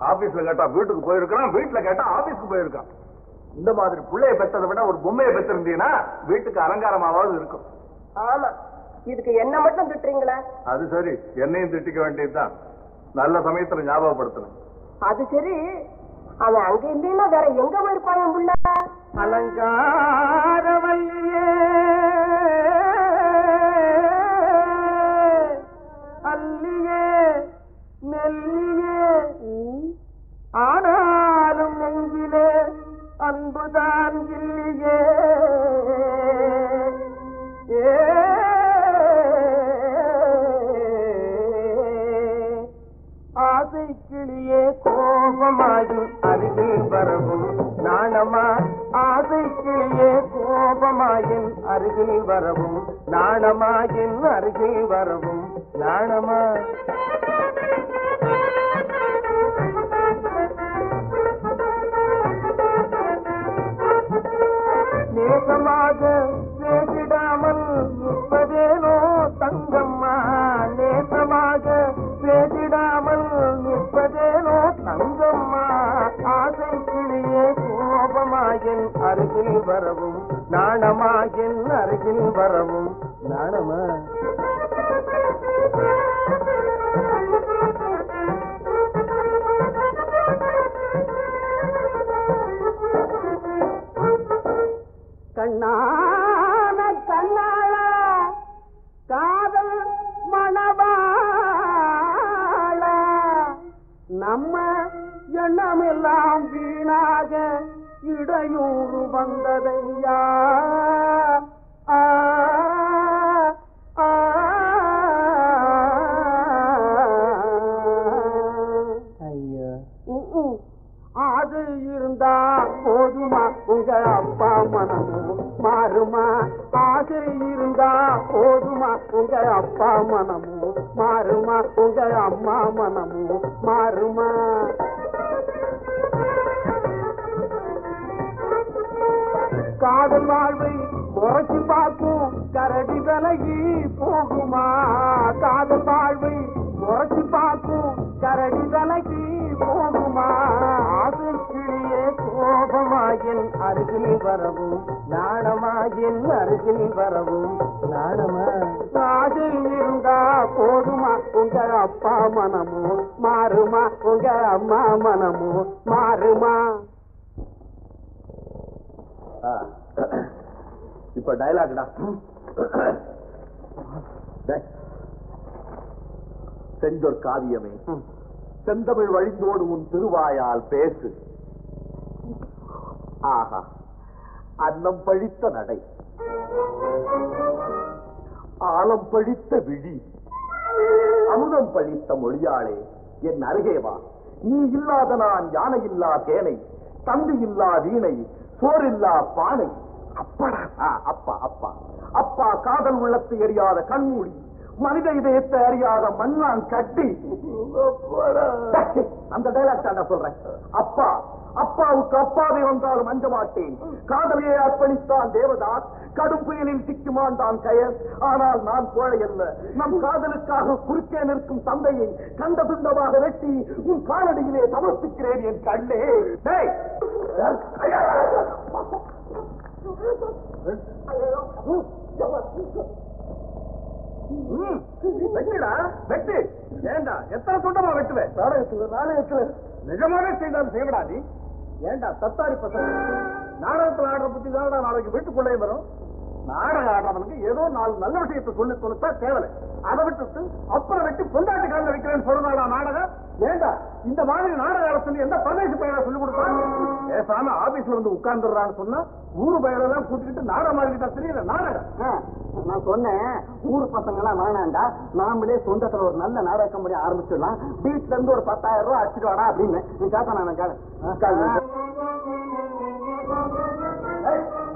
ஆபீஸ்ல கேட்டா வீட்டுக்கு போயிருக்கான் வீட்டுல கேட்டா ஆபீஸ்க்கு போயிருக்கான். இந்த மாதிரி பிள்ளைய பெற்றதை விட ஒரு பொம்மையை பெற்றிருந்தீங்கன்னா வீட்டுக்கு அலங்காரமாவது இருக்கும். ஆமா. இதுக்கு என்ன மட்டும் திட்டுறீங்களா? அது சரி என்னையும் திட்டிக்க வேண்டியதுதான். நல்ல சமயத்துல ஞாபகப்படுத்தணும். அது சரி. அவன் அங்க இல்லைன்னா வேற எங்க போயிருப்பான் என் புள்ள? அலங்காரவல்லியே அல்லியே மெல்லியே. ஆனாலும் நெஞ்சிலே அன்புதான் இல்லையே. ஏ. ஆசை கிளியே கோபமாயும் அருகில் வரவும் நாணமா? ஆசை கிளியே கோபமாயின் அருகில் வரவும் நாணமாயின் அருகில் வரவும் நாணமா? நேசமாக பேசிடாமல் நிற்பதேனோ தங்கம்மா? நேசமாக பேசிடாமல் நிற்பதேனோ தங்கம்மா? ஆசை கிளியே கோபமாயின் அருகில் வரவும் நாணமாயின் அருகில் வரவும். நாணமா? செந்தமிழ் வழிந்தோடும் உன் திருவாயால் பேசு. ஆஹா அன்னம் பழித்த நடை. ஆழம் பழித்த விழி. அமுதம் பழித்த மொழியாளே என் அருகேவா நீ இல்லாத நான் யானை இல்லா தேனை தம்பி இல்லா வீணை சோறில்லா பானை. அப்பா அப்பா. அப்பா காதல் உள்ளத்தை எரியாத கண்மூடி. மனித இதயத்தை அறியாத மண்ணான் கட்டி. அந்த டைலாக் நான் சொல்றேன். அப்பா அப்பாவுக்கு அப்பாவே வந்தாலும் அஞ்ச மாட்டேன். காதலையே அர்ப்பணித்தான் தேவதாஸ். கடும் புயலில் சிக்குமாண்டான் கயர் ஆனால் நான் கோழை அல்ல. நம் காதலுக்காக குறுக்கே நிற்கும் தந்தையை கண்ட துண்டமாக வெட்டி உன் காலடியிலே சமர்ப்பிக்கிறேன் என் கண்ணே! ம், வெட்டுடா. வெட்டு. ஏண்டா எத்தனை சொந்தமா வெட்டுவேன் நாடகத்துல நாடகத்துல. நிஜமாவே செய்தாலும் செய்யடா நீ ஏண்டா தத்தாரி பசங்க? நாடகத்துல ஆடுற புத்தி தான் நாளைக்கு வீட்டுக்குள்ளே வரும்? நாடகம் ஆடுறவனுக்கு ஏதோ நாலு நல்ல விஷயத்தை சொல்லி கொடுத்தா தேவலை. அதை விட்டுட்டு அப்புறம் வெட்டி பொண்டாட்டி காலில் வைக்கிறேன்னு சொல்லுறாடா நாடகம்? ஏண்டா இந்த மாதிரி நாடகம் சொல்லி எந்த பிரதேச பையனை சொல்லி கொடுத்தான் பேசாம ஆபீஸ்ல வந்து உட்கார்ந்துடுறான்னு சொன்னா ஊரு பையனெல்லாம் கூட்டிக்கிட்டு நாடகம் மாறிக்கிட்டா தெரியல நாடகம். நான் சொன்னேன் ஊர் பசங்க எல்லாம் வேணாண்டா நாமளே சொந்தத்துல ஒரு நல்ல நாடக கம்பெனி ஆரம்பிச்சிடலாம். வீட்டுல இருந்து ஒரு பத்தாயிரம் ரூபாய் அடிச்சுட்டு வாடா அப்படின்னு. நீ கேட்க நான் இப்ப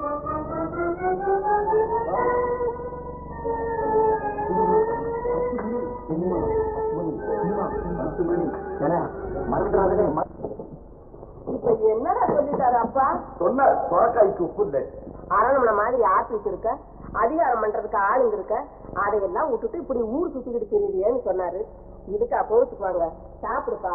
என்னடா சொல்லிட்டாரு அப்பா? சொன்ன சொரக்காய்க்கு உப்பு இல்லை. மாதிரி ஆபீஸ் இருக்க அதிகாரம் பண்றதுக்கு ஆளுங்க இருக்க அதையெல்லாம் விட்டுட்டு இப்படி ஊர் சுத்திக்கிட்டு தெரியுறியேன்னு சொன்னாரு. இதுக்கா பொறுத்துக்குவாங்க சாப்பிடுப்பா.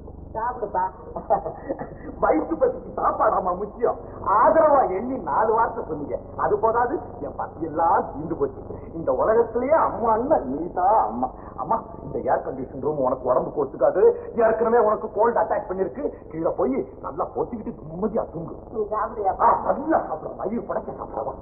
சாப்பிடுப்பா. வயிற்று பசிக்கு சாப்பாடாமா முக்கியம். ஆதரவா எண்ணி நாலு வார்த்தை சொன்னீங்க. அது போதாது என் பசி எல்லாம் தீர்ந்து போச்சு. இந்த உலகத்திலேயே அம்மா நீதான் அம்மா. அம்மா இந்த ஏர் கண்டிஷன் ரூம் உனக்கு உடம்புக்கு ஒத்துக்காது. ஏற்கனவே உனக்கு கோல்டு அட்டாக் பண்ணிருக்கு. கீழே போய் நல்லா பொத்திக்கிட்டு நிம்மதியா தூங்கு. நல்லா சாப்பிடலாம் வயிறு படைக்க சாப்பிடலாம்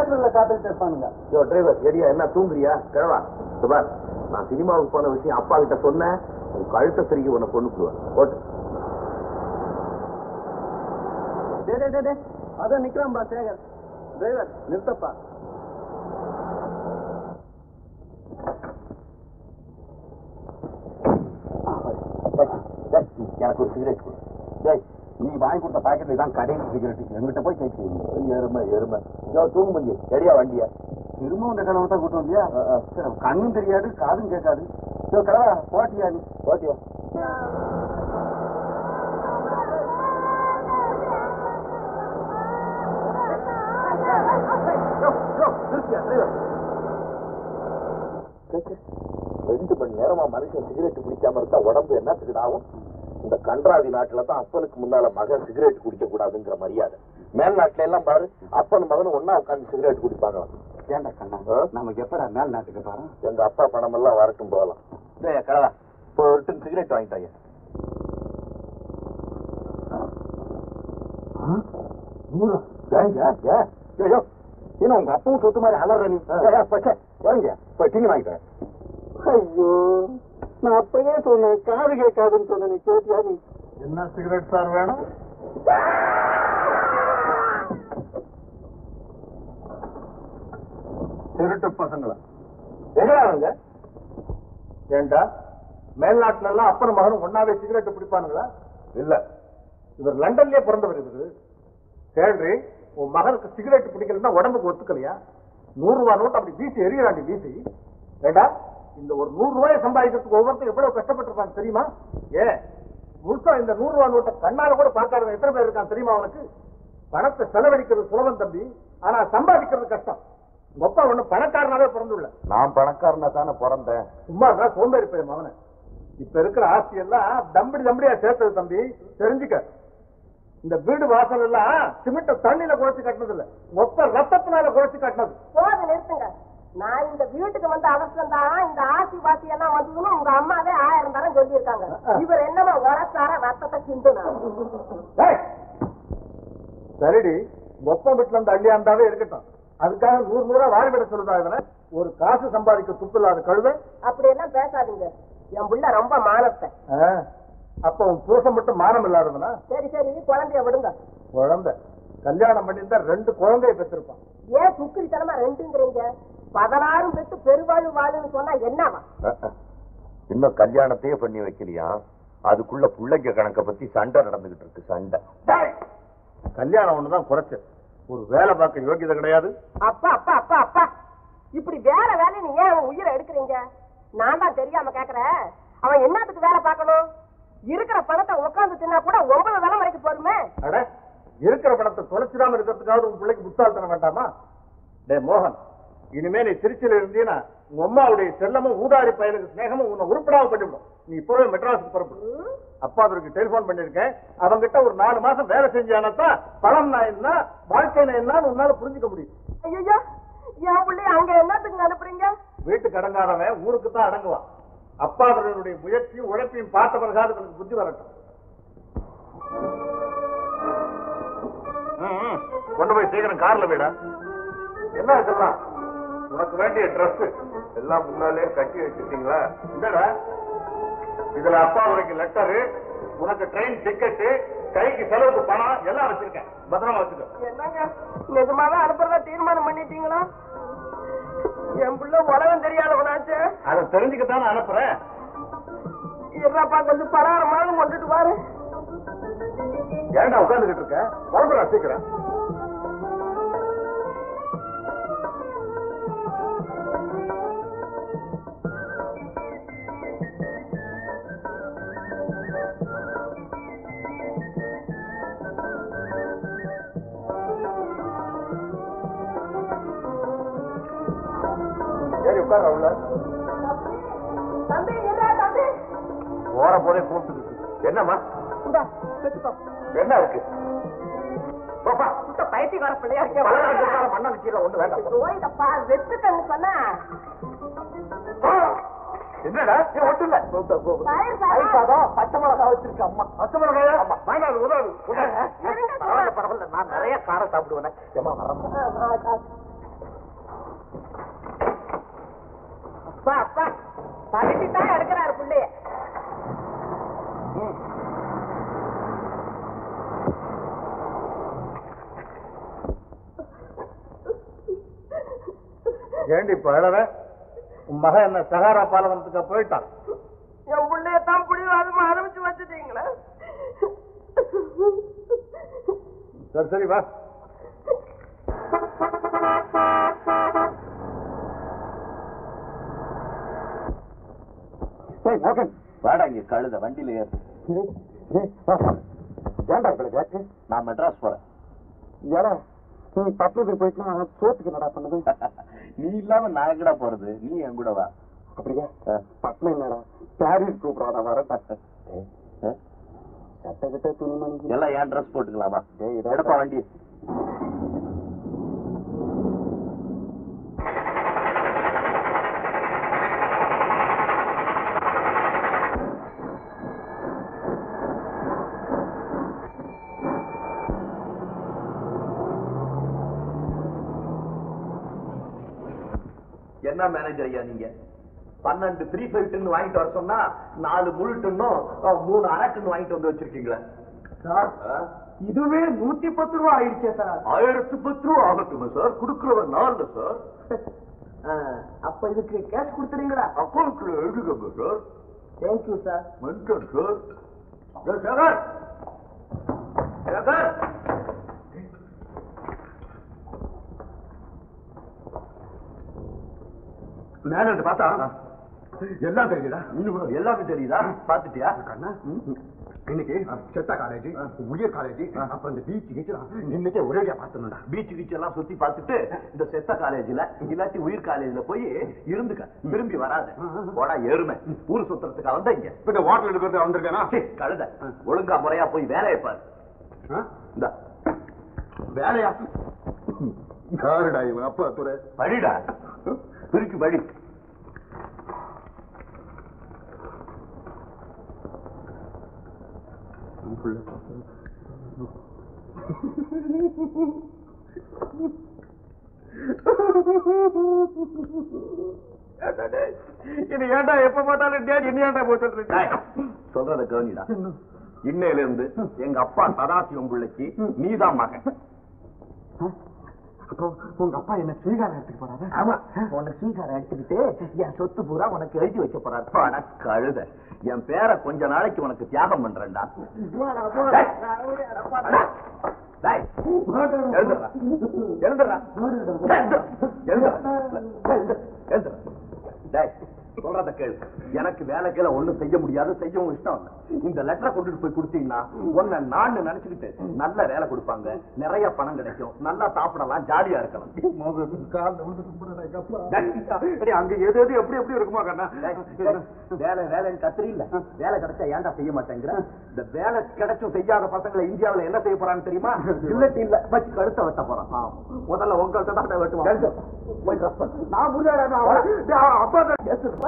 தியேட்டர்ல காத்துட்டு இருப்பானுங்க யோ டிரைவர் எடியா என்ன தூங்குறியா? கிழவா சுபார் நான் சினிமாவுக்கு போன விஷயம் அப்பா கிட்ட சொன்னேன். உன் கழுத்தை திருக்கி உன்னை கொண்டுக்குவேன் ஓட்டு டே டே டே டே. அதான் நிக்கிறான்பா சேகர். டிரைவர் நிறுத்தப்பா. எனக்கு ஒரு சிகரெட் கொடு. நீ வாங்கி கொடுத்த பாக்கெட்ல தான் கடையில் சிகரெட் எங்கிட்ட போய் கேட்க எருமை எருமை யோ தூங்கு மஞ்சி. எடியா வண்டியா? திரும்ப இந்த கிழமை தான் கூட்டு வந்தியா? சரி, கண்ணும் தெரியாது காதும் கேட்காது. யோ கிழவா போட்டியா நீ? ஓட்டியா ரெண்டு மணி நேரமா மனுஷன் சிகரெட் குடிக்காம இருந்தா உடம்பு என்னத்துக்கு ஆகும்? இந்த கன்றாவி நாட்டுல தான் அப்பனுக்கு முன்னால மகன் சிகரெட் குடிக்க கூடாதுங்கிற மரியாதை. மேல் நாட்டுல எல்லாம் பாரு அப்பன் மகன் ஒன்னா உட்காந்து சிகரெட் குடிப்பாங்களாம். ஏண்டா கண்ணா? நமக்கு எப்படா மேல் நாட்டுக்கு பாரு எங்க அப்பா பணம் எல்லாம் வரட்டும் போகலாம். கடவா இப்போ ஒரு சிகரெட் வாங்கிட்டாங்க ஏன்னா உங்க அப்பவும் சொத்து மாதிரி அலற நீ வரங்க போய் டிங்க வாங்கிட்டேன் ஐயோ. நான் அப்பயே சொன்னேன் காது கேட்காதுன்னு சொன்னேன் நீ கேட்டியா நீ? என்ன சிகரெட் சார் வேணும்? திருட்டு பசங்களா? எங்கடாங்க ஏண்டா? மேல்நாட்டுல எல்லாம் அப்பன் மகனும் ஒன்னாவே சிகரெட் பிடிப்பானுங்களா? இல்ல. இவர் லண்டன்லயே பிறந்தவர் இவரு. கேள்வி உன் மகனுக்கு சிகரெட் பிடிக்கலன்னா உடம்புக்கு ஒத்துக்கலையா? நூறு ரூபாய் நோட்டு அப்படி வீசி எரியறாண்டி வீசி. ஏண்டா? இந்த ஒரு நூறு ரூபாயை சம்பாதிக்கிறதுக்கு ஒவ்வொருத்தரும் எவ்வளவு கஷ்டப்பட்டிருப்பாங்க தெரியுமா? ஏ முழுசா இந்த நூறு ரூபாய் நோட்டை கண்ணால கூட பார்க்காத எத்தனை பேர் இருக்கான் தெரியுமா உனக்கு பணத்தை செலவழிக்கிறது சுலபம் தம்பி ஆனா சம்பாதிக்கிறது கஷ்டம். அப்பா ஒண்ணு பணக்காரனாவே பிறந்துள்ள. நான் பணக்காரனா தானே பிறந்தேன். சும்மா தான் சோம்பேறி போய் மகனை இப்ப இருக்கிற ஆஸ்தி எல்லாம் தம்படி தம்படியா சேர்த்தது தம்பி தெரிஞ்சுக்க. இந்த வீடு வாசல் எல்லாம் சிமெண்ட தண்ணியில குழைச்சு கட்டினது இல்ல மொத்த ரத்தத்தினால குழைச்சு கட்டினது. போது நிறுத்துங்க. நான் இந்த வீட்டுக்கு வந்த அவசரம் தான். இந்த ஆசி வாசி எல்லாம் வந்ததுன்னு உங்க அம்மாவே ஆயிரம் தரம் சொல்லியிருக்காங்க. இவர் என்னமா உரசார ரத்தத்தை சிந்துனா! சரிடி. மொத்தம் வீட்டுல இருந்து அள்ளியாண்டாவே இருக்கட்டும். அதுக்காக நூறு நூறா வாரி விட சொல்லுதா ஒரு காசு சம்பாதிக்க துப்பு இல்லாத கழுதை. அப்படி எல்லாம் பேசாதீங்க. என் புள்ள ரொம்ப மானத்தை. அப்ப உன் புருஷன் மட்டும் மானம் இல்லாதவனா? சரி சரி. குழந்தைய விடுங்க. குழந்தை. கல்யாணம் பண்ணியிருந்தா ரெண்டு குழந்தைய பெற்றிருப்பான். ஏன் சுக்கிரித்தனமா ரெண்டுங்கிறீங்க? பதினாறும் பெற்று பெருவாழ் வாழுன்னு சொன்னா என்னவா? இன்னும் கல்யாணத்தையே பண்ணி வைக்கலையா? அதுக்குள்ள பிள்ளைங்க கணக்க பத்தி சண்டை நடந்துகிட்டு இருக்கு சண்டை! கல்யாணம் ஒண்ணுதான் குறைச்சு. ஒரு வேலை பார்க்க யோகியதை கிடையாது. அப்பா அப்பா அப்பா அப்பா. இப்படி வேற வேலைன்னு ஏன் அவன் உயிரை எடுக்கிறீங்க? நான் தான் தெரியாம கேக்குறேன் அவன் என்னத்துக்கு வேலை பார்க்கணும்? இருக்கிற பணத்தை உட்கார்ந்து தின்னா கூட ஒன்பது தலைமுறைக்கு போருமே அட இருக்கிற பணத்தை தொலைச்சிடாம இருக்கிறதுக்காவது உன் பிள்ளைக்கு புத்தால் வேண்டாமா? டே மோகன் இனிமே நீ திருச்சியில இருந்தீன்னா உங்க அம்மாவுடைய செல்லமும் ஊதாரி பயலுக்கு ஸ்நேகமும் உன்னை உருப்படாம பண்ணிவிடும் நீ இப்பவே மெட்ராஸுக்கு புறப்படு. அப்பா அவருக்கு டெலிபோன் பண்ணிருக்கேன் அவங்கிட்ட ஒரு நாலு மாசம் வேலை செஞ்சானத்தான் பணம் நான் என்ன வாழ்க்கை நான் உன்னால புரிஞ்சுக்க முடியும். ஐயோ என் பிள்ளைய அங்க என்னத்துக்கு அனுப்புறீங்க? வீட்டுக்கு அடங்காதவன் ஊருக்கு தான் அடங்குவான் அப்பாதரனுடைய முயற்சியும் உழைப்பையும் பார்த்த பிறகாது எனக்கு புத்தி வரட்டும். கொண்டு போய் சீக்கிரம் கார்ல போயிடா. என்ன இதெல்லாம்? உனக்கு வேண்டிய ட்ரெஸ் எல்லாம் முன்னாலே கட்டி வச்சிருக்கீங்களா இதுல அப்பா உனக்கு லெட்டரு உனக்கு ட்ரெயின் டிக்கெட்டு கைக்கு செலவுக்கு பணம் எல்லாம் வச்சிருக்கேன். பத்திரமா வச்சுக்க. என்னங்க? நிஜமாவே அனுப்புறதா தீர்மானம் பண்ணிட்டீங்களா? என் புள்ள உலகம் தெரியாதவனாச்சு அதை தெரிஞ்சுக்கத்தானே அனுப்புறேன் இருப்பா கொஞ்சம் பலகாரமாக கொண்டுட்டு பாரு. ஏன்டா உட்காந்துக்கிட்டு இருக்க? வரப்புடா சீக்கிரம். இருடா தம்பி போற போதே கூப்பிட்டு என்னம்மா? என்ன இருக்கு? பைத்தியக்கார பிள்ளையா இருக்கேன் மண்ணை கீழே ஒண்ணு வேண்டாம். சொன்னா. என்னடா? ஒட்டு இல்ல. சாதம். சாதம் பச்சை மிளகா வச்சிருக்க அம்மா. பச்சை மிளகாயா? உதவு இருங்க, பரவாயில்ல பரவாயில்ல. நான் நிறைய காரம் சாப்பிடுவேன். ஏமா வரமா. அப்பா அப்பா பழகிட்டான் எடுக்கிறாரு பிள்ளைய ஏண்டி இப்ப உன் மகன் என்ன சகாரா பாலவனத்துக்கு போயிட்டான்? என் பிள்ளைய தான் புடிவாதமா ஆரம்பிச்சு வச்சுட்டீங்களே? சரி சரி வா. வாடா இங்க கழுத வண்டியில ஏறு. ஏன்டா கேட்டு நான் மெட்ராஸ் போறேன். ஏடா நீ பட்டணத்துக்கு போயிட்டு சோத்துக்கு என்னடா பண்ணுது? நீ இல்லாம நான் எங்கடா போறது? நீ என் கூட வா. அப்படியா ஆ. பட்டணம் என்னடா? பாரிஸ் கூப்பிடாத வர. சட்டை கிட்ட துணிமணி எல்லாம் ஏன் ட்ரெஸ் போட்டுக்கலாமா? எடுப்பா வண்டி என்ன மேனேஜர் ஐயா நீங்க. பன்னெண்டு த்ரீ ஃபைவ் டென் வாங்கிட்டு வர சொன்னா நாலு முழு டன்னும் மூணு அரை டன் வாங்கிட்டு வந்து வச்சிருக்கீங்களே. சார்? இதுவே நூத்தி பத்து ரூபா ஆயிடுச்சே சார். ஆயிரத்து பத்து ரூபா ஆகட்டுமா சார். கொடுக்கிறவர் நாலு சார். அப்ப இதுக்கு கேஷ் கொடுத்துறீங்களா? அக்கௌண்ட்ல எழுதுங்க sir. Thank you sir mention sir. ஏய், சேகர்! மேனேஜர் பார்த்தா எல்லாம் தெரியுதா? இன்னும் எல்லாமே தெரியுதா? பாத்துட்டியா கண்ணா இன்னைக்கு செத்த காலேஜ் உயர் காலேஜ் அப்புறம் இந்த பீச் கீச்சு இன்னைக்கே ஒரேடியா பார்த்தணும்டா பீச் கீச் எல்லாம் சுத்தி பார்த்துட்டு இந்த செத்த காலேஜ்ல இல்லாட்டி உயிர் காலேஜ்ல போய் இருந்துக்க திரும்பி வராத. போடா எருமை ஊர் சுத்துறதுக்கு வந்த இங்க இந்த ஹோட்டல் எடுக்கிறது வந்திருக்கேனா? கழுத. ஒழுங்கா முறையா போய் வேலையை பாரு. இந்த. வேலையா? யாருடா இவன் அப்பா துறை? படிடா. பிரிக்கு படி இது ஏன்டா எப்ப பார்த்தாலும் டேடி போட்டு சொல்றத கவனிடா. இன்னையில இருந்து எங்க அப்பா சதாசிவம் பிள்ளைக்கு நீதான் மகன். அப்போ உங்க அப்பா என்ன ஸ்வீகாரம் எடுத்துட்டு போறாரு? ஆமா உன்னை ஸ்வீகாரம் எடுத்துக்கிட்டு என் சொத்து பூரா உனக்கு எழுதி வைக்க போறாரு. கழுத. என் பேரை கொஞ்ச நாளைக்கு உனக்கு தியாகம் பண்றேன்டா. டேய். டேய். எழுந்துடுறா. எழுந்துடுறா. சொல்றத கேளு. எனக்கு வேலைக்கெல ஒண்ணும் செய்ய முடியாது செய்யவும் இஷ்டம் இந்த லெட்டரை கொண்டுட்டு போய் கொடுத்தீங்கன்னா உன்னை நான் நினைச்சுக்கிட்டு நல்ல வேலை கொடுப்பாங்க. நிறைய பணம் கிடைக்கும். நல்லா சாப்பிடலாம் ஜாலியா இருக்கலாம். அங்க எது எது எப்படி எப்படி இருக்குமா கண்ணா? வேலை வேலைன்னு கத்திரி இல்ல வேலை கிடைச்சா ஏன்டா செய்ய மாட்டேங்கிற? இந்த வேலை கிடைச்சும் செய்யாத பசங்களை இந்தியாவுல என்ன செய்ய போறான்னு தெரியுமா? இல்லட்டி இல்ல வச்சு கழுத்த வெட்ட போறான். முதல்ல உங்கள்கிட்ட தான் வெட்டுவான். நான் புரியாதா அப்பா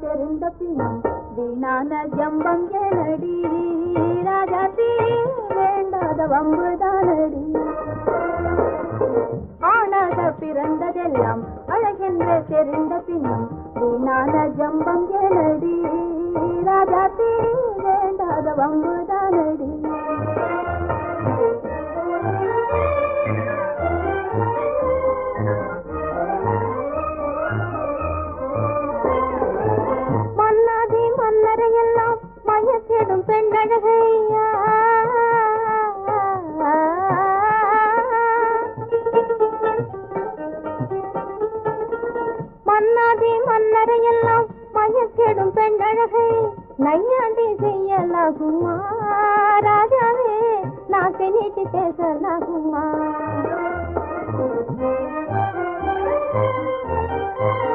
தெரிந்த பின்னும் வீணான ஜம்பம் எனடி ராஜாத்தி வேண்டாத வம்புதானடி ஆணாக பிறந்ததெல்லாம் அழகென்றே தெரிந்த பின்னும் வீணான ஜம்பம் எனடி ராஜாத்தி வேண்டாத வம்புதானடி மயக்கிடும் பெண்ணழகையா மன்னாதி மன்னரையெல்லாம் மயக்கிடும் பெண்ணழகை நையாண்டி செய்யலாகுமா? ராஜாவே நாக்கை நீட்டி பேசலாகுமா? you.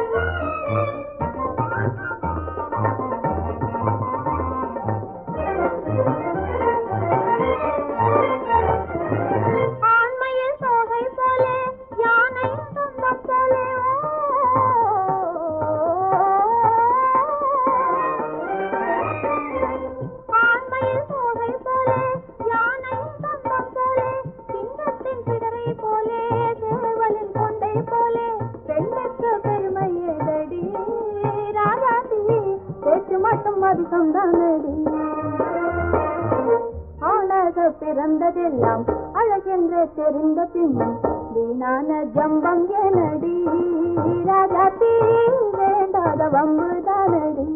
ஆளாக அழகென்று தெரிந்த பின்னும் வீணான ஜம்பம் எனடி ராஜா தீ வேண்டாத வம்புதானடி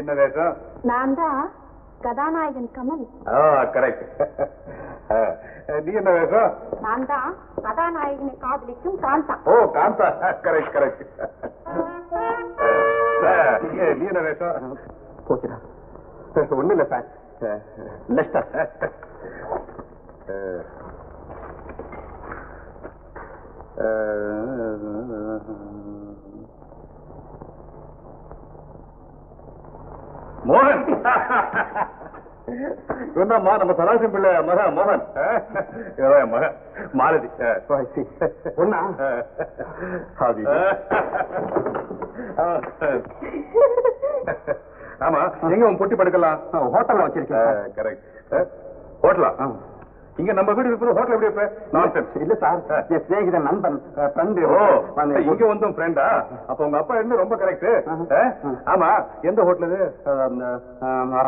என்ன வேஷம் நான் தான் கதாநாயகன் கமல் கரெக்ட் நீ என்ன வேஷம் நான் தான் கதாநாயகனை காதலிக்கும் காந்தா ஓ காந்தா கரெக்ட் கரெக்ட் நீ என்ன வேஷம் ஓகேடா ஒண்ணும் இல்ல சார் லெஸ்டர் மோகன். சொன்னம்மா நம்ம சதாசிவம் பிள்ளை மக மோகன். மகன் மாலதி. ஒண்ணா அது ஆமா எங்க உன் பொட்டி படுக்கலாம்? ஹோட்டல்ல வச்சிருக்கேன். கரெக்ட். ஹோட்டலா? இங்க நம்ம வீடு இருக்கிற ஹோட்டல் எப்படி வைப்ப நான்சென்ஸ் இல்ல சார் என் சிநேகிதன் நண்பன் ஃப்ரெண்டு ஓ இங்க வந்தும் ஃப்ரெண்டா அப்ப உங்க அப்பா என்ன ரொம்ப கரெக்ட் ஆமா எந்த ஹோட்டல் இது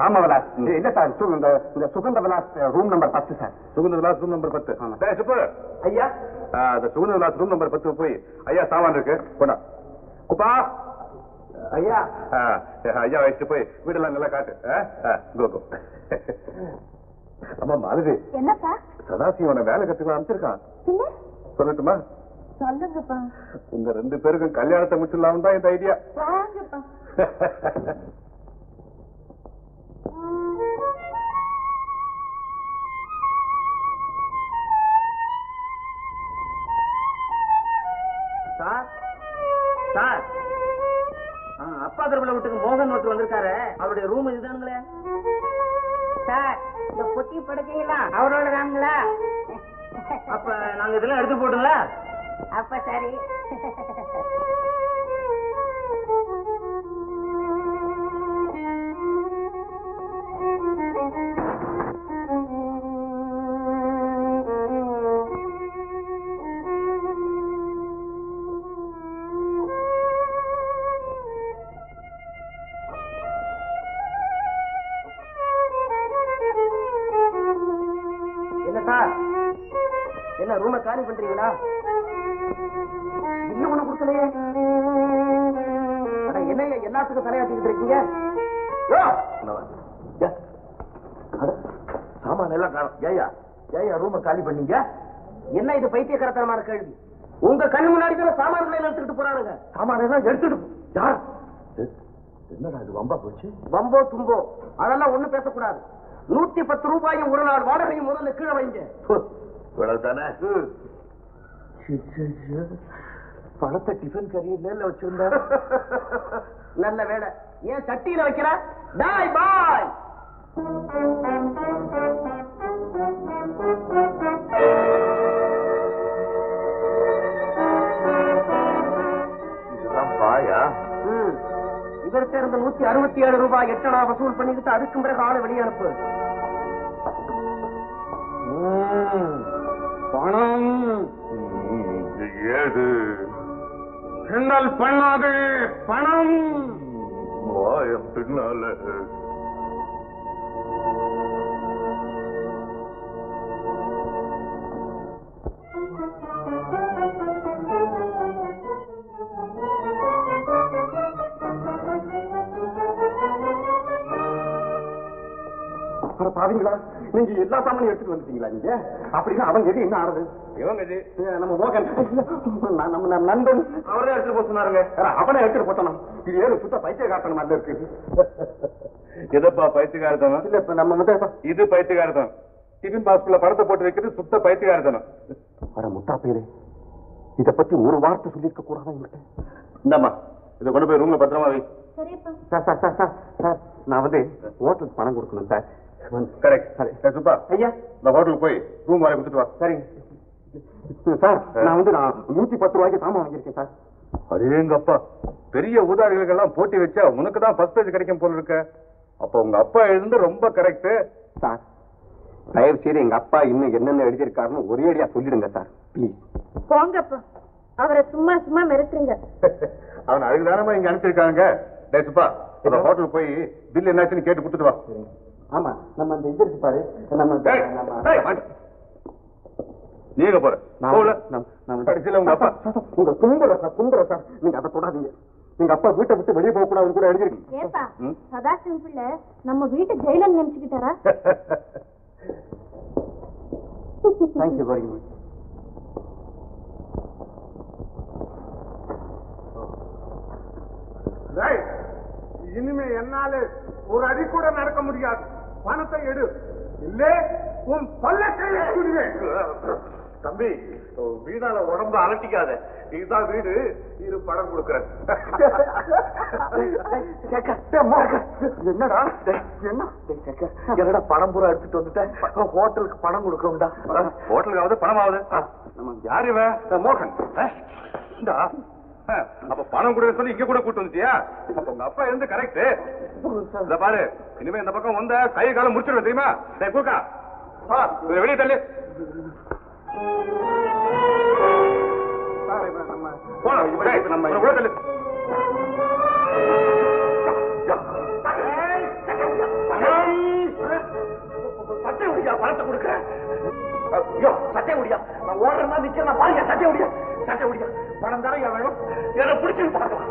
ராமவிலாஸ் இல்ல சார் இந்த இந்த சுகந்த விலாஸ் ரூம் நம்பர் பத்து sir Sugantha Vilas room number பத்து ஆமா. டேய், சுப்பு ஐயா ஆ, அந்த சுகுந்த விலாஸ் ரூம் நம்பர் பத்து போய் ஐயா சாமான் இருக்கு கொண்டா குப்பா ஐயா ஐயா வச்சுட்டு போய் வீடெல்லாம் நல்லா காட்டு கோ கோ அம்மா மாலதி என்னப்பா? சதாசிவனை வேலை கத்துக்கலாம் பின்ன? சொல்லட்டுமா? சொல்லுங்கப்பா. உங்க ரெண்டு பேருக்கும் கல்யாணத்தை முடிச்சிடலாம் தான் இந்த ஐடியா. அவரோட தானுங்களா அப்ப நாங்க இதெல்லாம் எடுத்து போட்டுங்களா? அப்ப சரி. யோ! சாமான் எல்லாம் காணும். ஏயா ஏயா ரூம காலி பண்ணீங்க? என்ன இது பைத்தியக்காரத்தனமான கேள்வி? உங்க கண்ணு முன்னாடி தானே சாமான்களை எடுத்துக்கிட்டு போறானுங்க? சாமான் எல்லாம் எடுத்துட்டு. யார்? என்னடா இது வம்பா போச்சு? வம்போ தும்போ அதெல்லாம் ஒண்ணும் பேசக்கூடாது. நூத்தி பத்து ரூபாயும் ஒரு நாள் வாடகையும் முதல்ல கீழே வைங்க. பு, இவ்வளவு தானே? ம். பணத்தை டிஃபன் கரியர்ல வச்சிருந்தா? நல்ல வேலை ஏன் சட்டியில வைக்கிற? டாய் பாய். இதுதான் பாயா. இவர்கிட்ட இருந்த நூத்தி அறுபத்தி ஏழு ரூபாய் எட்டனா வசூல் பண்ணிக்கிட்டு அதுக்கும் பிறகு ஆளை வெளியே அனுப்பு. பணம். ஏது? கிண்டல் பண்ணாது பணம். பின்னால பாவீங்களா? நீங்க எல்லா சாமானும் எடுத்துட்டு வந்துட்டீங்களா நீங்க? அப்படின்னா அவன் எது என்ன ஆறுது? இவங்க நம்ம மோகன். நான் நம்ம நம்ம நண்பன். அவரே எடுத்துட்டு போக சொன்னாருங்க. அவனை எடுத்துட்டு போட்டானா இது ஏழு சுத்த பைத்திய காட்டணும் மாதிரி இருக்கு. எதப்பா பைத்தியக்காரத்தனம்? இல்ல இப்ப நம்ம வந்து இது டிஃபன் பாக்ஸ்குள்ள பணத்தை போட்டு வைக்கிறது சுத்த பைத்தியக்காரத்தனம். வர முட்டா பேரு இத பத்தி ஒரு வார்த்தை சொல்லியிருக்க கூடாதா என்கிட்ட? இந்தாம்மா இதை கொண்டு போய் ரூம்ல பத்திரமா வை. சரிப்பா. Sir sir sir sir sir நான் வந்து ஹோட்டலுக்கு பணம் கொடுக்கணும் சார். கரெக்ட் சரி. சுப்பா ஐயா இந்த ஹோட்டலுக்கு போய் ரூம் வரை கொடுத்துட்டு வா. சரிங்க சார் நான் வந்து நான் நூத்தி பத்து ரூபாய்க்கு சாமான் வாங்கியிருக்கேன் சார் அடேங்கப்பா. பெரிய ஊதாரிகளுக்கெல்லாம் போட்டி வச்சா உனக்கு தான் ஃபர்ஸ்ட் பேஜ் கிடைக்கும் போல இருக்க. அப்ப உங்க அப்பா எழுந்து ரொம்ப கரெக்ட் சார் தயவு செய்து எங்க அப்பா இன்னும் என்னென்ன எழுதியிருக்காருன்னு ஒரே அடியா சொல்லிடுங்க சார் ப்ளீஸ் போங்கப்பா. அவரை சும்மா சும்மா மிரட்டுறீங்க. அவன் அதுக்கு தானமா இங்க அனுப்பிச்சிருக்காங்க. டேய் சுப்பா அந்த ஹோட்டலுக்கு போய் பில் என்னாச்சுன்னு கேட்டு கொடுத்துட்டு வா. ஆமா நம்ம அந்த இது இருக்கு பாரு. நம்ம டேய், நம்ம- டேய், வாங்க. நீ எங்க போற கடைசியில உங்க அப்பா. உங்க கும்புற சார் கும்புற சார். நீங்க அதை தொடாதீங்க. எங்க அப்பா வீட்டை விட்டு வெளியே போக கூடாதுன்னு கூட எழுதிருக்கு ஏப்பா? சதாசிவம் பிள்ளை நம்ம வீட்டு ஜெயிலன் நினைச்சுக்கிட்டாரா? தேங்க்யூ வெரி மச் இனிமே என்னால ஒரு அடி கூட நடக்க முடியாது. பணத்தை எடு. இல்லே உன் பல்ல கையை சுடுவேன் தம்பி வீணால உடம்ப அலட்டிக்காத. இதுதான் வீடு இரு பணம் கொடுக்கறேன் என்னடா? என்ன? என்னடா பணம் பூரா எடுத்துட்டு வந்துட்டேன் ஹோட்டலுக்கு பணம் கொடுக்கணும்டா. ஹோட்டலுக்கு ஆகுது பணம் ஆகுது யார் இவன் மோகன். இந்தா. அப்ப பணம் கொடுக்க சொல்லி இங்க கூட கூட்டு வந்துட்டியா? அப்ப உங்க அப்பா இருந்து கரெக்ட் இத பாரு இனிமே இந்த பக்கம் வந்த கை காலம் முடிச்சிருவேன் தெரியுமா? டேய் கூக்கா கொஞ்சம் வெளியே தள்ளு. நம்ம உள்ள தள்ளு. பணத்தை கொடுக்குறேன் ஐயோ சட்டை முடியா நான் மாதிரி நிக்கிறேன் பாருங்க சட்டை முடியா சட்டை முடியா பணம் தானே வேணும். என்ன பிடிச்சு பார்க்கலாம்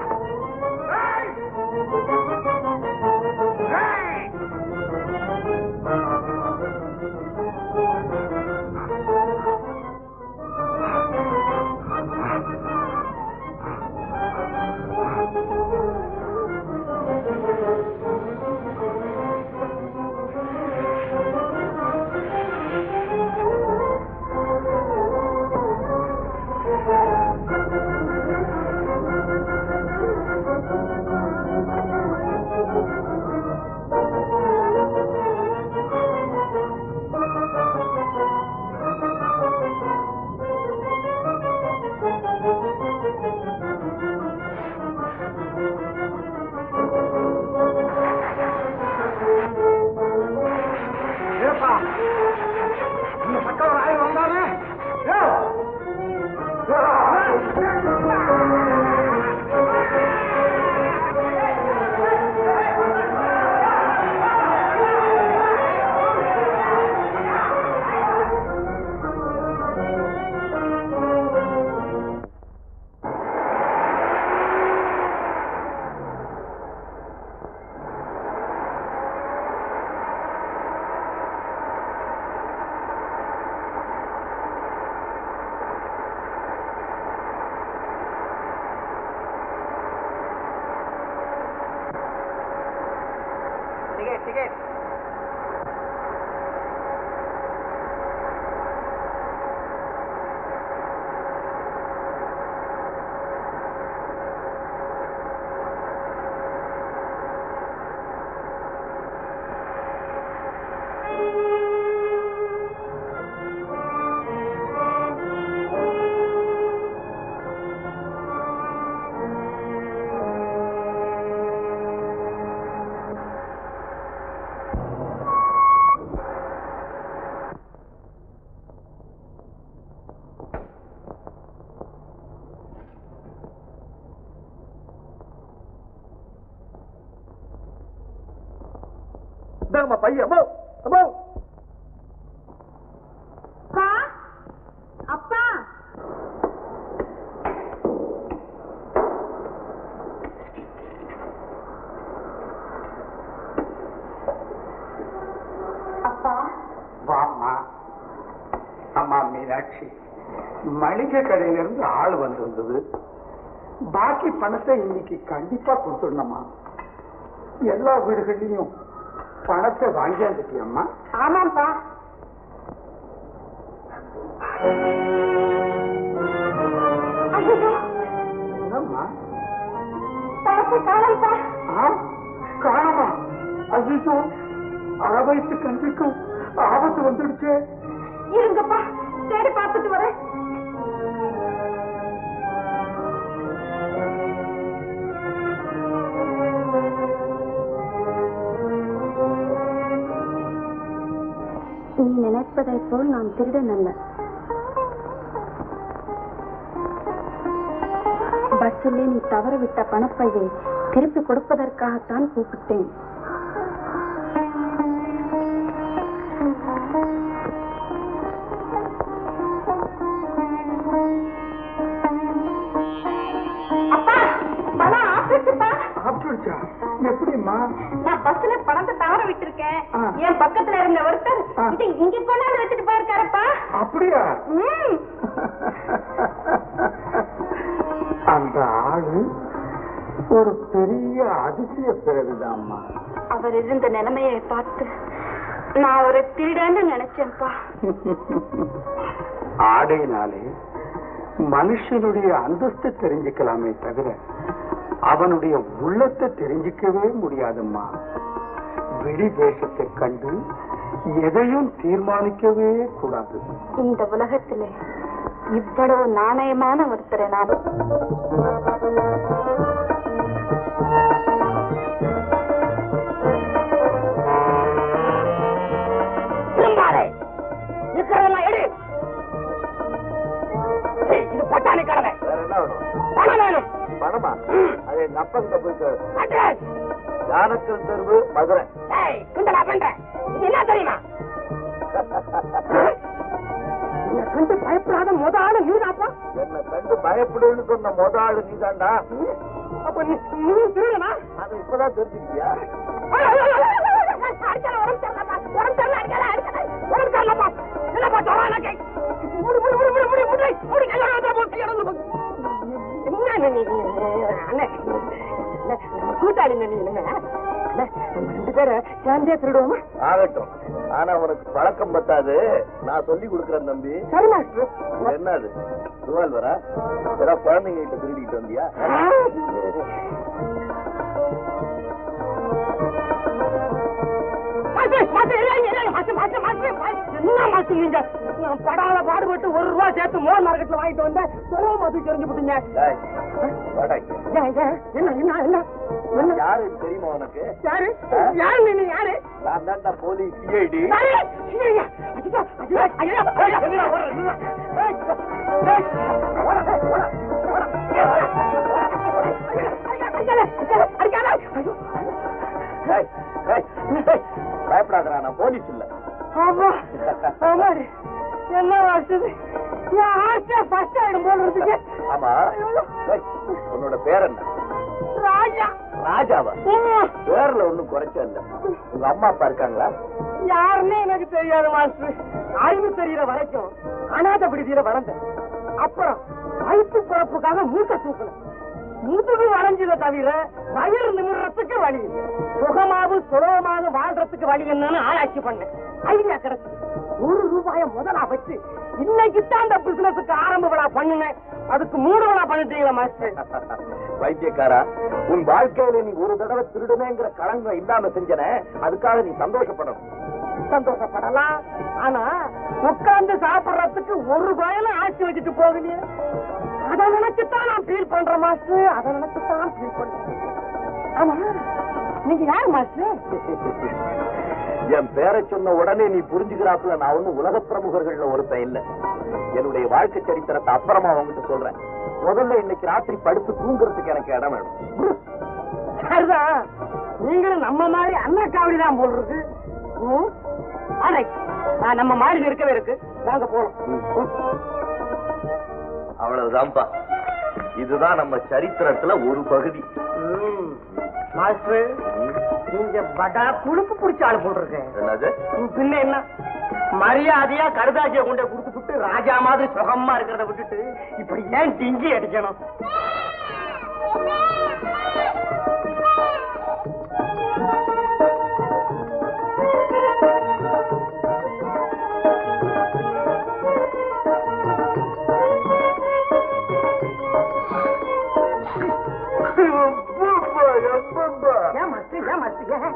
பையன். அம்மா அம்மா அப்பா அப்பா. அப்பா. வாம்மா. அம்மா மீனாட்சி மளிகை கடையில இருந்து ஆள் வந்திருந்தது. பாக்கி பணத்தை இன்னைக்கு கண்டிப்பா கொடுத்துடணுமா எல்லா வீடுகள்லயும் பணத்தை வாங்கியாந்துட்டியம்மா ஆமாப்பா காணமா? ஐயோ அரை வயசு கஞ்சிக்கும் ஆபத்து வந்துடுச்சே. இருங்கப்பா. தேடி பார்த்துட்டு இருப்பதைப் போல் நான் திருடன் அல்ல. பஸ்ஸிலே நீ தவறவிட்ட பணப்பையை திருப்பி கொடுப்பதற்காகத்தான் கூப்பிட்டேன். பிறகுதாம்மா அவர் இருந்த நிலைமையை பார்த்து நான் ஒரு திருடன்னு நினைச்சேன்ப்பா. ஆடையினாலே மனுஷனுடைய அந்தஸ்தை தெரிஞ்சுக்கலாமே தவிர அவனுடைய உள்ளத்தை தெரிஞ்சுக்கவே முடியாதம்மா. வெளி தேசத்தை கண்டு எதையும் தீர்மானிக்கவே கூடாது. இந்த உலகத்திலே இவ்வளவு நாணயமான ஒருத்தரை நான் பட்டாணி கடமை வேற என்ன வேணும்? பணம் வேணும். பணமா? அது எங்க போயிட்டு அட்ரஸ். ஜானக்கல் தெருவு? மதுரை. கிண்டலா பண்ற. என்ன தெரியுமா? கண்டு பயப்படாத முத ஆளு நீதாப்பா? என்னை கண்டு பயப்படுன்னு சொன்ன மொத ஆளு நீதான்டா அப்ப நீ நீ திருடனா? அதை இப்பதான் தெரிஞ்சுக்கிட்டியா? கூட்டாளி ரெண்டு பேரும் சேர்ந்தே திருடுவோமா? ஆகட்டும். ஆனா உனக்கு பழக்கம் பத்தாது. நான் சொல்லி கொடுக்குறேன் தம்பி. சரி மாஸ்டர். என்னது? ரிவால்வரா ஏதாவது குழந்தைங்க கிட்ட திருடிட்டு வந்தியா? என்ன மாசம் நீங்க நான் படாத பாடுபட்டு ஒரு ரூபா சேர்த்து மோர் மார்க்கெட்ல வாங்கிட்டு வந்தேன். செலவு மாதிரி தெரிஞ்சு ஏன், என்ன என்ன என்ன? என்ன? யாரு தெரியுமா உனக்கு? யாரு? யாரு நீ யாரு? நான் போலீஸ் சிஐடி. அடிக்காத, பயப்படாதடா நான் போலீஸ் இல்ல. ஆமா ஆமாடி என்ன வருஷது என் ஆசை ஃபர்ஸ்ட் ஆயிடும் போல இருக்கு. ஆமா. டேய், உன்னோட பேர் என்ன? ராஜா. ராஜாவா? பேர்ல ஒண்ணும் குறைச்ச இல்ல. உங்க அம்மா அப்பா இருக்காங்களா? யாருன்னே எனக்கு தெரியாது மாஸ்டர். அறிவு தெரியற வரைக்கும் அநாத விடுதியில வளர்ந்தேன். அப்புறம் வயிற்று பிறப்புக்காக மூட்டை தூக்கணும் முதுகு வளைஞ்சத தவிர வயிறு நிமிடுறதுக்கு வழி இல்லை. சுகமாவும் சுலபமாக வாழ்றதுக்கு வழி என்னன்னு ஆராய்ச்சி பண்ணேன். ஐடியா கிடைச்சு ஒரு ரூபாய முதலா வச்சு இன்னைக்கு தான் அந்த பிசினஸுக்கு ஆரம்ப விழா பண்ணுங்க அதுக்கு மூணு விழா பண்ணிட்டீங்களா மாஸ்டர் வைத்தியக்காரா உன் வாழ்க்கையில நீ ஒரு தடவை திருடுமேங்கிற களங்கம் இல்லாம செஞ்சன அதுக்காக நீ சந்தோஷப்படணும். சந்தோஷப்படலாம். ஆனா உட்கார்ந்து சாப்பிடுறதுக்கு ஒரு பயனும் ஆட்சி வச்சுட்டு போகலையே. அதை நினைச்சுதான் நான் ஃபீல் பண்றேன் மாஸ்டர் அதை நினைச்சுதான் ஃபீல் பண்றேன். ஆமா நீங்க யார் மாஸ்டர் என் பேரை சொன்ன உடனே நீ புரிஞ்சுக்கிறாப்புல நான் ஒண்ணும் உலக பிரமுகர்கள்ல ஒருத்தன் இல்ல. என்னுடைய வாழ்க்கை சரித்திரத்தை அப்புறமா உங்ககிட்ட சொல்றேன். முதல்ல இன்னைக்கு ராத்திரி படுத்து தூங்குறதுக்கு எனக்கு இடம் வேணும். நீங்களும் நம்ம மாதிரி அண்ணா காவடி தான் போல் இருக்கு. நம்ம மாதிரி இருக்கவே இருக்கு. வாங்க போலாம். அவ்வளவுதான்ப்பா. இதுதான் நம்ம சரித்திரத்துல ஒரு பகுதி. மாஸ்டர் நீங்க படா குழுப்பு பிடிச்ச ஆளு போல் இருக்கேன் என்னது? பின்ன என்ன? மரியாதையா கருதாச்சிய கொண்டு கொடுத்துட்டு ராஜா மாதிரி சுகமா இருக்கிறத விட்டுட்டு இப்படி ஏன் டிங்கி அடிக்கணும்? ஏன்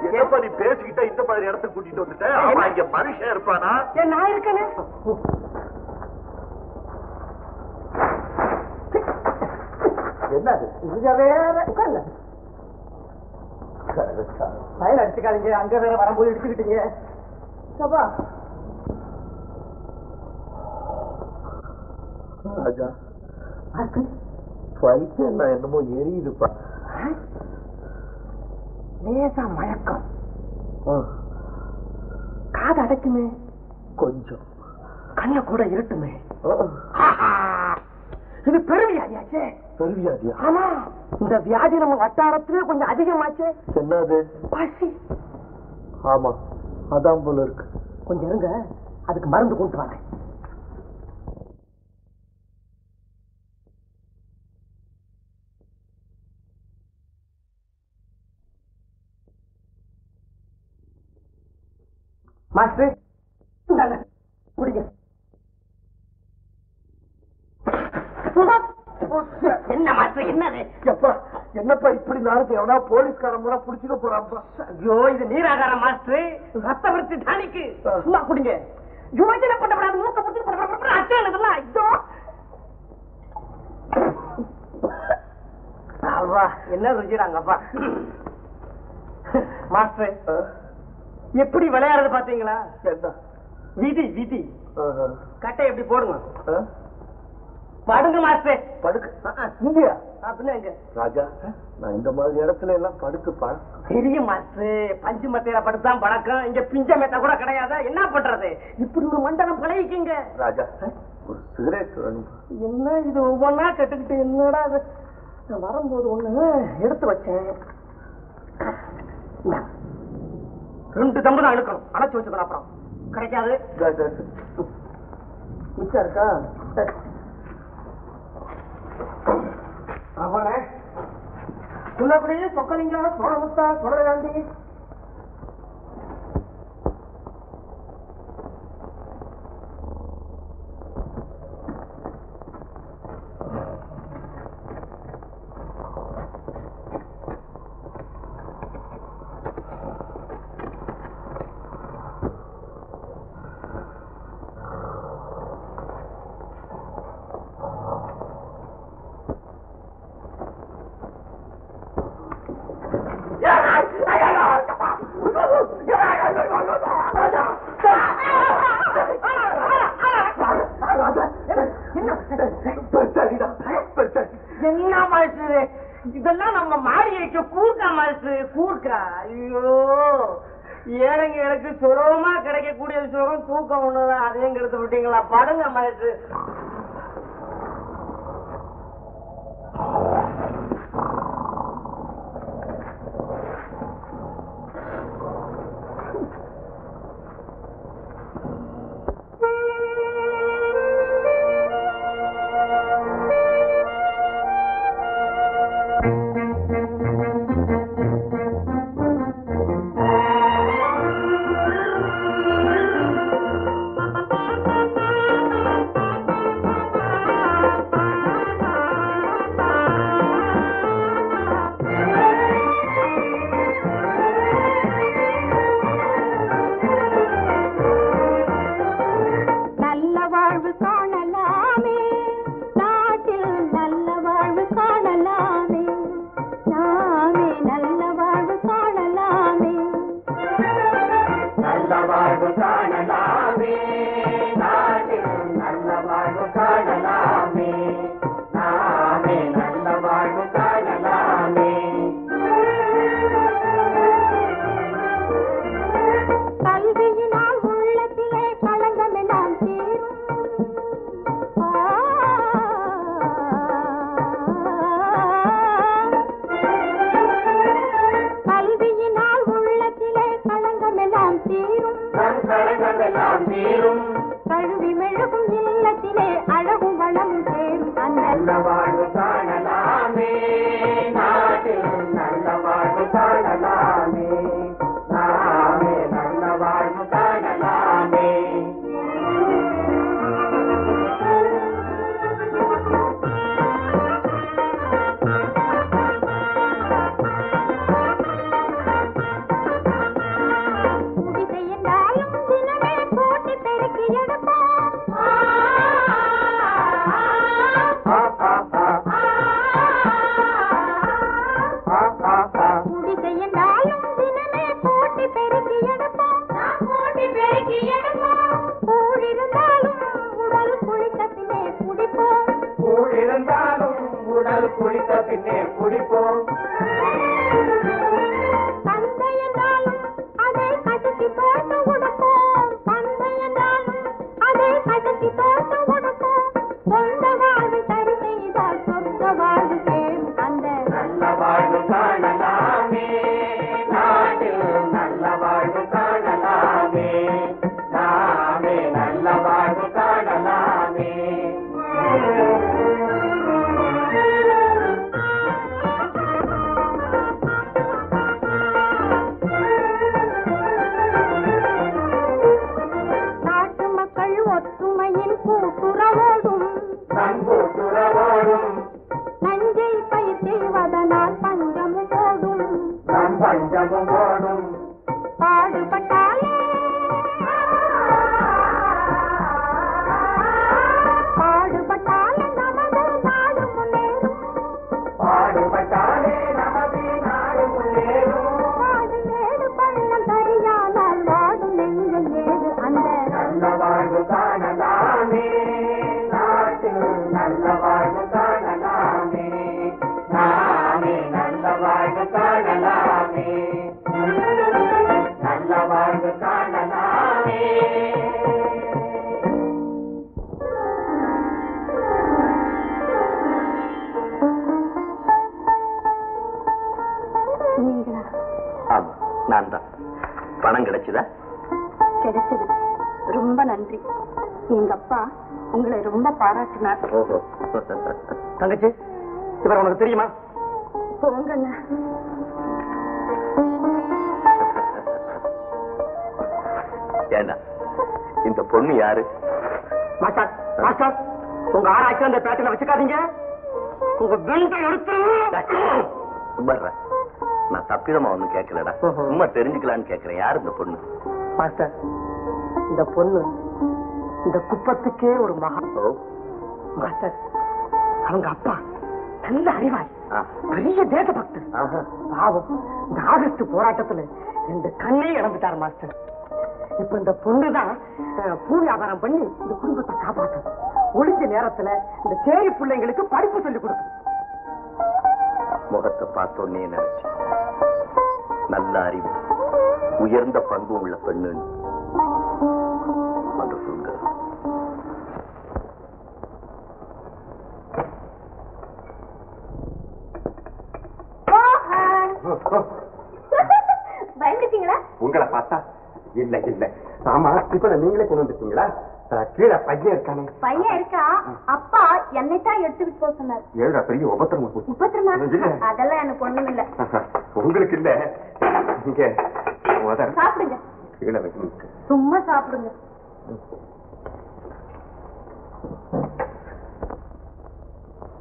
என்னப்பா நீ பேசிக்கிட்ட இந்த மாதிரி இடத்துக்கு கூட்டிட்டு வந்துட்ட? ஆமா இங்க மனுஷன் இருப்பானா? நான் இருக்கேனே? என்னது? இங்க வேற உட்கார்ல பயன் அடிச்சுக்காதீங்க. அங்க வேற வரும்போது இடிச்சுக்கிட்டீங்க. சபா ராஜா வயிற்று என்னமோ எரியுதுப்பா. லேசா மயக்கம். காது அடைக்குமே. கொஞ்சம். கண்ண கூட இருட்டுமே! இது பெருவியாதியாச்சே பெருவியாதியா ஆமா. இந்த வியாதி நம்ம வட்டாரத்திலே கொஞ்சம் அதிகமாச்சே. என்னது? பசி. ஆமா. அதான் போல இருக்கு. கொஞ்சம் இருங்க. அதுக்கு மருந்து கொண்டு வரேன் மாஸ்டர் குடிங்க. என்ன மாஸ்டர் என்னது? எப்பா என்னப்பா இப்படி நாளுக்கு எவனா போலீஸ்காரன் கூட புடிச்சுக்க போறான்ப்பா? ஐயோ இது நீராகார மாஸ்டர். ரத்த விருத்தி டானிக்கு. சும்மா குடிங்க. யோஜனை பண்ணப்படாது மூக்க பிடிச்சி அச்சம் இதெல்லாம் ஐயோ. என்ன ருச்சிடாங்கப்பா மாஸ்டர் எப்படி விளையாடுறது பாத்தீங்களா விதி விதி. கட்டை எப்படி போடுங்க? படுங்க மாஸ்டர். படுக்க. இங்கயா? ராஜா நான் இந்த மாதிரி இடத்துல எல்லாம் படுத்து பழக்கம். தெரியும் மாஸ்டர் பஞ்சு மத்தையில படுத்தான் பழக்கம். இங்க பிஞ்ச மெத்த கூட கிடையாது? என்ன பண்றது? இப்படி ஒரு மண்டலம் பழகிக்கிங்க. ராஜா ஒரு சிகரெட் என்ன இது ஒவ்வொன்னா கட்டுக்கிட்டு என்னடா நான் வரும்போது ஒண்ணு எடுத்து வச்சேன். ரெண்டு தம்பு தான் இழுக்கணும். அடைச்சு வச்சுக்கணும் அப்புறம். கிடைக்காது. மிச்சம் இருக்கா. அவனே சொல்லக்கூடிய சொக்கலிங்க சோழமுத்தா சோழகாந்தி என்ன மாஸ்டர் இதெல்லாம் நம்ம மாடி வைக்க கூர்க்கா மாஸ்டர் கூர்க்கா ஐயோ ஏழைங்க எனக்கு சுலபமா கிடைக்கக்கூடிய சுகம் தூக்கம் ஒண்ணுதான் அதையும் கெடுத்து விட்டீங்களா படுங்க உங்களை ரொம்ப பாராட்டினார். ஓஹோ. தங்கச்சி இவர் உனக்கு தெரியுமா? போங்கண்ணா. ஏண்டா இந்த பொண்ணு யாரு? மாஸ்டர் மாஸ்டர் உங்க ஆராய்ச்சி அந்த பேட்டில வச்சுக்காதீங்க. உங்க வெண்டை எடுத்து சும்மாடுறா நான் தப்பிதமா ஒண்ணும் கேட்கலடா. சும்மா தெரிஞ்சுக்கலான்னு கேட்கிறேன். யார் இந்த பொண்ணு? மாஸ்டர் இந்த பொண்ணு இந்த குப்பத்துக்கே ஒரு மகா மாஸ்டர் அவங்க அப்பா நல்ல அறிவாளி. ஆ. பெரிய தேசபக்தர் ஆஹா. பாவம். இந்த ஆகஸ்ட் போராட்டத்துல ரெண்டு கண்ணே இழந்துட்டாரு மாஸ்டர். இப்ப இந்த பொண்ணு தான் பூ வியாபாரம் பண்ணி இந்த குடும்பத்தை காப்பாத்து ஒளிஞ்ச நேரத்துல இந்த சேரி பிள்ளைங்களுக்கு படிப்பு சொல்லி கொடுக்கும் முகத்தை பார்த்தோன்னே நினைச்சேன். நல்ல அறிவு உயர்ந்த பண்பு உள்ள பெண்ணுன்னு. பயந்துட்டீங்களா? உங்களை பார்த்தா இல்ல இல்ல. ஆமா இப்ப நீங்களே கொண்டு வந்துட்டீங்களா? கீழே பையன் இருக்கானே. பையன் இருக்கா? அப்பா என்னை தான் எடுத்துக்கிட்டு போக சொன்னார். ஏழா பெரிய உபத்திரமா போச்சு. அதெல்லாம் எனக்கு ஒண்ணும் இல்ல. உங்களுக்கு இல்ல. இங்க. சாப்பிடுங்க. கீழே வைக்கணும் சும்மா சாப்பிடுங்க.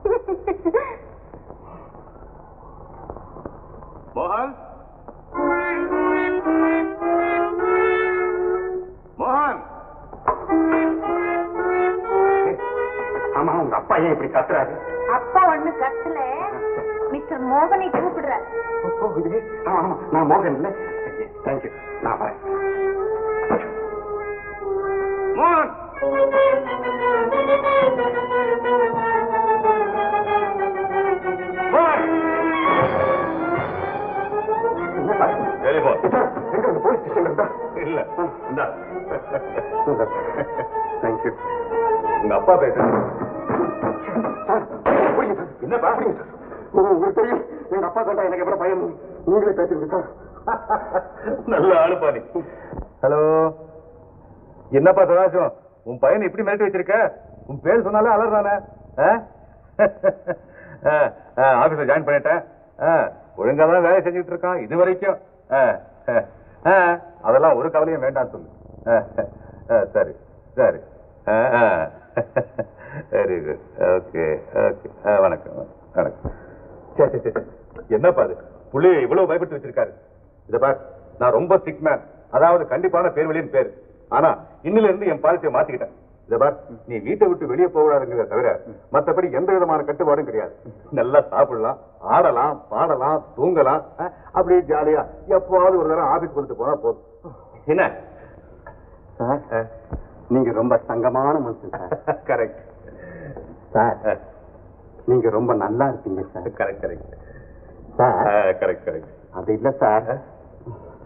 மோகன்? மோகன்? ஆமா உங்க அப்பா ஏன் இப்படி கத்துறாரு? அப்பா ஒண்ணு கத்துல. மிஸ்டர் மோகனை கூப்பிடுறார். ஆமா ஆமா நான் மோகன் இல்ல. தேங்க்யூ நான் வரேன். மோகன்? டெலிபோன் எங்க இந்த போலீஸ் ஸ்டேஷன் இருக்கா இல்ல. இந்தா. தேங்க்யூ உங்க அப்பா பேசுறேன் சார் புரியுங்க சார் உங்களுக்கு தெரியும். எங்க அப்பா கண்டா எனக்கு எவ்வளவு பயம்? நீங்களே பேசுங்க சார் நல்ல ஆளுப்பா நீ ஹலோ என்னப்பா சதாசம் உன் பையனை இப்படி மிரட்டி வச்சிருக்க? உன் பேர் சொன்னாலே அலறானே ஆபீஸ்ல ஜாயின் பண்ணிட்டேன். ஒழுங்கா தான் வேலை செஞ்சுட்டு இருக்கான். இது வரைக்கும். அதெல்லாம் ஒரு கவலையும் வேண்டாம் சொல்லு. சரி சரி. வெரி குட் ஓகே ஓகே வணக்கம் வணக்கம். சரி சரி சரி என்னப்பா அது? இவ்வளவு பயப்பட்டு வச்சிருக்காரு. இதை பார் நான் ரொம்ப சிக் மேன் அதாவது கண்டிப்பான பேர் வழியின் பேர். ஆனா இன்னில இருந்து என் பாலிசியை மாத்திக்கிட்டேன். இத பார் நீ வீட்டை விட்டு வெளியே போகக்கூடாதுங்கிறத தவிர மத்தபடி எந்த விதமான கட்டுப்பாடும் கிடையாது. நல்லா சாப்பிடலாம் ஆடலாம் பாடலாம் தூங்கலாம் அப்படியே ஜாலியா எப்பவாவது ஒரு தடவை ஆபீஸ் கொடுத்து போனா போதும். என்ன? சார் நீங்க ரொம்ப தங்கமான மனுஷன் சார். கரெக்ட் சார் நீங்க ரொம்ப நல்லா இருப்பீங்க sir. Correct correct sir. Correct correct அது இல்ல சார்.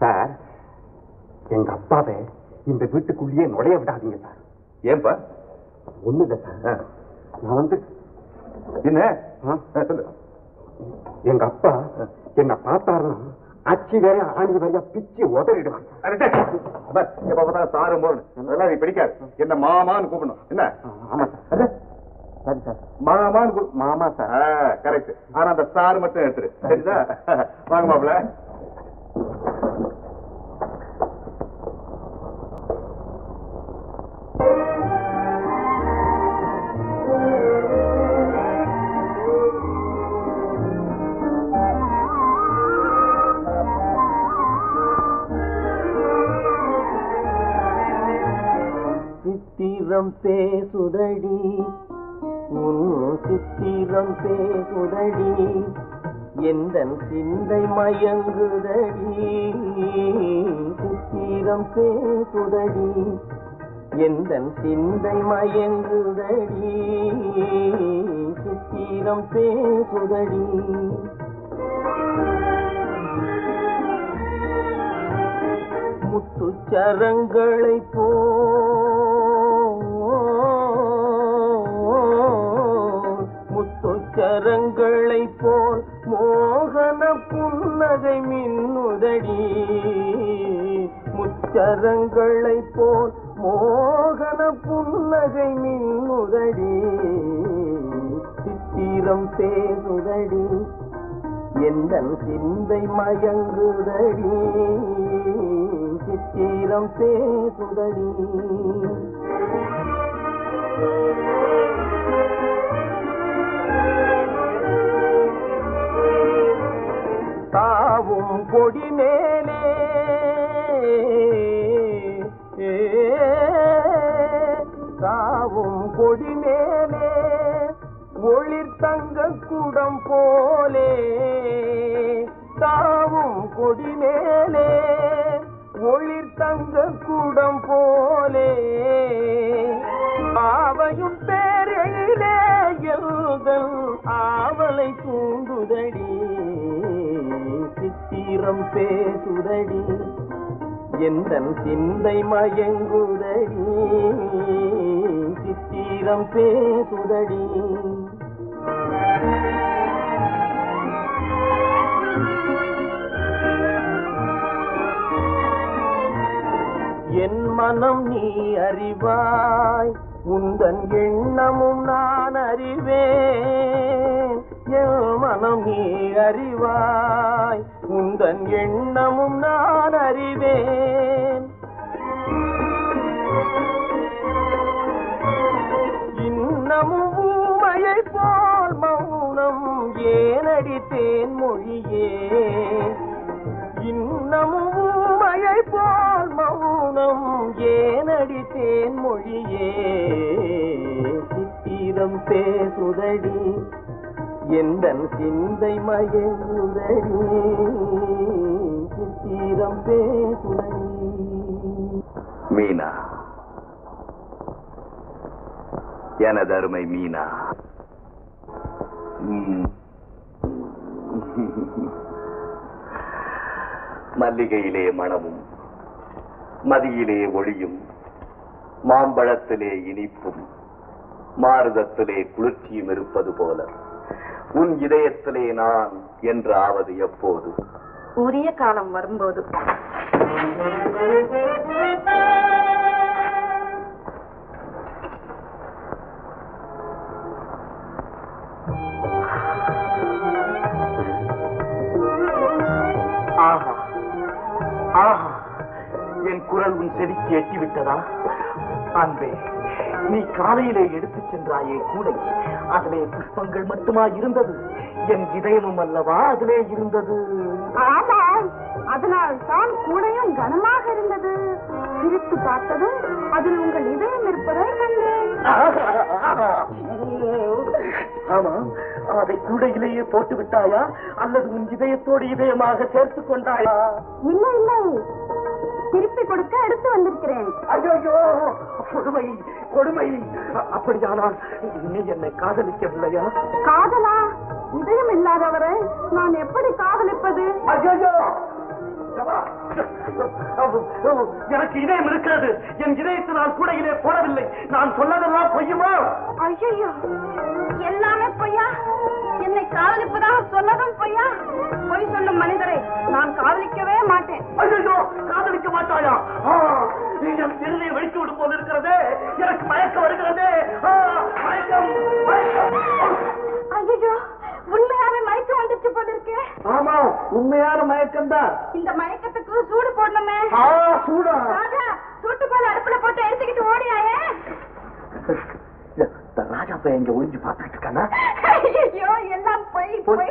சார் எங்க அப்பாவை இந்த வீட்டுக்குள்ளேயே நுழைய விடாதீங்க சார். ஏன்பா? ஒண்ணு இல்ல சார். நான் வந்து என்ன? எங்க அப்பா என்ன பார்த்தாருன்னா அச்சி வேற ஆணி வேறையா பிச்சு உதறிடுவாங்க எப்ப பார்த்தாலும் சாரு மோகன் அதெல்லாம் நீ பிடிக்காது. என்ன மாமான்னு கூப்பிடணும். என்ன? ஆமா சார். சரி சார். மாமான்னு கூ- மாமா சார். கரெக்ட் ஆனா அந்த சார் மட்டும் எடுத்துரு. சரிதா? வாங்க மாப்பிள பேசுதடி. உன் சித்திரம் பேசுதடி. எந்த சிந்தை மயங்குதடி. சித்திரம் பேசுதடி. எந்த சிந்தை மயங்குதடி. சித்திரம் பேசுதடி. முத்துச்சரங்களை போ முச்சரங்களை போல் மோகன புன்னகை மின்னுதடி. முச்சரங்களை போல் மோகன புன்னகை மின்னுதடி. சித்திரம் பேசுதடி எந்தன் சிந்தை மயங்குதடி. சித்திரம் பேசுதடி. Thank you. தாவும் கொடி மேலே. சாவும் கொடி மேலே. ஒளிர் தங்க குடம் போலே. தாவும் கொடி மேலே. ஒளிர் தங்க குடம் போலே. ஆவையும் பேரிலே எழுதல் ஆவலை தூண்டுதடி. சித்திரம் பேசுதடி எந்த சிந்தை மயங்குதடி சித்திரம் பேசுதடி. என் மனம் நீ அறிவாய் உந்தன் எண்ணமும் நான் அறிவேன். மனம் நீ அறிவாய். உந்தன் எண்ணமும் நான் அறிவேன். இன்னமும் ஊமையை போல் மௌனம் ஏனடித்தேன் மொழியே. இன்னமும் ஊமையை போல் மௌனம் ஏனடித்தேன் மொழியே. சித்திரம் பேசுதடி எந்தன் சிந்தை மயங்குதடி சித்திரம் பேசுதடி மீனா. எனது அருமை மீனா. மல்லிகையிலே மணமும் மதியிலே ஒளியும் மாம்பழத்திலே இனிப்பும் மாருதத்திலே குளிர்ச்சியும் இருப்பது போல உன் இதயத்திலே நான் என்று ஆவது எப்போது? உரிய காலம் வரும்போது. ஆஹா. ஆஹா. என் குரல் உன் செவிக்கு எட்டிவிட்டதா? அன்பே நீ காலையிலே எடுத்துச் சென்றாயே கூடை. அதிலே புஷ்பங்கள் மட்டுமா இருந்தது? என் இதயமும் அல்லவா அதிலே இருந்தது? ஆமாம் அதனால் தான் கூடையும் கனமாக இருந்தது. பிரித்து பார்த்ததும் அதில் உங்கள் இதயம் இருப்பதை கண்டேன். ஆமா அதை கூடையிலேயே போட்டு விட்டாயா? அல்லது உன் இதயத்தோடு இதயமாக சேர்த்துக் கொண்டாயா? இல்லை இல்லை. திருப்பி கொடுக்க எடுத்து வந்திருக்கிறேன். ஐயோ கொடுமை கொடுமை. அப்படியானால் நீ என்னை காதலிக்கவில்லையா? காதலா? இதயம் இல்லாதவரை நான் எப்படி காதலிப்பது? ஐயோ எனக்கு இதயம் இருக்கிறது. என் இதயத்தை நான் கூடையிலே போடவில்லை. நான் சொன்னதெல்லாம் பொய்யுமா? ஐயோ எல்லாமே பொய்யா? என்னை காதலிப்பதாக சொன்னதும் பொய்யா? பொய் சொல்லும் மனிதரை நான் காதலிக்கவே மாட்டேன். ஐயோ காதலிக்க மாட்டாயா? என் இருதயம் வெடித்து விடும் போது இருக்கிறதே. எனக்கு மயக்கம் வருகிறதே. மயக்கம் மயக்கம் ஐயோ உண்மையாவே மயக்கம் வந்துச்சு போல இருக்கே ஆமா உண்மையான மயக்கம் தான் இந்த மயக்கத்துக்கு சூடு போடணுமே. சூடா. ராஜா சூட்டு போல அடுப்புல போட்டு எடுத்துக்கிட்டு ஓடியாயே. ராஜா பையன் இங்க ஒளிஞ்சு பார்த்துட்டு இருக்கானா? ஐயோ எல்லாம் பொய் பொய்.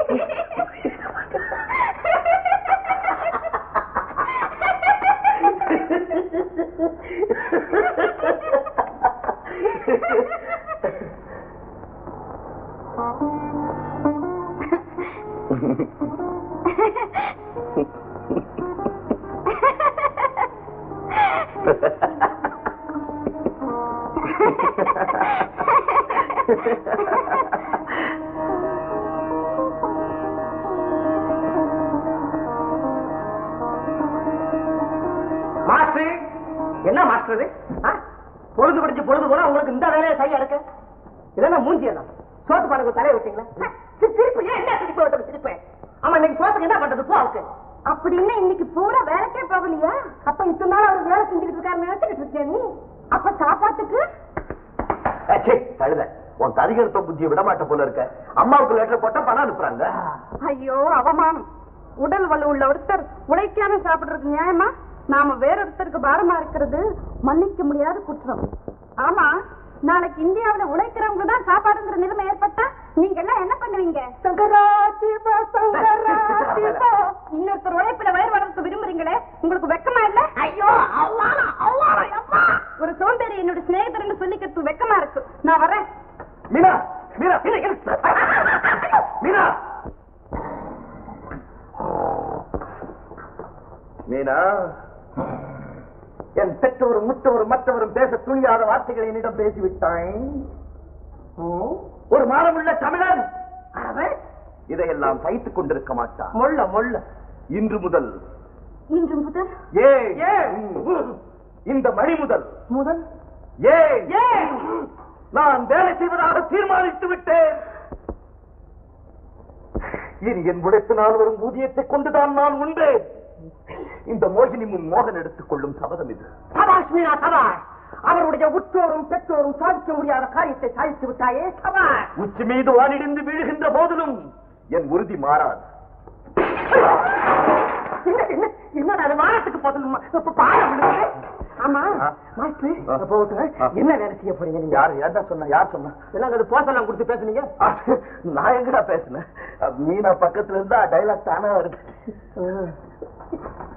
மன்னிக்க முடியாத குற்றம். ஆமா நாளைக்கு இந்தியாவுல உழைக்கிறவங்க தான் சாப்பாடுங்கிற நிலைமை ஏற்பட்டா நீங்க எல்லாம் என்ன பண்ணுவீங்க? இன்னொருத்தர் உழைப்புல வயிறு வளர்க்க விரும்புறீங்களே உங்களுக்கு வெக்கமா இல்ல ஐயோ ஒரு சோம்பேறி என்னோட சிநேகிதர்னு சொல்லிக்கிறதுக்கு வெக்கமா இருக்கு நான் வரேன் மீனா மீனா இரு, இரு. மீனா மீனா என் பெற்றோரும் முற்றவரும் துணியாத வார்த்தைகளை என்னிடம் பேசிவிட்டான் ஒரு மானமுள்ள தமிழன். அவன்? இதையெல்லாம் சகித்துக் கொண்டிருக்க மாட்டான். முள்ள முள்ள இன்று முதல். இன்று முதல்? ஏ இந்த மணி முதல். முதல்? ஏ நான் வேலை செய்வதாக தீர்மானித்து விட்டேன். இனி என் உழைப்பினால் வரும் ஊதியத்தை கொண்டுதான் நான் உண்டேன் இந்த மோகினி முன் மோகன் எடுத்துக் கொள்ளும் சபதம் இது. சபாஷ் மீனா சபாஷ்! அவருடைய உற்றோரும் பெற்றோரும் சாதிக்க முடியாத காரியத்தை சாதித்து விட்டாயே? சபாஷ் உச்சி மீது வானிடிந்து வீழுகின்ற போதிலும் என் உறுதி மாறாது. என்ன வேலை செய்ய போறீங்க யார் யார்டா சொன்ன யார் சொன்ன? என்னங்க அது போசெல்லாம் கொடுத்து பேசுனீங்க? நான் எங்கடா பேசுனேன்? மீனா பக்கத்துல இருந்தா டைலாக் தானா வருது.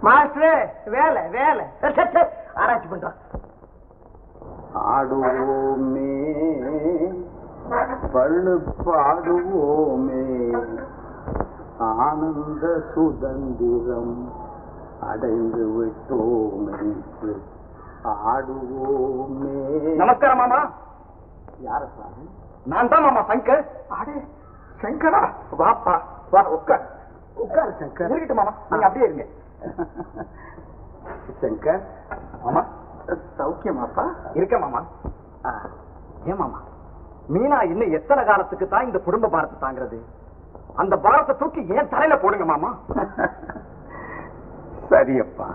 மாஸ்டர் வேலை வேலை. ஆராய்ச்சி பண்றான் ஆடுவோமே பள்ளு பாடுவோமே ஆனந்த சுதந்திரம் அடைந்து விட்டோம் என்று ஆடுவோமே. நமஸ்காரம் மாமா. யார சாமி? நான் தான் மாமா சங்கர். அடே சங்கரா? வாப்பா வா உட்கார். உட்கார் சங்கர். இருக்கட்டும் மாமா. நீங்க அப்படியே இருங்க. சங்கர் மாமா. சௌக்கியமாப்பா? இருக்க மாமா. ஏன் மாமா? மீனா இன்னும் எத்தனை காலத்துக்கு தான் இந்த குடும்ப பாரத்தை தாங்கிறது? அந்த பாரத்தை தூக்கி ஏன் தலையில போடுங்க மாமா. சரியப்பா.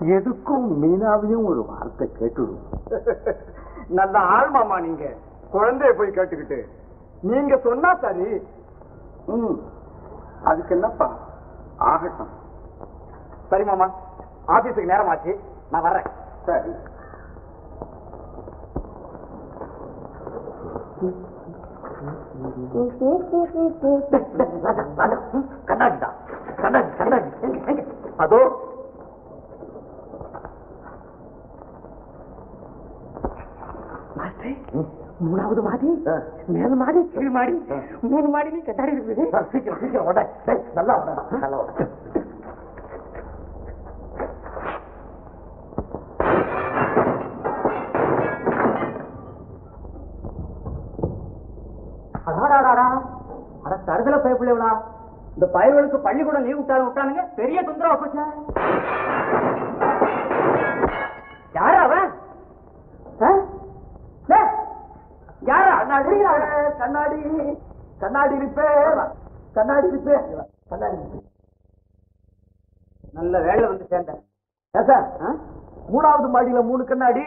எதுக்கும் மீனாவையும் ஒரு வார்த்தை கேட்டுடும் நல்ல ஆள் மாமா நீங்க. குழந்தைய போய் கேட்டுக்கிட்டு. நீங்க சொன்னா சரி. ம். அதுக்கு என்னப்பா? ஆகட்டும். சரி மாமா. ஆபீஸுக்கு நேரம் ஆச்சு நான் வர்றேன். சரி. கண்ணாடிடா. கண்ணாடி கண்ணாடி? அதோ. மூணாவது மாடி. மேல் மாடி கீழ் மாடி. மூணு மாடி கட்டாடி இருக்குது. நல்லா நல்லா தருதல பயப்பிள்ளைவளா இந்த பயல்களுக்கு பள்ளிக்கூடம் லீவ் விட்டாரு விட்டானுங்க? பெரிய தொந்தரவு போச்சா. யாரா அவன்? யாரா? கண்ணாடி கண்ணாடி கண்ணாடி ரிப்பேர் கண்ணாடி ரிப்பேர் கண்ணாடி ரிப்பேர் நல்ல வேலை வந்து சேர்ந்தேன். சார்? மூணாவது மாடியில மூணு கண்ணாடி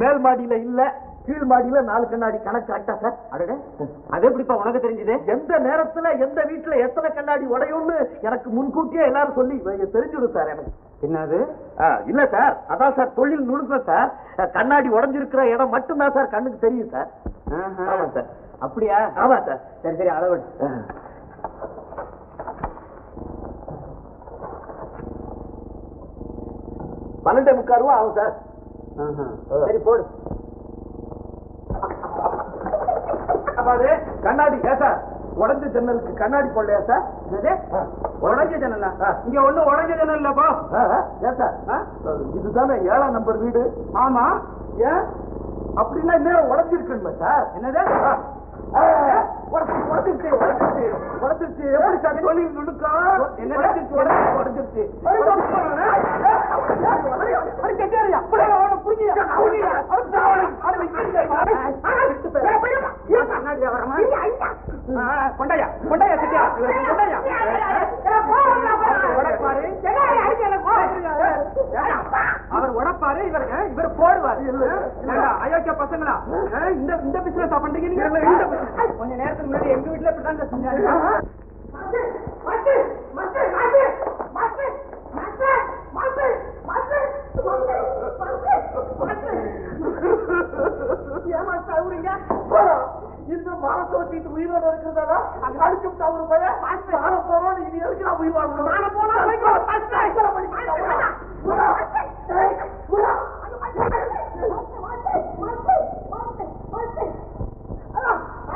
மேல் மாடியில இல்லை. கீழ் மாடியில நாலு கண்ணாடி கணக்கு கரெக்டா சார்? அடடே. அது எப்படிப்பா உனக்கு தெரிஞ்சது? எந்த நேரத்துல எந்த வீட்டுல எத்தனை கண்ணாடி உடையும்னு எனக்கு முன்கூட்டியே எல்லாரும் சொல்லி தெரிஞ்சிடும் சார் எனக்கு. என்னது? இல்ல சார். அதான் சார் தொழில் நுணுக்கம் சார். கண்ணாடி உடைஞ்சிருக்கிற இடம் மட்டும்தான் சார் கண்ணுக்கு தெரியும் சார். ஆமா சார். அப்படியா? ஆமா சார். சரி சரி அளவு பன்னெண்டே முக்கால் ரூபா ஆகும் சார். சரி போடு. அப்பாது கண்ணாடி ஏன் சார்? உடஞ்ச ஜன்னலுக்கு கண்ணாடி போடலையா சார்? உடஞ்ச ஜன்னலா. இங்க ஒண்ணு உடஞ்ச ஜன்னல் இல்லப்பா ஆ? இதுதானே ஏழாம் நம்பர் வீடு? ஆமா. ஏன்? அப்படின்னா நேரம் உடஞ்சிருக்குங்க சார். என்னது? கொண்டாயா கொண்டாயா சத்யா அவர் உடப்பாரு இவர் இவர் போடுவாரு. அயோக்கிய பசங்களா? இந்த இந்த பிசினஸ் பண்றீங்க நீங்க. கொஞ்ச நேரத்துக்கு முன்னாடி எங்க வீட்டுல இப்படி தான் செஞ்சாரு இந்த மரத்தை வச்சுட்டு உயிரோட இருக்கிறதா தவறு போய வாழ போறோம் இனி எதுக்கு நான் உயிர் வாழணும்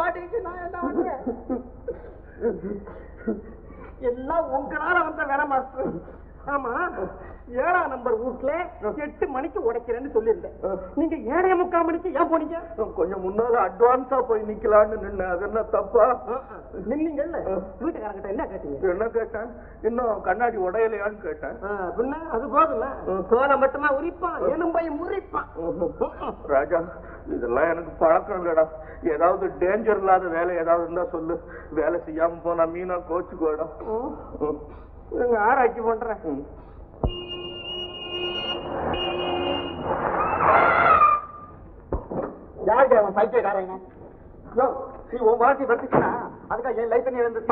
தற்கொலை பண்ணிக்கிற எல்லாம் உங்களால வந்த வேலை மாஸ்டர். ஆமா. ஏழாம் நம்பர் வீட்ல எட்டு மணிக்கு உடைக்கிறேன்னு சொல்லியிருந்தேன். நீங்க ஏழே முக்கால் மணிக்கு ஏன் போனீங்க? கொஞ்சம் முன்னால அட்வான்ஸா போய் நிக்கலாம்னு நின்ன அது என்ன தப்பா? நின்னீங்கல்ல? வீட்டுக்காரங்கிட்ட என்ன கேட்டீங்க? என்ன கேட்டேன்? இன்னும் கண்ணாடி உடையலையான்னு கேட்டேன். பின்ன அது போதும்ல? தோலை மட்டுமா உரிப்பான்? எலும்பை முறிப்பான்? ராஜா இதெல்லாம் எனக்கு பழக்கம் இல்லடா. ஏதாவது டேஞ்சர் இல்லாத வேலை ஏதாவது இருந்தா சொல்லு. வேலை செய்யாம போனா மீனா கோச்சுக்கோடா ஆராய்ச்சி பண்றேன். யாருக்கு அவன் பைத்தியக்காரங்க யோ நீ உன் வாழ்க்கை வெறுத்துச்சுனா அதுக்காக என் லைஃப் நீ வந்து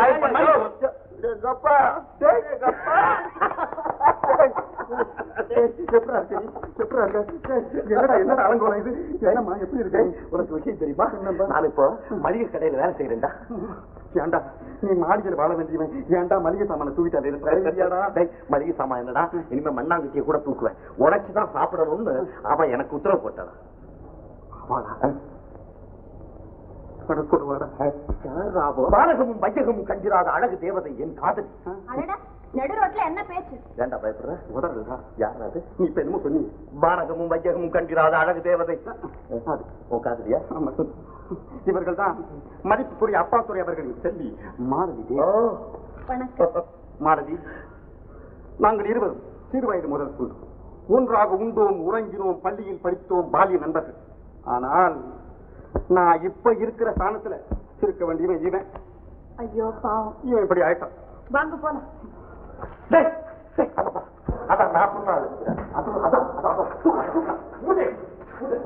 என்னடா அலங்கோலம் இது? என்னம்மா எப்படி இருக்கு? உனக்கு விஷயம் தெரியுமா? நான் இப்போ மளிகை கடையில வேலை செய்யறேன்டா ஏன்டா நீ மாளிகையில் வாழ வேண்டியவன். ஏன்டா மளிகை சாமான டேய், மளிகை சாமான் என்னடா? இனிமே மண்ணாங்கட்டியை கூட தூக்குவேன். உடைச்சு தான் சாப்பிடணும்னு அவன் எனக்கு உத்தரவு போட்டான். பாலகமும் வையகமும் கண்டிராத அழகு தேவதை என் காதலி. அடடா நடு ரோட்ல என்ன பேச்சு? ஏண்டா பயப்படுற? உதறா யார் அது நீ இப்ப என்னமோ பாரகமும் வையகமும் கண்டிராத அழகு தேவதை. அது உன் காதலியா? ஆமா இவர்கள் தான் மதிப்புக்குரிய அப்பாத்துறை அவர்களின் செல்வி மாலதி மாலதி நாங்கள் இருவரும் சிறு வயது முதல் ஒன்றாக உண்டோம் உறங்கினோம் பள்ளியில் படித்தோம் பாலிய நண்பர்கள். ஆனால் நான் இப்ப இருக்கிற ஸ்தானத்துல இருக்க வேண்டியவன் இவன் ஐயோ பாவம் இவன் இப்படி ஆயிட்டான் வாங்க போலாம். அதான் நான் சொன்ன ஆளு. அதான், அதான், அதான், அதான். தூக்கு, தூக்கு. மூடு, மூடு.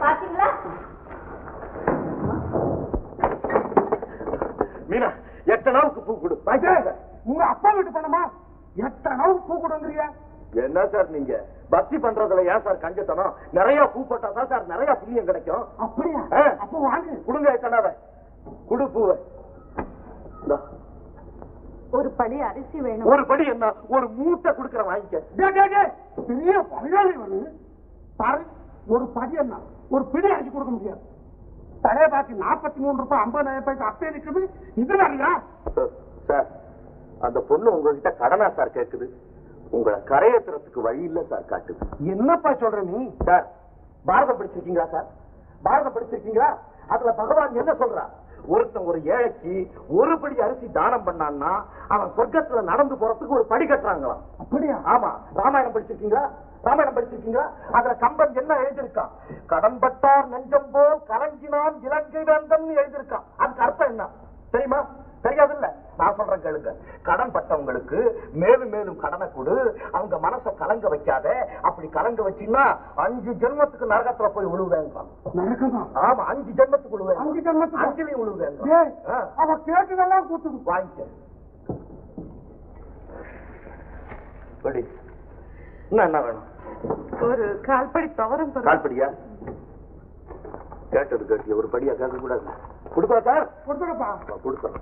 பாத்தீங்களா மீனா எட்டனாவுக்கு பூ கொடு உங்க அப்பா வீட்டு பண்ணமா எத்தனை பூ கொடுங்கறியா என்ன சார் நீங்க? பக்தி பண்றதுல ஏன் சார் கஞ்சத்தனம்? நிறைய பூ போட்டா தான் சார் நிறைய புண்ணியம் கிடைக்கும். அப்படியா. அப்ப வாங்க. கொடுங்க எட்டனாவை குடு பூவை. ஒரு படி அரிசி வேணும். ஒரு படி என்ன? ஒரு மூட்டை கொடுக்கற வாங்கிக்க. பெரிய பங்காளி பாரு ஒரு படி என்ன? ஒரு பிடி அரிசி கொடுக்க முடியாது. தலைய பாக்கி நாற்பத்தி மூணு ரூபாய் ஐம்பதாயிரம் ரூபாய்க்கு அப்பே இருக்குது இது சார் அந்த பொண்ணு உங்ககிட்ட கடனா சார் கேக்குது. உங்களை கரையேத்துறதுக்கு வழி இல்ல சார் காட்டுது என்னப்பா சொல்ற நீ? சார் பாரதம் படிச்சிருக்கீங்களா சார்? பாரதம் படிச்சிருக்கீங்களா? அதுல பகவான் என்ன சொல்றான் ஒருத்தன் ஒரு ஏழைக்கு ஒரு படி அரிசி தானம் பண்ணான்னா அவன் சொர்க்கத்துல நடந்து போறதுக்கு ஒரு படி கட்டுறாங்களாம். அப்படியா? ஆமா. ராமாயணம் படிச்சிருக்கீங்களா? ராமாயணம் படிச்சிருக்கீங்களா? அதுல கம்பன் என்ன எழுதியிருக்கான்? கடன்பட்டார் நெஞ்சம் போல் கலங்கினான் இலங்கை வேந்தன் எழுதியிருக்கான். அதுக்கு அர்த்தம் என்ன? தெரியுமா? தெரியாதுல்ல? நான் சொல்றேன் கேளுங்க. கடன் பட்டவங்களுக்கு மேலும் மேலும் கடனை கொடு. அவங்க மனசை கலங்க வைக்காத. அப்படி கலங்க வச்சீங்கன்னா அஞ்சு ஜென்மத்துக்கு நரகத்துல போய் விழுவேங்க ஆமா அஞ்சு ஜென்மத்துக்கு விழுவேன் அஞ்சு ஜென்மத்துக்கு? அஞ்சுலையும் விழுவேங்க அவ கேட்டதெல்லாம் கூத்துடு வாங்கிக்க. என்ன வேணும்? ஒரு கால்படி பருப்பு. கால்படியா? கேட்டது கேட்டு ஒரு படியா கேட்க கூடாது கொடுப்பா சார்? கொடுத்துடப்பா. கொடுப்பேன்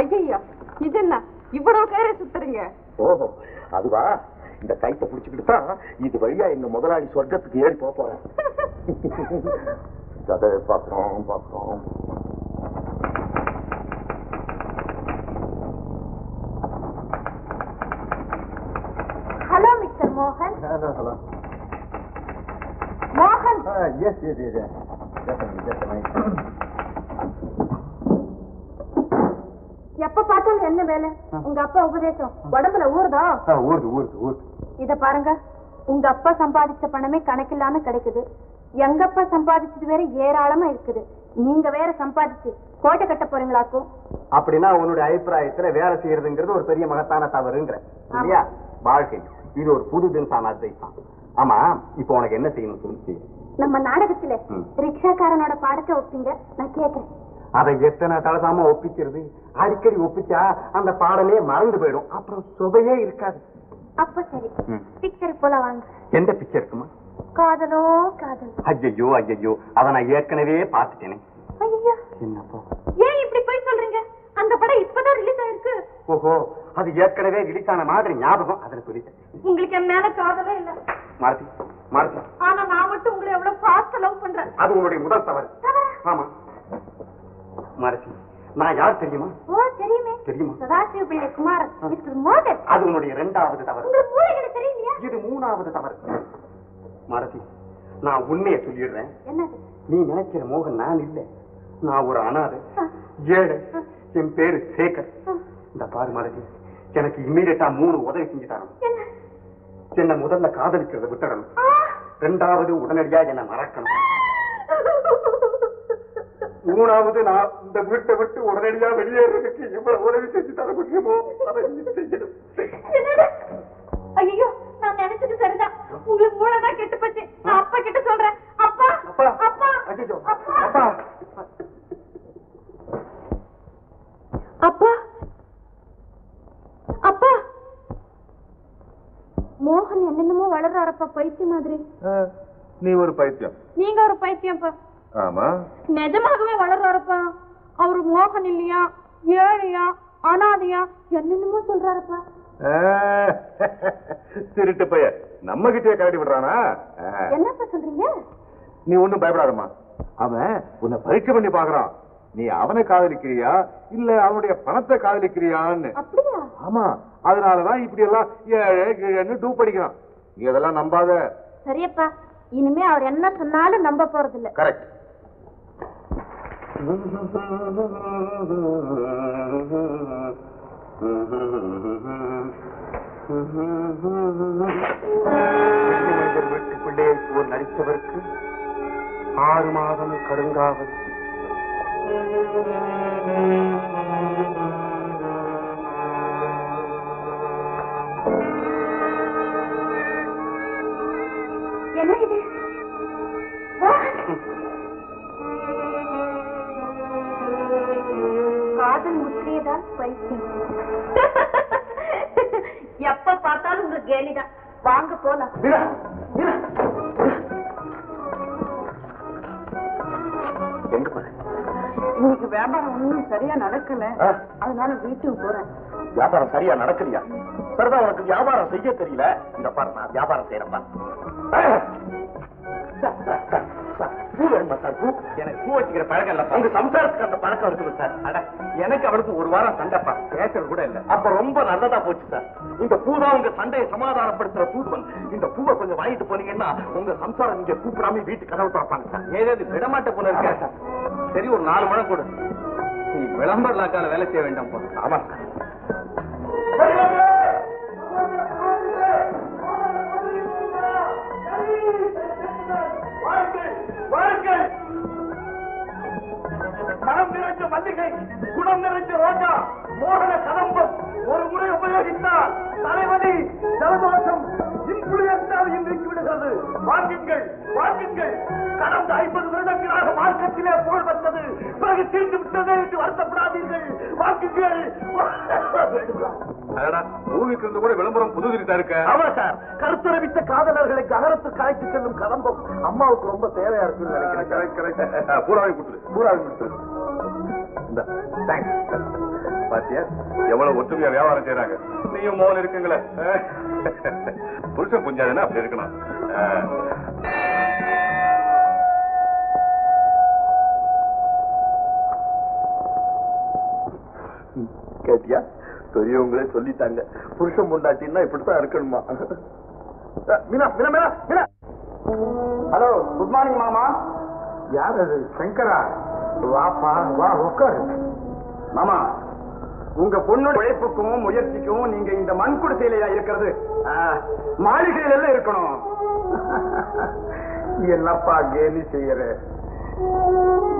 ஐயா இது என்ன இவ்வளவு கயிறை சுத்துறீங்க? ஓஹோ அதுவா? இந்த கைத்தை புடிச்சுக்கிட்டு தான் இது வழியா எங்க முதலாளி சொர்க்கத்துக்கு ஏறி போக போறேன். கதை பாக்குறோம் பாக்குறோம் ஹலோ மிஸ்டர் மோகன். ஹலோ மோகன். எஸ் எஸ் எஸ் எப்ப பார்த்தாலும் என்ன வேலை? உங்க அப்பா உபதேசம். உடம்புல ஊறுதா? ஊருக்கு ஊருக்கு ஊருக்கு இத பாருங்க. உங்க அப்பா சம்பாதிச்ச பணமே கணக்கில்லாம கிடைக்குது. எங்க அப்பா சம்பாதிச்சது வேற ஏராளமா இருக்குது. நீங்க வேற சம்பாதிச்சு கோட்டை கட்ட போறீங்களாக்கும்? அப்படின்னா உன்னுடைய அபிப்பிராயத்துல வேலை செய்யறதுங்கிறது ஒரு பெரிய மகத்தான தவறுங்கிற. இல்லையா? வாழ்க்கை. இது ஒரு புது தினசான அத்வைதான் ஆமா இப்போ உனக்கு என்ன செய்யணும் சொல்லி. நம்ம நாடகத்துல. ரிக்ஷாக்காரனோட பாடத்தை ஒப்பிங்க. நான் கேக்குறேன். அதை எத்தனை தலசாம ஒப்பிக்கிறது? அடிக்கடி ஒப்பிச்சா அந்த பாடலே மறந்து போயிடும். அப்புறம் சுவையே இருக்காது. அப்ப சரி. பிக்சர் போல வாங்க. எந்த பிக்சர் இருக்குமா? காதலோ காதல். ஐயோ ஐயோ அதை நான் ஏற்கனவே பார்த்துட்டேனே. ஐயோ என்னப்பா? ஏன் இப்படி போய் சொல்றீங்க? அந்த படம் இப்பதான் ரிலீஸ் ஆயிருக்கு. ஓஹோ அது ஏற்கனவே ரிலீஸ் ஆன மாதிரி ஞாபகம் அதுல சொல்லிட்டேன். உங்களுக்கு என் மேல காதலே இல்ல. மாருதி மாருதி. ஆனா நான் மட்டும் உங்களை எவ்வளவு ஃபாஸ்ட் லவ் பண்றேன். அது உன்னுடைய முதல் தவறா? ஆமா. மாருதி நான் யார் தெரியுமா? ஓ தெரியுமே. தெரியுமா? சதாசிவ பிள்ளை குமாரன் மிஸ்டர் மோகன். அது உன்னுடைய இரண்டாவது தவறு. உங்களுக்கு மூளைகளை தெரியலையா இது மூணாவது தவறு. மாருதி நான் உண்மையை சொல்லிடுறேன். என்னது? நீ நினைக்கிற மோகன் நான் இல்ல. நான் ஒரு அனாதை ஏழை என் பேரு சேகர். இந்த பாரு மாருதி எனக்கு இம்மீடியட்டா மூணு உதவி செஞ்சு தரணும். என்ன? முதல்ல காதலிக்கிறத விட்டுறணும்! ரெண்டாவது உடனடியா என்ன மறக்கணும். மூணாவது நான் இந்த வீட்டை விட்டு உடனடியா வெளியேறதுக்கு எவ்வளவு உதவி செஞ்சு தர முடியுமோ? அதை செய்யணும்? ஐயையோ, நான் நினைச்சது சரிதான். உங்களுக்கு மூளைதான் கெட்டு போச்சு. நான் அப்பா கிட்ட சொல்றேன். அப்பா அப்பா. அப்பா ஐயோ அப்பா. அப்பா. அப்பா. அப்பா. மோகன் என்னென்னமோ வளர்றாரப்பா பைத்தியம் மாதிரி. நீ ஒரு பைத்தியம். நீங்க ஒரு பைத்தியம்ப்பா ஆமா. நிஜமாகவே வளர்றாரப்பா. அவரு மோகன் இல்லையா ஏழையா அனாதையா என்னென்னமோ சொல்றாருப்பா. திருட்டு பைய நம்ம கிட்டே கரடி விடுறானா. என்னப்பா சொல்றீங்க? நீ ஒண்ணும் பயப்படாதம்மா. அவன் உன்னை பரீட்சை பண்ணி பாக்குறான் நீ அவனை காதலிக்கிறியா இல்ல அவனுடைய பணத்தை காதலிக்கிறியான்னு? அப்படியா? ஆமா. அதனாலதான் இப்படி எல்லாம் ஏழை டூப் படிக்கிறான் நீ அதெல்லாம் நம்பாத. சரியப்பா. இனிமே அவர் என்ன சொன்னாலும் நம்ப போறது இல்ல கரெக்ட். வீட்டுக்குள்ளே போர் நடித்தவருக்கு ஆறு மாதம் கடுங்காவல். என்ன இது? காதல் முற்றியதால் பைத்தியம் எப்ப பார்த்தாலும் உங்க கேலிதான். வாங்க போலாம். எங்க இன்னைக்கு வியாபாரம் ஒண்ணும் சரியா நடக்கல? அதனால வீட்டுக்கு போறேன். வியாபாரம் சரியா நடக்கலையா? சரிதான் உனக்கு வியாபாரம் செய்ய தெரியல. இந்த பாரு நான் வியாபாரம் செய்யறப்பா பூ வேணுமா சார் பூ எனக்கு பூ வச்சுக்கிற பழக்கம் இல்ல உங்க சம்சாரத்துக்கு அந்த பழக்கம் இருக்குது சார். அட எனக்கு அவளுக்கு ஒரு வாரம் சண்டைப்பா. பேசுறது கூட இல்ல. அப்ப ரொம்ப நல்லதா போச்சு சார். இந்த பூ தான் உங்க சண்டையை சமாதானப்படுத்துற தூதுவன். இந்த பூவை கொஞ்சம் வாங்கிட்டு போனீங்கன்னா உங்க சம்சாரம் நீங்க கூப்பிடாம வீட்டு கதவு திறப்பாங்க சார். ஏதாவது விடமாட்ட போல இருக்க. சரி. ஒரு நாலு முழம் கொடு. நீ விளம்பர லாக்கால வேலை செய்ய வேண்டாம் போ ஆமா சார். மனம் நிறைஞ்ச மல்லிகை குணம் நிறைஞ்ச ரோஜா. மோகன கதம்பம் ஒரு முறை உபயோகித்தால் தலைவலி ஜலதோஷம் இன்ஃபுளுயன்ஸால் இன்றைக்கு விடுகிறது. வாங்குங்கள் வாங்குங்கள் கடந்த ஐம்பது வருடங்களாக மார்க்கத்திலே புகழ் வந்தது பிறகு தீர்ந்து விட்டது என்று வருத்தப்படாதீர்கள். வாங்குங்கள் இருந்து கூட விளம்பரம் புதுதிரித்தா இருக்க? ஆமா சார். கருத்துரவித்த காதலர்களை ககரத்துக்கு அழைத்து செல்லும் கதம்பம் அம்மாவுக்கு ரொம்ப தேவையா இருக்குன்னு நினைக்கிறேன். பூராவை கொடுத்துரு பூரா கொடுத்துரு இந்த தேங்க்ஸ் பாத்தியா? எவ்வளவு ஒற்றுமையா வியாபாரம் செய்யறாங்க நீயும் மோகன் இருக்குங்களே. புருஷன் புஞ்சாதுன்னா அப்படி இருக்கணும். கேட்டியா? பெரியவங்களே சொல்லிட்டாங்க. புருஷன் பொண்டாட்டின்னா இப்படித்தான் இருக்கணுமா? Meena Meena Meena Meena. Hello good morning மாமா. யார் அது? சங்கரா? வாப்பா வா உட்காரு. மாமா உங்க பொண்ணோட உழைப்புக்கும் முயற்சிக்கும் நீங்க இந்த மண் குடிசையிலையா இருக்கிறது? மாளிகையில எல்லாம் இருக்கணும். என்னப்பா கேலி செய்யற?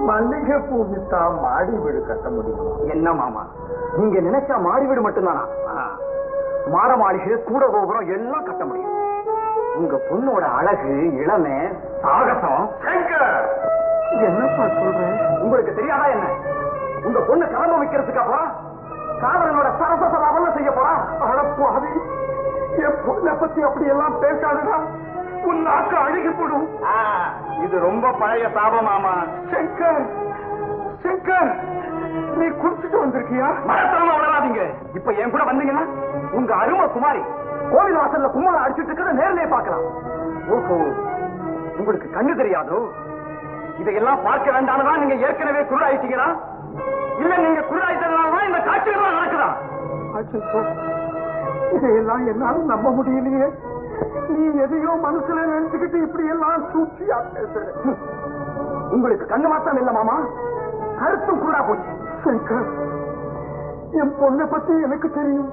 மல்லிகை பூ வித்தா மாடி வீடு கட்ட முடியும்? என்ன மாமா? நீங்க நினைச்சா மாடி வீடு மட்டும்தானா? மாட மாளிகை கூட கோபுரம் எல்லாம் கட்ட முடியும். உங்க பொண்ணோட அழகு இளமை சாகசம். என்னப்பா சொல்றேன் உங்களுக்கு தெரியாதா என்ன? உங்க பொண்ணு கலந்து வைக்கிறதுக்கு அப்புறம் காதலனோட சரச அவல செய்ய போறா? அழப்பாவி என் பொண்ணை பத்தி அப்படி எல்லாம் பேசாதடா. உன் நாக்கு அழுகி போடும் இது ரொம்ப பழைய சாபமாமா சங்கர் சங்கர் நீ குடிச்சிட்டு வந்திருக்கியா? மரத்தனமா வளராதீங்க இப்ப என் கூட வந்தீங்கன்னா உங்க அருமை குமாரி கோவில் வாசல்ல கும்மாளம் அடிச்சிட்டு இருக்கிறத நேர்லயே பார்க்கலாம். ஓஹோ உங்களுக்கு கண்ணு தெரியாதோ? இதையெல்லாம் பார்க்க வேண்டாம்தான் நீங்க ஏற்கனவே குருடாயிட்டீங்களா இல்ல நீங்க குருடாயிட்டதுனால இந்த காட்சிகள்லாம் நடக்குதா இதையெல்லாம் என்னால நம்ப முடியலையே. நீ எதையோ மனசுல நினைச்சுக்கிட்டு இப்படி எல்லாம் சூழ்ச்சியா பேசுற. உங்களுக்கு கண்ணு மாத்தம் இல்ல மாமா. கருத்தும் குருடா போச்சு. சங்கர் என் பொண்ணை பத்தி எனக்கு தெரியும்.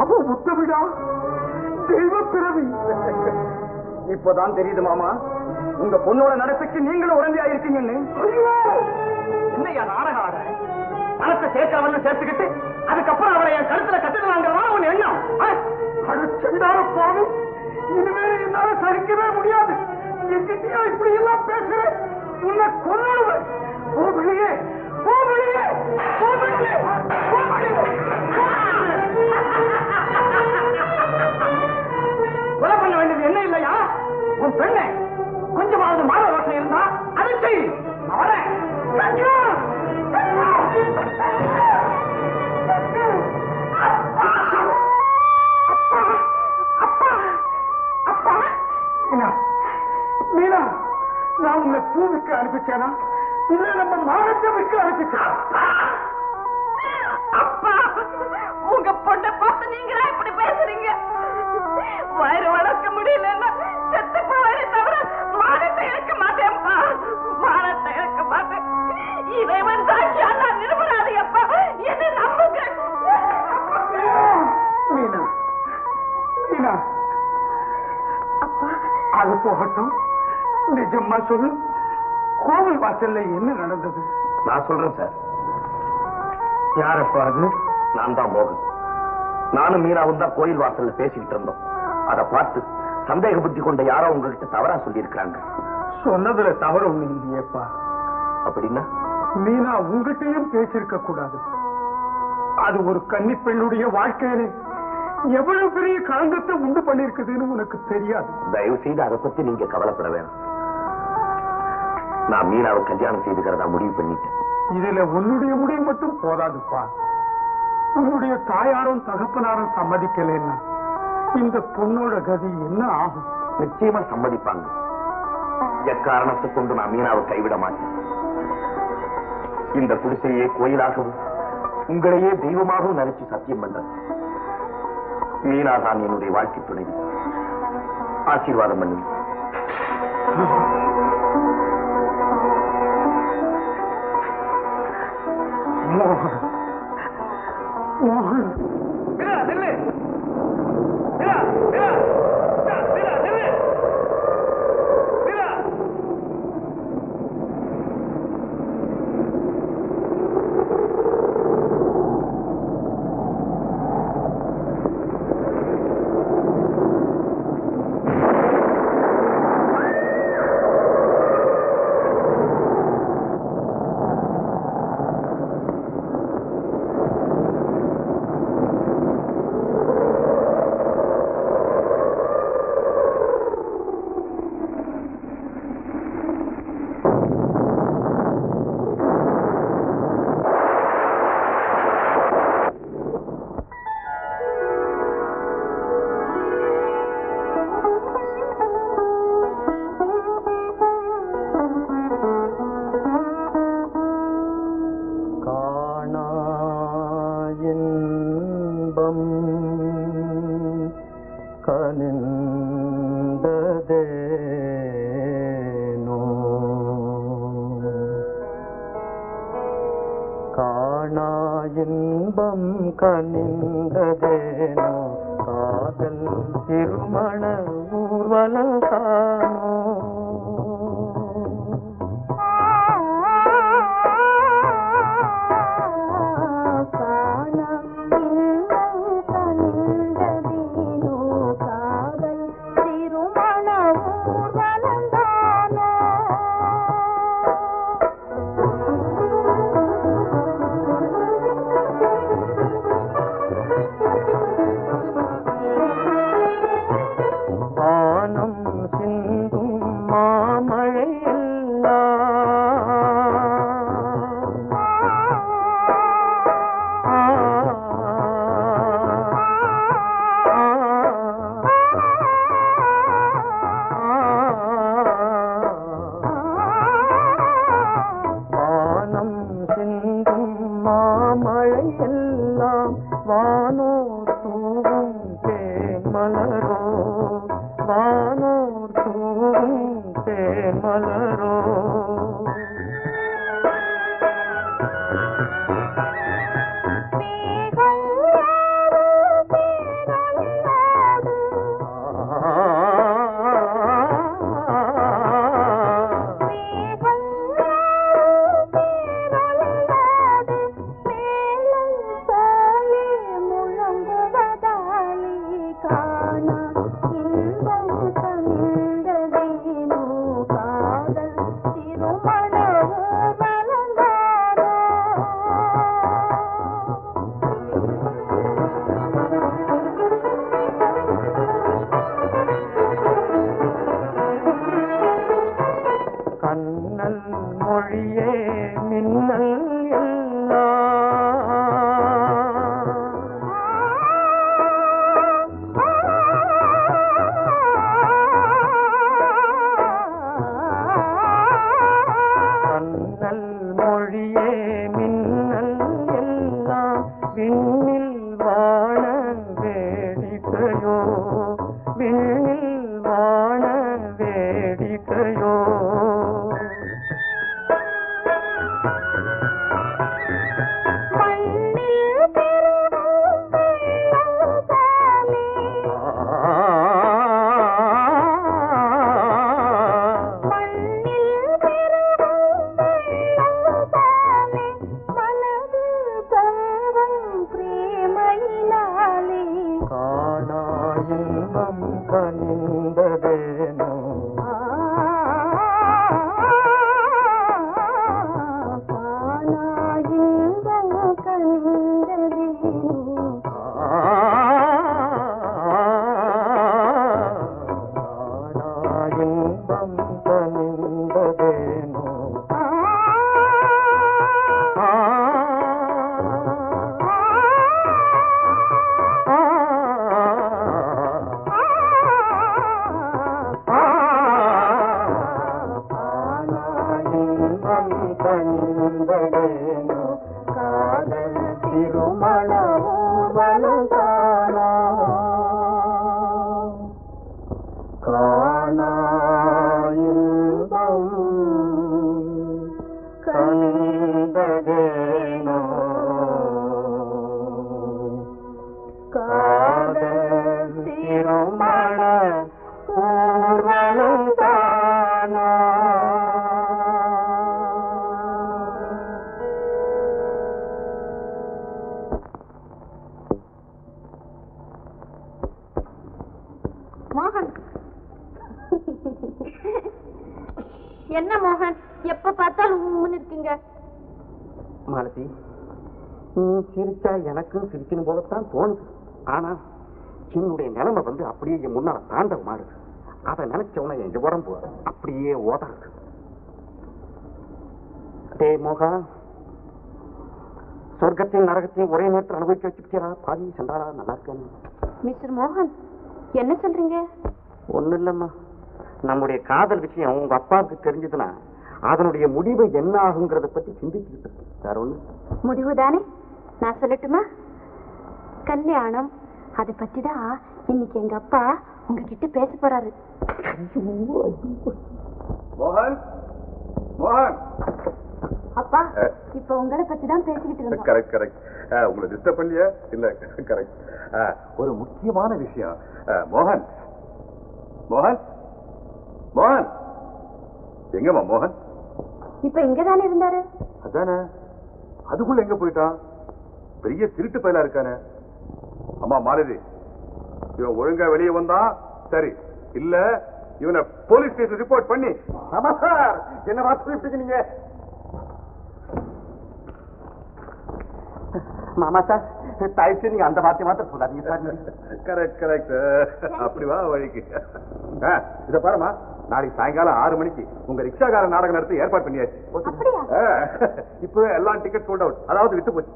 அவ உத்தவிடா தெய்வ பிறவி. இப்பதான் தெரியுது மாமா. உங்க பொண்ணோட நடத்தைக்கு நீங்களும் உடந்தையா இருக்கீங்கன்னு. என்னையா நாடகம் ஆட? பணத்தை சேர்க்கிறவன் சேர்த்துக்கிட்டு அதுக்கப்புறம் அவளை என் கருத்துல கட்டுக்கலாங்கிறதா உன் எண்ணம். அடிச்சண்டார பாவம். இனிமேல் என்னால சகிக்கவே முடியாது. எங்கிட்டயா இப்படி எல்லாம் பேசுற உன்னை போ வெளியே. போ வெளியே. கொலை பண்ண வேண்டியது என்ன இல்லையா? உன் பெண்ணை கொஞ்சமாவது மாத ரோஷம் இருந்தா அதை செய் அவரை. மீனா நான் அனுப்பிச்சேனா? இல்ல நம்ம அப்பா உங்க பொண்ணை பார்த்து நீங்களா இப்படி பேசுறீங்க? வயிறு வளர்க்க முடியலன்னா செத்து போவாரே தவிர மானத்தை இழக்க மாட்டேன்ப்பா. மானத்தை இழக்க மாட்டேன். இறைவன் அது போகட்டும். நிஜமா சொல்லு கோவில் வாசல்ல என்ன நடந்தது? நான் சொல்றேன் சார். யாரப்பா அது? நான் தான் மோகன். நானும் மீனாவும் தான் கோயில் வாசல்ல பேசிக்கிட்டு இருந்தோம். அதை பார்த்து சந்தேக புத்தி கொண்ட யாரோ உங்ககிட்ட தவறா சொல்லியிருக்கிறாங்க. சொன்னதுல தவறு ஒண்ணு இல்லையேப்பா. அப்படின்னா? மீனா உங்ககிட்டயும் பேசியிருக்க கூடாது. அது ஒரு கன்னி பெண்ணுடைய வாழ்க்கையில. எவ்வளவு பெரிய களங்கத்தை உண்டு பண்ணிருக்குதுன்னு உனக்கு தெரியாது. தயவு செய்து அதை பத்தி நீங்க கவலைப்பட வேணாம். நான் மீனாவை கல்யாணம் செய்துக்கிறதா முடிவு பண்ணிட்டேன். இதுல உன்னுடைய முடிவு மட்டும் போதாதுப்பா. உன்னுடைய தாயாரும் தகப்பனாரும் சம்மதிக்கலைன்னா இந்த பொண்ணோட கதி என்ன ஆகும்? நிச்சயமா சம்மதிப்பாங்க. எக்காரணத்தை கொண்டு நான் மீனாவை கைவிட மாட்டேன். இந்த குடிசையே கோயிலாகவும் உங்களையே தெய்வமாகவும் நினைச்சு சத்தியம் பண்றேன். மீனா தான் என்னுடைய வாழ்க்கை துணைவி ஆசீர்வாதம் பண்ணுங்க மோகன். மோகன். காணா இன்பம் கனிந்ததேனோ? காதல் திருமண ஊர்வலம் காணோ வந்து அப்படியே என் முன்னால தாண்டவம் மாறுது அதை நினைச்ச உடனே என் உடம்பு அப்படியே ஓதாது டே மோகா சொர்க்கத்தையும் நரகத்தையும் ஒரே நேரத்தில் அனுபவிக்க வச்சுக்கிட்டா பாதி சண்டாளா நல்லா இருக்கேன் மிஸ்டர் மோகன் என்ன சொல்றீங்க? ஒண்ணும் இல்லம்மா. நம்முடைய காதல் விஷயம் உங்க அப்பாவுக்கு தெரிஞ்சதுன்னா அதனுடைய முடிவு என்ன ஆகுங்கிறத பத்தி சிந்திச்சுக்கிட்டு. வேற ஒண்ணு முடிவு தானே நான் சொல்லட்டுமா? கல்யாணம் அதை பத்தி தான் இன்னைக்கு எங்க அப்பா உங்ககிட்ட பேச போறாரு. மோகன்? மோகன்? அப்பா இப்ப உங்களை பத்தி தான் பேசிக்கிட்டு இருந்தோம். கரெக்ட் கரெக்ட் உங்களை டிஸ்டர்ப் பண்ணலையா? இல்ல கரெக்ட் ஒரு முக்கியமான விஷயம். மோகன்? மோகன்? மோகன்? எங்கம்மா மோகன்? இப்ப இங்கதானே இருந்தாரு? அதானே. அதுக்குள்ள எங்க போயிட்டான்? பெரிய திருட்டு பயலா இருக்கானே. அம்மா மாலதி இவன் ஒழுங்கா வெளியே வந்தான் சரி. இல்ல இவனை போலீஸ் ஸ்டேஷன் ரிப்போர்ட் பண்ணி. ஆமா சார். என்ன பார்த்து இப்படி நீங்க? மாமா சார் தயவுசெய்து நீங்க அந்த வார்த்தை மாத்திரம் சொல்லாதீங்க சார். கரெக்ட் கரெக்ட் அப்படி வா வழிக்கு. இத பாருமா நாளைக்கு சாயங்காலம் ஆறு மணிக்கு உங்க ரிக்ஷாக்கார நாடகம் நடத்தி ஏற்பாடு பண்ணியாச்சு. அப்படியா? ஆ, இப்போ எல்லாம் டிக்கெட் சோல்ட் அவுட் அதாவது விட்டு போச்சு.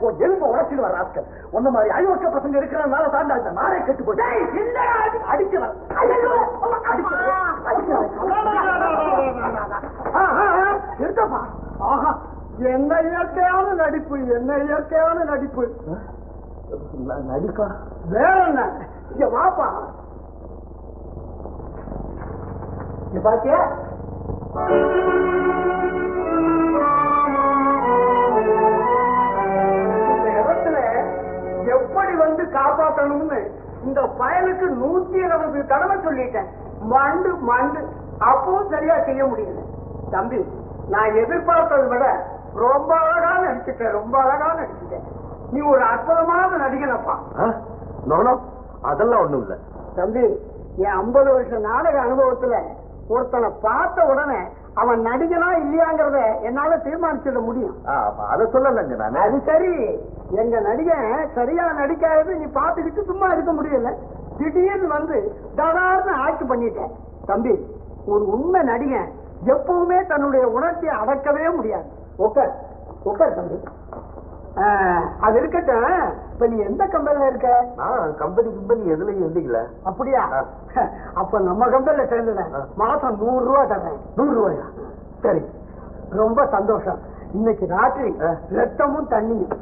உன் எலும்ப உடச்சிடுவா ராஸ்கல் உன்ன மாதிரி ஐவக்க பசங்க இருக்கிறதுனால தாண்டா இந்த நாளே கெட்டு போச்சு அடிக்கிறேன் எடுத்தப்பா ஆஹா என்ன இயற்கையான நடிப்பு என்ன இயற்கையான நடிப்பு நடிப்பா வேற என்ன இங்க வாப்பா பாத்தியா வந்து காப்பாற்றணும்னு இந்த பயலுக்கு நூத்தி இருபது தடவை சொல்லிட்டேன். மண்டு மண்டு. அப்பவும் சரியா செய்ய முடியல. தம்பி நான் எதிர்பார்த்ததை விட ரொம்ப அழகா நடிச்சுட்டேன் ரொம்ப அழகா நடிச்சுட்டேன். நீ ஒரு அற்புதமான நடிகனப்பா. நோனோ அதெல்லாம் ஒண்ணும் இல்ல. தம்பி என் ஐம்பது வருஷம் நாடக அனுபவத்துல ஒருத்தனை பார்த்த உடனே அவன் நடிகனா இல்லையாங்கிறத என்னால தீர்மானிச்சிட முடியும். அத சொல்லலங்க நானு அது சரி. எங்க நடிகன் சரியா நடிக்காதது நீ பார்த்துக்கிட்டு சும்மா இருக்க முடியல. திடீர்னு வந்து தடார்னு ஆட்சி பண்ணிட்டேன் தம்பி ஒரு உண்மை நடிகன் எப்பவுமே தன்னுடைய உணர்ச்சியை அடக்கவே முடியாது. உட்கார் உட்கார் தம்பி. அது இருக்கட்டும். இப்ப நீ எந்த கம்பெனில இருக்க? கம்பெனி கம்பெனி எதுலயும் இருந்தீங்கள அப்படியா? அப்ப நம்ம கம்பெனில சேர்ந்துட்டேன் மாசம் நூறு ரூபா தர்றேன். நூறு ரூபாயா? சரி. ரொம்ப சந்தோஷம். இன்னைக்கு ராத்திரி ரத்தமும் தண்ணியும்.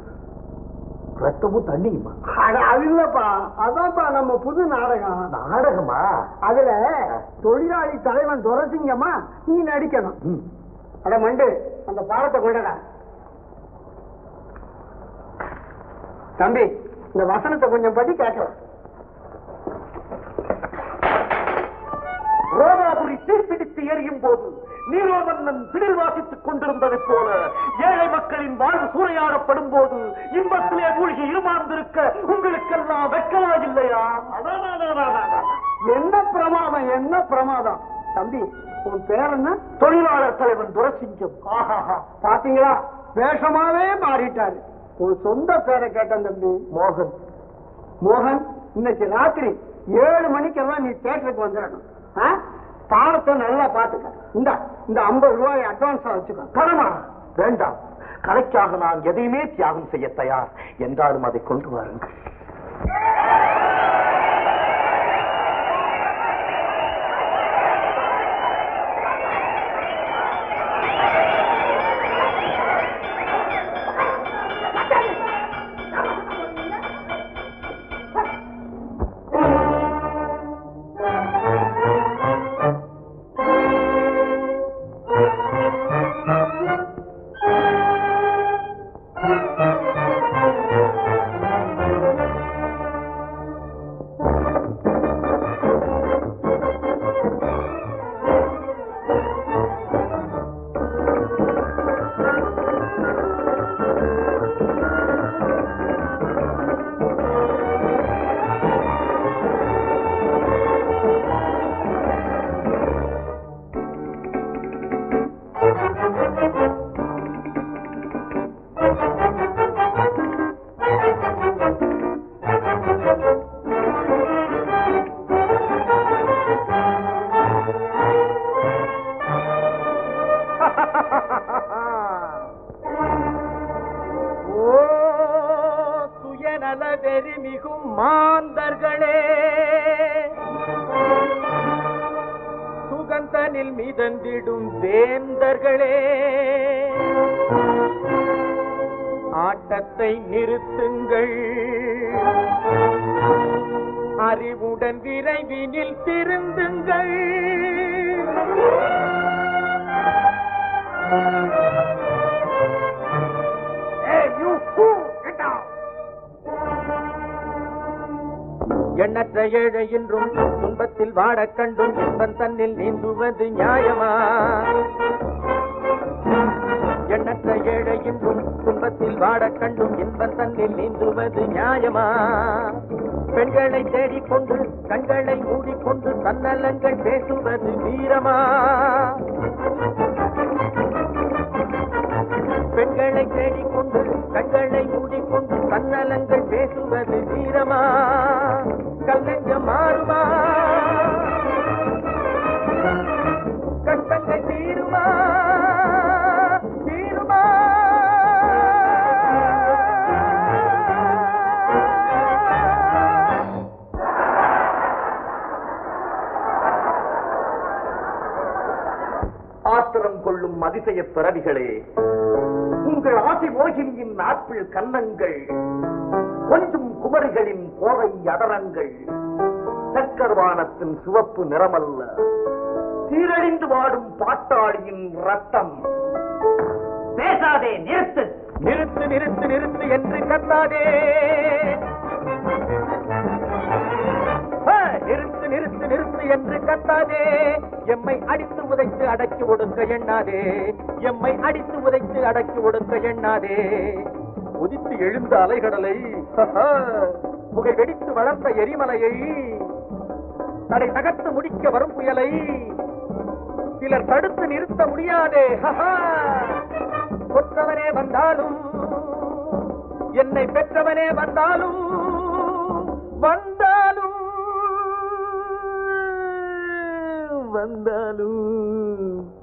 ரத்தமும் தண்ணியுமா? அது இல்லப்பா. அதான்ப்பா நம்ம புது நாடகம். நாடகமா? அதுல தொழிலாளி தலைவன் துரசிங்கம்மா நீ நடிக்கணும். அட மண்டு அந்த பாடத்தை கொண்டடா. தம்பி இந்த வசனத்தை கொஞ்சம் பத்தி கேட்கலாம். ரோமாபுரி தீர்ப்பிடித்து எரியும் போது நீரோமன்னன் பிடில் வாசித்துக் கொண்டிருந்ததைப் போல ஏழை மக்களின் வாழ்வு சூறையாடப்படும் போது இன்பத்திலே மூழ்கி இருமாந்திருக்க உங்களுக்கெல்லாம் வெட்கமா இல்லையா என்ன பிரமாதம் என்ன பிரமாதம்? தம்பி உன் பேர் என்ன? தொழிலாளர் தலைவன் துரசிங்கம். பாத்தீங்களா? வேஷமாவே மாறிட்டாரு. உன் சொந்த பேரை கேட்டேன் தம்பி. மோகன். மோகன் இன்னைக்கு ராத்திரி ஏழு மணிக்கெல்லாம் நீ தியேட்டருக்கு வந்துடணும்? பாடத்தை நல்லா பாத்துக்க இந்த இந்த ஐம்பது ரூபாய் அட்வான்ஸா வச்சுக்கோ. கடமா வேண்டாம். கலைக்காக நான் எதையுமே தியாகம் செய்ய தயார். என்றாலும் அதை கொண்டு வாருங்கள். வாடக் கண்டும் இன்பம் தன்னில் நீந்துவது நியாயமா? எண்ணற்ற ஏழை இன்றும் துன்பத்தில் வாடக் கண்டும் இன்பம் தன்னில் நீந்துவது நியாயமா? பெண்களை தேடிக்கொண்டு கண்களை மூடிக்கொண்டு தன்னலங்கள் பேசுவது வீரமா? கன்னங்கள் கொஞ்சம் குமரிகளின் கோவை அதரங்கள் சக்கரவானத்தின் சிவப்பு நிறமல்ல சீரழிந்து வாடும் பாட்டாளியின் ரத்தம் பேசாதே நிறுத்து. நிறுத்து நிறுத்து நிறுத்து என்று கத்தாதே. நிறுத்து. நிறுத்து நிறுத்து நிறுத்து என்று கத்தாதே. எம்மை அடித்து உதைத்து அடக்கி ஒடுக்க எண்ணாதே. எம்மை அடித்து உதைத்து அடக்கி ஒடுக்க எண்ணாதே. உதித்து எழுந்த அலைகடலை புகை வெடித்து வளர்ந்த எரிமலையை தடை தகர்த்து முடிக்க வரும் புயலை சிலர் தடுத்து நிறுத்த முடியாதே. ஹஹா. கொற்றவனே வந்தாலும் என்னை பெற்றவனே வந்தாலும் வந்தாலும் வந்தாலும்.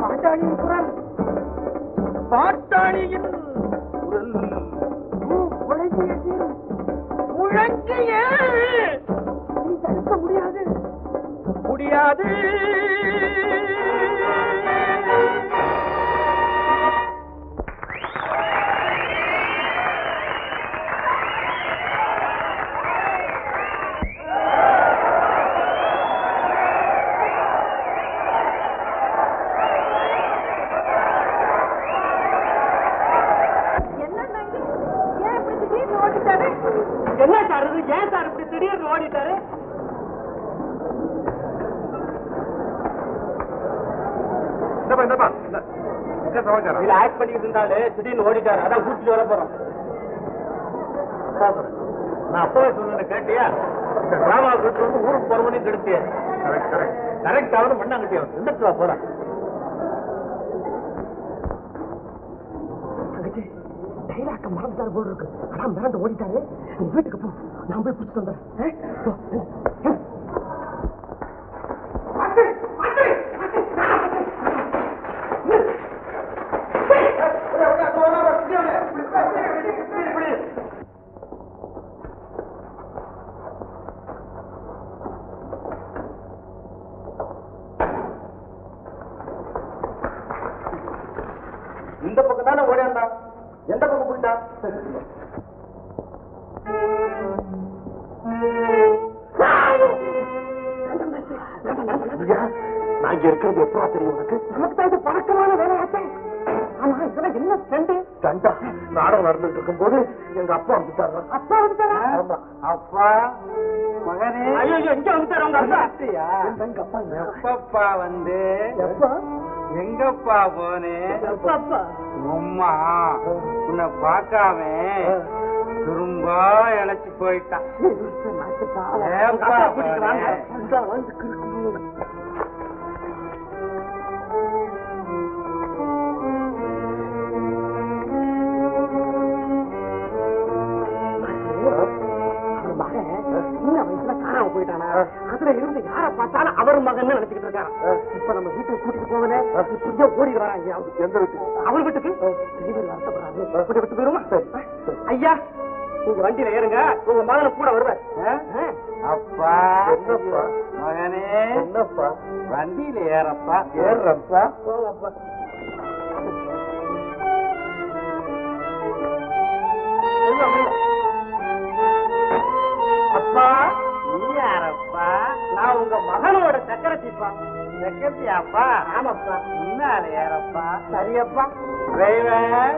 பாட்டாளியின் குரல். பாட்டாளியின் குரல். முழங்கிய தடுக்க முடியாது. முடியாது. சமாச்சாரம் பண்ணிட்டு இருந்தாலே திடீர்னு ஓடிட்டாரு. அதான் கூட்டிட்டு வர போறோம். நான் அப்பவே சொன்னதை கேட்டியா? டிராமா கூட்டு வந்து ஊருக்கு போறவனே கெடுத்தியா கரெக்ட் கரெக்ட் கரெக்ட் ஆகணும் மண்ணாங்கட்டியா எந்திரிச்சு வா போறேன். டைலாக்க மறந்துட்டாரு போல் இருக்கு. ஆனா மிரண்டு ஓடிட்டாரு. நீ வீட்டுக்கு போ. நான் போய் பிடிச்சிட்டு வந்துடுறேன். எங்கப்பா போனேன் அம்மா உன்னை பார்க்காம திரும்ப இழைச்சு போயிட்டான். போயிட்டானா? அதுல இருந்து யார பார்த்தாலும் அவர் மகன் நினைச்சுக்கிட்டு இருக்கான் இப்ப நம்ம வீட்டுக்கு கூட்டிட்டு போவனே? இப்படியே எந்த வீட்டுக்கு? அவர் வீட்டுக்கு? டிரைவர் வருத்தப்படுறாரு இப்படி விட்டு போயிருமா? ஐயா நீங்க வண்டியில ஏறுங்க. உங்க மகனை கூட வருவேன் அப்பா. என்னப்பா? மகனே. என்னப்பா? வண்டியில ஏறப்பா. ஏறுறப்பா போங்கப்பா. அப்பா. மகனோட சக்கரத்திப்பா செக்கத்தியாப்பா ஆமாப்பா. முன்னால ஏறப்பா சரியப்பா. டிரைவர்.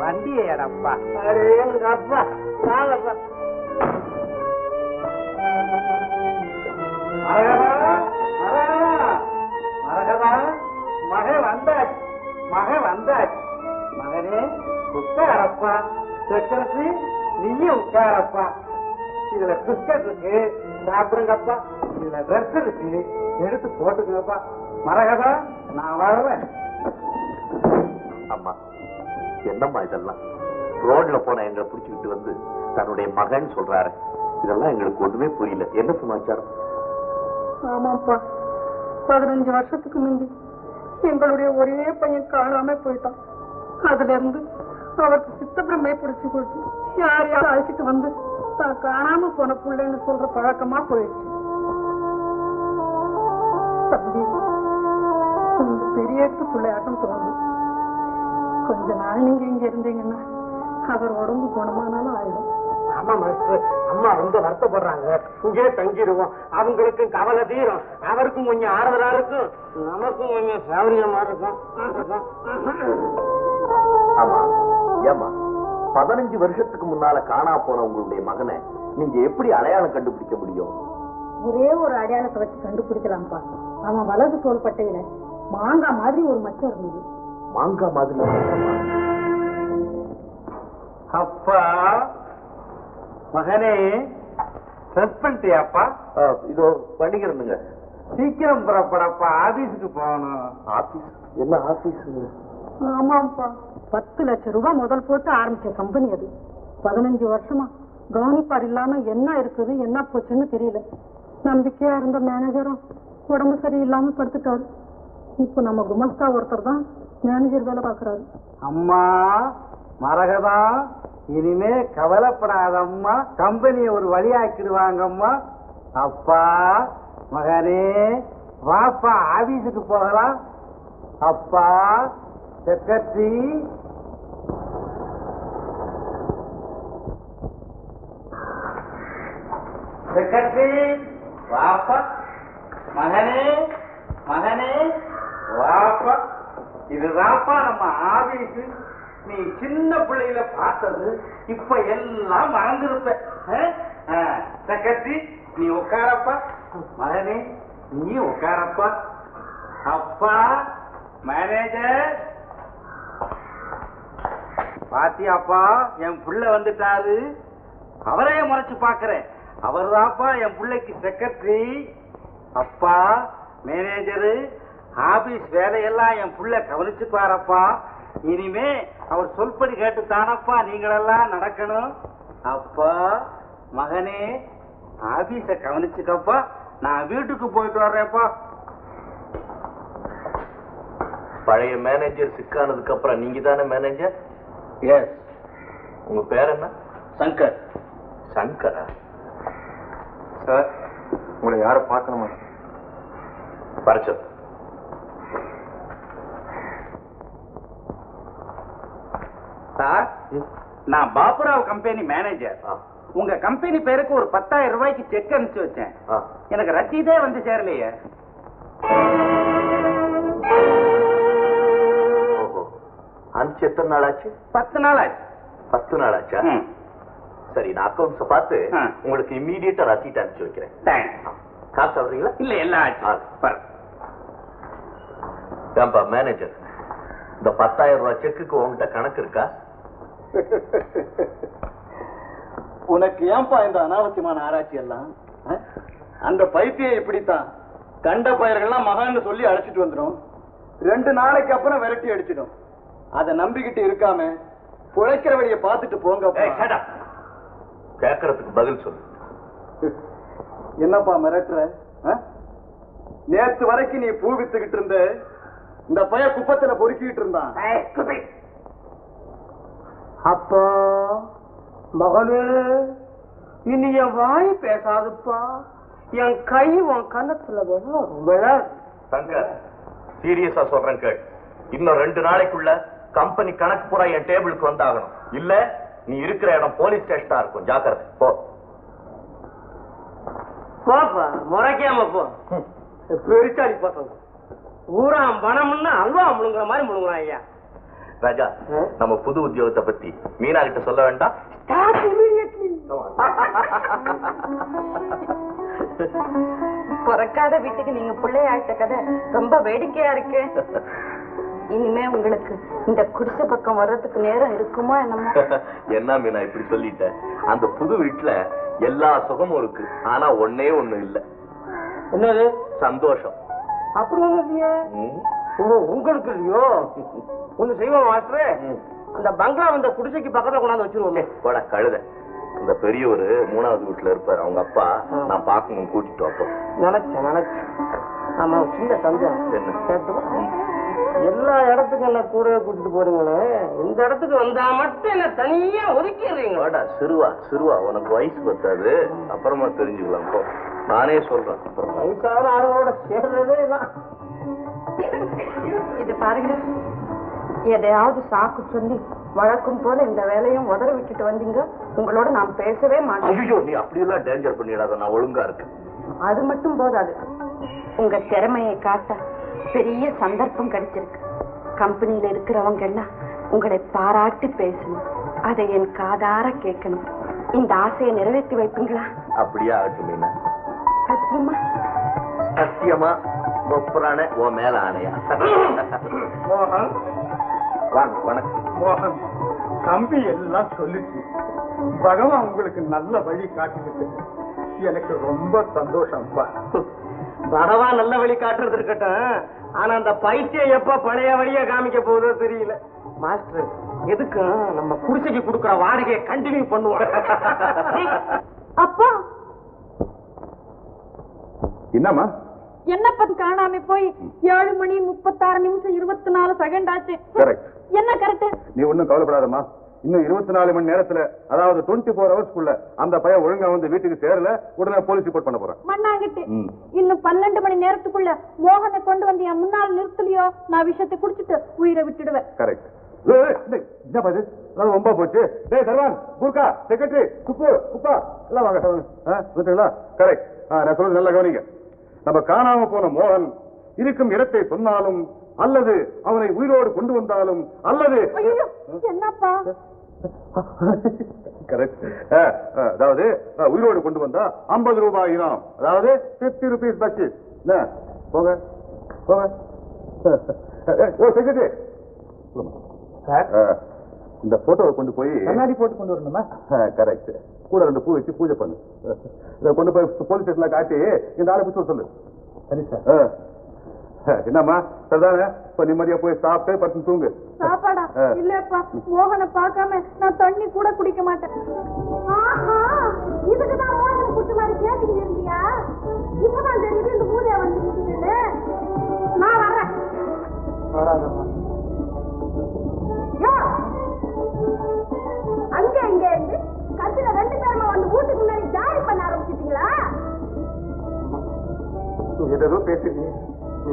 வண்டியை ஏறப்பா அப்பா வாங்கப்பா. மரகதா மகன் வந்தாச்சு மகன் வந்தாச்சு மகனே உட்காரப்பா. செக்கரசி நீயும் உட்காரப்பா. இதுல பிஸ்கட் இருக்கு. சாப்பிடுங்கப்பா. இதுல ட்ரெஸ் இருக்கு எடுத்து போட்டுக்கங்கப்பா. மரகதா நான் வர்றேன் அம்மா என்னம்மா இதெல்லாம்? ரோட்ல போன எங்களை பிடிச்சுக்கிட்டு வந்து தன்னுடைய மகன் சொல்றாரு. இதெல்லாம் எங்களுக்கு ஒண்ணுமே புரியல. என்ன சமாச்சாரம்? ஆமாப்பா. பதினஞ்சு வருஷத்துக்கு முந்தி எங்களுடைய ஒரே பையன் காணாம போயிட்டான். அதுல இருந்து அவருக்கு சித்தப்பிரமை பிடிச்சு போச்சு யார் யார் அழைச்சிட்டு வந்து தான் காணாம போன புள்ளைன்னு சொல்ற பழக்கமா போயிடுச்சு. தம்பி பெரிய பிள்ளையாட்டம் தோணுது கொஞ்ச நாள் நீங்க இங்க இருந்தீங்கன்னா அவர் உடம்பு குணமானாலும் ஆயிடும். ஆமா மாஸ்டர் அம்மா ரொம்ப வருத்தப்படுறாங்க. இங்கே தங்கிடுவோம். அவங்களுக்கும் கவலை தீரும். அவருக்கும் கொஞ்சம் ஆறுதலா இருக்கும். நமக்கும் கொஞ்சம் சௌரியமா இருக்கும். ஆமா ஏமா பதினஞ்சு வருஷத்துக்கு முன்னால காணா போன உங்களுடைய மகனை நீங்க எப்படி அடையாளம் கண்டுபிடிக்க முடியும்? ஒரே ஒரு அடையாளத்தை வச்சு கண்டுபிடிக்கலாம்ப்பா. அவன் வலது தோள்பட்டையில மாங்காய் மாதிரி ஒரு மச்சம் இருந்தது. மாங்காய் மாதிரி? அப்பா மகனே ட்ரெஸ் பண்ணிட்டியாப்பா? இதோ பண்ணிக்கிறேனுங்க. சீக்கிரம் புறப்படப்பா ஆபீஸுக்கு போகணும். ஆபீஸ்? என்ன ஆபீஸ் ஆமாப்பா பத்து லட்சம் ரூபாய் முதல் போட்டு ஆரம்பிச்ச கம்பெனி அது. பதினஞ்சு வருஷமா கவனிப்பார் இல்லாம என்ன இருக்குது என்ன போச்சுன்னு தெரியல. நம்பிக்கையா இருந்த மேனேஜரும் உடம்பு சரியில்லாம படுத்துட்டாரு. இப்போ நம்ம குமஸ்தா ஒருத்தர் தான் மேனேஜர் வேலை பாக்குறாரு அம்மா மரகதா இனிமே கவலைப்படாதம்மா கம்பெனியை ஒரு வழியாக்கிடுவாங்கம்மா. அப்பா மகனே வாப்பா ஆபீஸுக்கு போகலாம். அப்பா செக்ரட்டரி செக்ரட்டரி வாப்பா மகனே மகனே வாப்பா. இதுதான்ப்பா நம்ம ஆபீஸ். நீ சின்ன பிள்ளையில பார்த்தது இப்ப எல்லாம் மறந்துருப்ப. செக்ரட்டரி நீ உட்காரப்பா. மகனே நீ உட்காரப்பா. அப்பா மேனேஜர் பாத்தியாப்பா என் புள்ள வந்துட்டாரு. அவரையே முறைச்சு பாக்குறேன் அவர் தான்ப்பா என் பிள்ளைக்கு செக்ரட்டரி அப்பா மேனேஜரு ஆபீஸ் வேலையெல்லாம் என் புள்ள கவனிச்சு பாருப்பா இனிமே அவர் சொல்படி கேட்டு தானப்பா நீங்களெல்லாம் நடக்கணும். அப்பா மகனே ஆபீஸ கவனிச்சுக்கப்பா. நான் வீட்டுக்கு போயிட்டு வர்றேன்ப்பா. பழைய மேனேஜர் சிக்கானதுக்கு அப்புறம் நீங்க தானே மேனேஜர் எஸ் உங்க பேர் என்ன? சங்கர். சங்கரா? சார் உங்களை யாரை பார்க்கணுமா? பரச்சல் சார் நான் பாபுராவ் கம்பெனி மேனேஜர் உங்க கம்பெனி பேருக்கு ஒரு பத்தாயிரம் ரூபாய்க்கு செக் அனுப்பிச்சு வச்சேன். எனக்கு ரசீதே வந்து சேரலையே. அனுப்பிச்சு எத்தனை நாள் ஆச்சு பத்து நாள் ஆச்சு பத்து நாள் ஆச்சா. சரி நான் அக்கௌண்ட்ஸ பார்த்து. உங்களுக்கு இம்மீடியட்டா ரசீட் அனுப்பிச்சு வைக்கிறேன். காசு சொல்றீங்களா? இல்ல எல்லாம் ஆச்சு. ஏன்பா மேனேஜர் இந்த பத்தாயிரம் ரூபாய் செக்குக்கு உங்ககிட்ட கணக்கு இருக்கா? உனக்கு ஏன்பா இந்த அனாவசியமான ஆராய்ச்சி எல்லாம்? அந்த பைத்தியம் இப்படித்தான். கண்ட பயிர்கள்லாம் மகான்னு சொல்லி அழைச்சிட்டு வந்துடும் ரெண்டு நாளைக்கு அப்புறம் விரட்டி அடிச்சிடும். அதை நம்பிக்கிட்டு இருக்காம புழைக்கிற வழியை பார்த்துட்டு போங்க. கேட்கறதுக்கு பதில் சொல்லு. என்னப்பா மிரட்டுற? நேத்து வரைக்கும் நீ பூ வித்துக்கிட்டு இருந்த இந்த பைய குப்பத்துல பொறுக்கிட்டு இருந்தான். அப்போ மகனே இனி என் வாய் பேசாதுப்பா. என் கை உன் கன்னத்துல விழும் விழாது சங்கர் சீரியஸா சொல்றேன் கேள். இன்னும் ரெண்டு நாளைக்குள்ள கம்பெனி கணக்கு பூரா என் டேபிளுக்கு வந்தாகணும். இல்ல நீ இருக்கிற இடம் போலீஸ் ஸ்டேஷனா இருக்கும். ஜாக்கிரதை. போ. போப்பா முறைக்காம போ. பெருச்சாடி பசங்க ஊரா பணம்னா அல்வா முழுங்குற மாதிரி முழுங்குறான் ஐயா. ராஜா நம்ம புது உத்தியோகத்தை பத்தி மீனா கிட்ட சொல்ல வேண்டாம். பிறக்காத வீட்டுக்கு நீங்க பிள்ளையாயிட்ட கதை ரொம்ப வேடிக்கையா இருக்கு. இனிமே உங்களுக்கு இந்த குடிசை பக்கம் வர்றதுக்கு நேரம் இருக்குமோ என்னமோ? என்ன மீனா இப்படி சொல்லிட்ட? அந்த புது வீட்டுல எல்லா சுகமும் இருக்கு. ஆனா ஒண்ணே ஒண்ணு இல்ல. என்னது? சந்தோஷம். அப்படி உங்களுக்கு இல்லையோ? ஒண்ணு செய்வோம் மாஸ்டர். அந்த பங்களா வந்த குடிசைக்கு பக்கத்துல கொண்டாந்து வச்சிருவோமே. போடா கழுத. இந்த பெரியவர் மூணாவது வீட்டுல இருப்பாரு. அவங்க அப்பா நான் பார்க்கணும் கூட்டிட்டு அப்போ நினைச்சேன் நினைச்சேன். ஆமா சின்ன சந்தேகம் என்ன? எல்லா இடத்துக்கும் என்ன கூடவே கூட்டிட்டு போறீங்களே? இந்த இடத்துக்கு வந்தா மட்டும் என்ன தனியா ஒதுக்கிடுறீங்க. வாடா சிறுவா சிறுவா உனக்கு வயசு பத்தாது. அப்புறமா தெரிஞ்சுக்கலாம் போ. நானே சொல்றேன் அப்புறம். வயசான ஆளுங்களோட சேர்றதே தான் இது பாருங்க எதையாவது சாக்கு சொல்லி வழக்கம் போல இந்த வேலையும் உதற விட்டுட்டு வந்தீங்க உங்களோட நான் பேசவே மாட்டேன். ஐயோ நீ அப்படியெல்லாம் டேஞ்சர் பண்ணிடாத நான் ஒழுங்கா இருக்கேன். அது மட்டும் போதாது. உங்க திறமையை காட்ட பெரிய சந்தர்ப்பம் கிடைச்சிருக்கு. கம்பெனியில இருக்கிறவங்க எல்லாம் உங்களை பாராட்டி பேசணும். அதை என் காதார கேட்கணும். இந்த ஆசையை நிறைவேற்றி வைப்பீங்களா? அப்படியே ஆகட்டும் சத்தியமா? சத்தியமா? ஒப்புறான உன் மேல ஆணையா? மோகன். வாங்க வணக்கம். மோகன் தம்பி எல்லாம் சொல்லிச்சு. பகவான் உங்களுக்கு நல்ல வழி காட்டிக்கிட்டு எனக்கு ரொம்ப சந்தோஷம்ப்பா பகவான் நல்ல வழி காட்டுறது இருக்கட்டும். ஆனா அந்த பைத்தியம் எப்ப பழைய வழியா காமிக்க போகுதோ தெரியல. மாஸ்டர் எதுக்கும் நம்ம குடிசைக்கு கொடுக்குற வாடகையை கண்டினியூ பண்ணுவோம்? அப்பா. என்னம்மா? என்னப்பன் காணாம போய் ஏழு மணி முப்பத்தாறு நிமிஷம் இருபத்தி நாலு செகண்ட் ஆச்சு. கரெக்ட் என்ன கரெக்ட் நீ ஒண்ணும் கவலைப்படாதம்மா. இன்னும் இருபத்தி நாலு மணி நேரத்துல அதாவது டுவெண்ட்டி ஃபோர் ஹவர்ஸ்க்குள்ள அந்த பையன் ஒழுங்கா வந்து வீட்டுக்கு சேரல உடனே போலீஸ் ரிப்போர்ட் பண்ண போறேன். மண்ணாங்கிட்டு. இன்னும் பன்னெண்டு மணி நேரத்துக்குள்ள மோகனை கொண்டு வந்து என் முன்னால் நிறுத்தலையோ? நான் விஷத்தை குடிச்சிட்டு உயிரை விட்டுடுவேன். கரெக்ட் என்ன பாது ரொம்ப போச்சு. டேய் தர்வான் குர்கா செக்ரட்டரி சுப்பு குப்பா எல்லாம் வாங்க. வந்துட்டீங்களா? கரெக்ட் நான் சொல்றது நல்லா கவனிங்க. நம்ம காணாம போன மோகன் இருக்கும் இடத்தை சொன்னாலும் அல்லது அவனை உயிரோடு கொண்டு வந்தாலும் அல்லது என்னப்பா? கரெக்ட் அதாவது உயிரோடு கொண்டு வந்தா ஐம்பது ரூபாய் இனாம். அதாவது பிப்டி ருபீஸ் பச்சு என்ன? போங்க. போங்க. செக்ரட்டரி இந்த போட்டோவை கொண்டு போய் கண்ணாடி போட்டு கொண்டு வரணுமா? கரெக்ட் கூட ரெண்டு பூ வச்சு பூஜை பண்ணு. இதை கொண்டு போய் போலீஸ் ஸ்டேஷன்ல காட்டி இந்த ஆளை பிடிச்சி சொல்லு. சரி சார். என்னம்மா? சரிதானே இப்ப நிம்மதியா போய் சாப்பிட்டு படுத்து தூங்கு. சாப்பாடா. இல்லப்பா மோகனை பார்க்காம நான் தண்ணி கூட குடிக்க மாட்டேன். ஆஹா இதுக்குதான் மோகனை குட்டு மாதிரி கேட்டுக்கிட்டு இருந்தியா? இப்பதான் தெரியுது இந்த பூஜை வந்து நான் வர்றேன். யோ, அங்க இங்க இருந்து கட்சியில ரெண்டு பேருமா வந்து வீட்டுக்கு முன்னாடி ஜாலி பண்ண ஆரம்பிச்சிட்டீங்களா? ஏதோ பேசுறீங்க நீ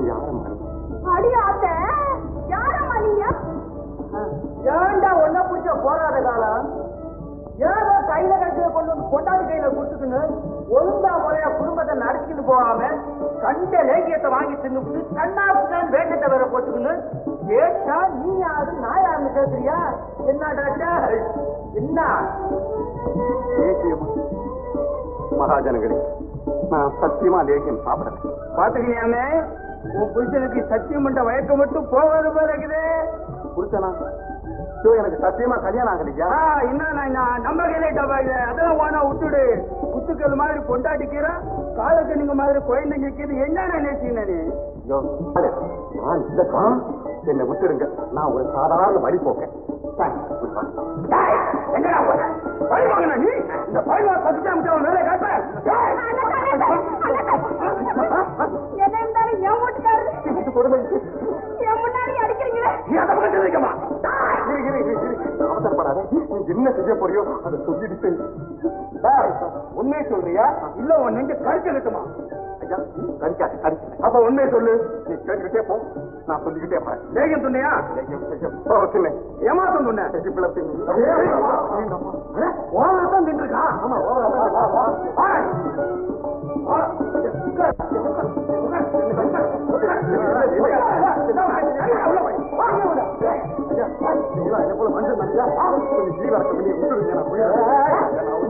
நீங்க? ஏன்டா ஒன்ன பிடிச்ச போராத காலம் ஏதோ கையில கட்டில கொண்டு வந்து கொண்டாடி கையில கொடுத்துக்கின்னு ஒழுங்கா முறையா குடும்பத்தை நடத்திக்கிட்டு போகாம கண்ட லேகியத்தை வாங்கி தின்னுட்டு கண்ணாப்புதான் வேண்டத்தை வேற போட்டுக்கின்னு கேட்டா நீ யாரு நான் யாருன்னு கேக்குறியா? என்ன டாக்டர்? என்ன? மகாஜனங்களே நான் சத்தியமா லேகியம் சாப்பிடுறேன் பாத்துக்கிறியாமே உன் புருஷனுக்கு சத்தியம் பண்ண வயக்க மட்டும் போகாத போல இருக்குதே புரிச்சனா ஐயோ எனக்கு சத்தியமா கல்யாணம் ஆகலையா என்ன நம்ம கையில டபாங்க அதெல்லாம் ஓனா விட்டுடு குத்துக்கள் மாதிரி கொண்டாடிக்கிற காலக்கண்ணுங்க மாதிரி குழந்தைங்க இருக்குது என்ன நினைச்சீங்க நீ நான் இல்லக்கா என்னை விட்டுடுங்க நான் ஒரு சாதாரண வழி போக்கேன் நீ இந்த பழி பத்தி அமைச்சவன் வேலை காட்டுறேன் என்ன செய்ய போறியோ அதை சொல்லிட்டு உண்மையை சொல்றியா இல்ல உன் நெஞ்சு கடிச்சிருக்குமா ஐயா கடிக்காது கடிச்சு அப்ப உண்மையை சொல்லு நீ கேட்டுக்கிட்டே போ நான் சொல்லிக்கிட்டே போறேன் லேகம் சொன்னியா ஓகே ஏமாத்தம் சொன்ன ஓவரா தான் நின்றுருக்கா ஆமா ஓவரா நீங்களா என்ன போல மனுஷன் மனுஷா கொஞ்சம் ஜீவாக்க பண்ணி விட்டுருங்க நான் போய் நான்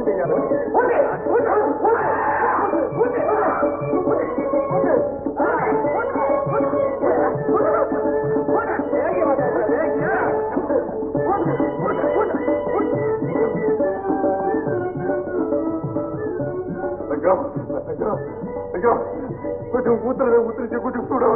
கொஞ்சம் ஊத்துறத ஊத்துருச்சு கொஞ்சம் சூடாக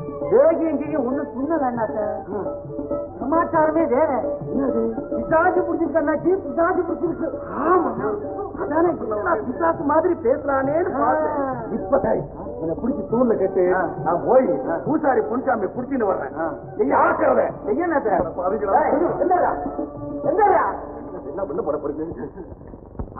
வேகி எங்கேயும் ஒண்ணு துண்ணல அண்ணாத்த சமாச்சாரமே வேற. என்னது? பிசாசு பிடிச்சிருக்கு அண்ணாச்சி பிசாசு பிடிச்சிருக்கு. ஆமா அதானே பிசாசு மாதிரி பார்த்தேன். இப்ப சரி உன்னை பிடிச்சி தூண்ல கட்டு நான் போய் பூசாரி புனிச்சாமி புடிச்சின்னு வர்றேன். எங்க ஆக்கிறத. என்னடா? என்னடா? என்ன பண்ண போற போறீங்க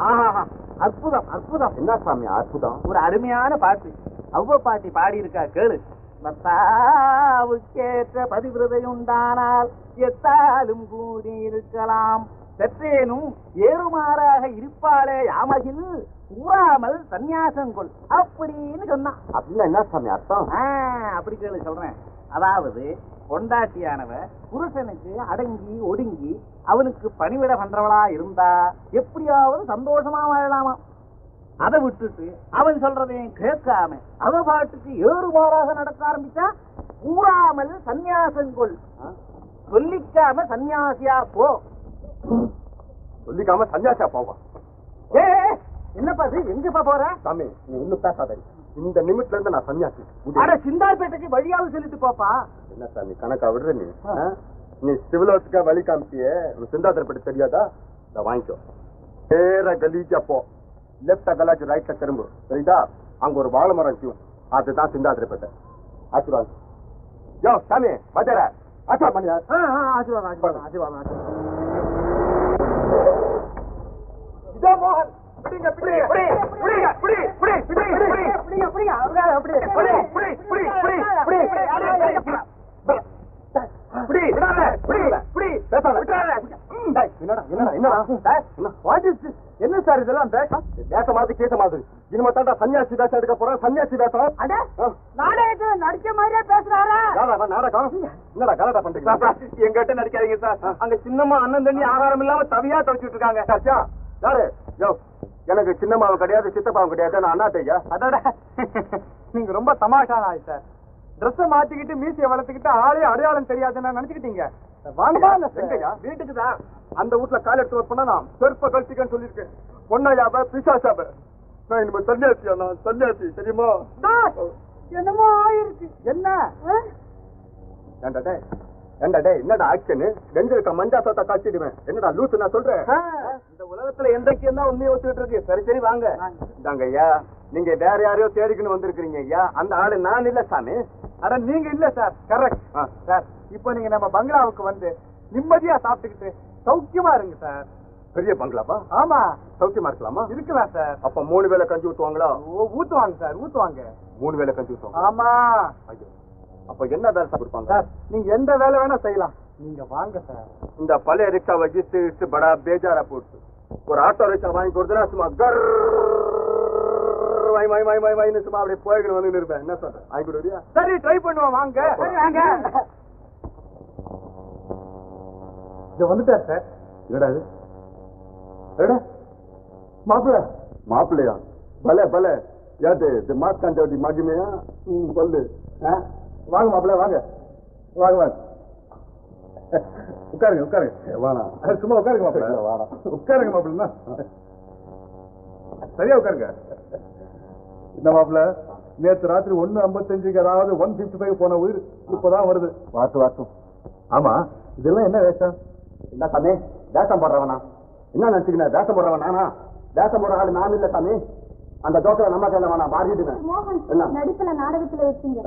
ஆஹா அற்புதம் அற்புதம். என்ன சாமி அற்புதம்? ஒரு அருமையான பாட்டு. அவ்வ பாட்டி பாடி இருக்கா கேளு. பத்தாவுக்கேற்ற பதிவிரதை உண்டானால் எத்தாலும் கூடி இருக்கலாம். பெற்றேனும் ஏறுமாறாக இருப்பாளே யாமகில்? கூறாமல் சந்நியாசம் கொள். அப்படின்னு சொன்னான். அப்படின்னா என்ன சாமி அர்த்தம்? அப்படி கேளு சொல்றேன். அதாவது பொண்டாட்டியானவ புருஷனுக்கு அடங்கி ஒடுங்கி அவனுக்கு பணிவிட பண்றவளா இருந்தா எப்படியாவது சந்தோஷமா வாழலாமா அதை விட்டுட்டு அவன் சொல்றதையும் கேட்காம அவ பாட்டுக்கு ஏறுமாறாக நடக்க ஆரம்பிச்சா கூறாமல் சந்நியாசம் கொள். சொல்லிக்காம சந்நியாசியா போ. சொல்லிக்காம சன்னியாசா போவான் ஏ என்னப்பா இது? எங்கப்பா போற? சாமி நீ இன்னும் பேசாத. இந்த நிமிட்ல இருந்து நான் சன்னியாசி அட சிந்தார்பேட்டைக்கு வழியாவது சொல்லிட்டு போப்பா. என்ன சாமி கணக்கா விடுற நீ? நீ சிவிலோத்துக்கா வழி காமிச்சியே உனக்கு சிந்தாத்திரப்பட்டு தெரியாதா? இதை வாங்கிக்கோ. நேர கலீஜா போ. லெப்ட் கலாச்சு ரைட்ல திரும்ப. சரிதா அங்க ஒரு வாழை மரம் இருக்கும் அதுதான் சிந்தாத்திரப்பேட்டை ஆசீர்வாதம் யோ சாமி பஜர ஆசீர்வாதம் பண்ணியா? ஆசீர்வாதம் ஆசீர்வாதம் ஆசீர்வாதம் இதோ மோகன். பிடிங்க பிடிங்க. பிடிங்க பிடிங்க பிடிங்க பிடிங்க பிடிங்க பிடிங்க என்ன? சார் இதெல்லாம் பேச மாதிரி கேட்ட மாதிரி. இனிமே தாண்டா சன்னியாசி வேஷம் எடுக்க போறேன். சன்னியாசி ஆ. நாடகத்துல நடிச்ச மாதிரியே பேசுறாரா? நாடகம்? என்னடா கலாட்டா பண்றீங்க? எங்கிட்ட நடிக்காதீங்க சார். அங்க சின்னம்மா அண்ணன் தண்ணி ஆகாரம் இல்லாம தவியா துவைச்சிட்டு இருக்காங்க. சாச்சா யாரு? யோ எனக்கு சின்னம்மாவும் கிடையாது சித்தப்பாவும் கிடையாது. நான் அண்ணாத்தையா அதோட நீங்க ரொம்ப தமாஷான ஆள் சார். ட்ரெஸ் மாத்திக்கிட்டு மீசிய வளர்த்துக்கிட்டு ஆளே அடையாளம் தெரியாதுன்னு நினைச்சுக்கிட்டீங்க? வீட்டுக்கு தான். அந்த வீட்ல கால் எடுத்து வைப்பா நான் செருப்ப கழிச்சுக்கன்னு சொல்லியிருக்கேன். பொண்ணாயாப பிசாசாப நான் இனிமே சன்னியாசியா? நான் சன்னியாசி தெரியுமா? என்னமோ ஆயிருக்கு. என்ன? டேய்? ஏண்டா டேய் என்னடா ஆக்ஷன் நெஞ்சிருக்க மஞ்சா சோத்த காய்ச்சிடுவேன் என்னடா லூசு நான் சொல்றேன்? இந்த உலகத்துல எந்த விஷயம் தான் உண்மையை இருக்கு? சரி சரி வாங்க. இதாங்க ஐயா நீங்க வேற யாரையோ தேடிக்கணும் வந்திருக்கிறீங்க ஐயா. அந்த ஆளு நான் இல்ல சாமி. அட நீங்க இல்ல சார். கரெக்ட். சார் இப்போ நீங்க நம்ம பங்களாவுக்கு வந்து நிம்மதியா சாப்பிட்டுக்கிட்டு சௌக்கியமா இருங்க சார். பெரிய பங்களாப்பா ஆமா. சௌக்கியமா இருக்கலாமா? இருக்கலாம் சார். அப்ப மூணு வேளை கஞ்சி ஊத்துவாங்களா? ஓ, ஊத்துவாங்க சார் ஊத்துவாங்க. மூணு வேளை கஞ்சி ஊத்துவாங்க ஆமா. ஐயோ. அப்ப என்ன வேலை கொடுப்பாங்க? சார் நீங்க எந்த வேலை வேணா செய்யலாம். நீங்க வாங்க சார். இந்த பழைய ரிக்ஷாவை இட்டு இட்டு படா பேஜாரா போட்டு. ஒரு ஆட்டோ ரிக்ஷா வாங்கி கொடுத்தா சும்மா கர் வாய் வாய் வாய் வாய் வாய்னு சும்மா அப்படியே போய்கிட்டு வந்து இருப்பேன். என்ன சொல்றேன் வாங்கி சரி ட்ரை பண்ணுவோம் வாங்க. சரி, வாங்க. இது வந்துட்டார் சார். என்னடா இது? எடா மாப்பிள்ள. மாப்பிள்ளையா? பலே பலே. யாரு மாஸ்காஞ்சோடி மகிமையா? ஆ? வாங்க மாப்பிள்ள வாங்க. வாங்க வாங்க. உட்காருங்க உட்காருங்க. வேணாம் சும்மா உட்காருங்க மாப்பிள்ள. வேணாம் உட்காருங்க மாப்பிள்ளா சரியா உட்காருங்க. இந்த மாப்பிள்ள நேத்து ராத்திரி ஒன்னு ஐம்பத்தஞ்சுக்கு அதாவது ஒன் பிப்டி ஃபைவ் போன உயிர் இப்பதான் வருது. வாத்து வாத்து. ஆமா. இதெல்லாம் என்ன வேஷம் என்ன சாமி? தேசம் போடுறவனா? என்ன நினைச்சுக்கின? தேசம் போடுறவன் நானா? தேசம் போடுற ஆளு நான் இல்ல சாமி. அந்த ஜோக்கரை நம்ம கையில வேணா மாறிடுவேன் மோகன் என்ன? நடிப்புல நாடகத்துல வச்சீங்க.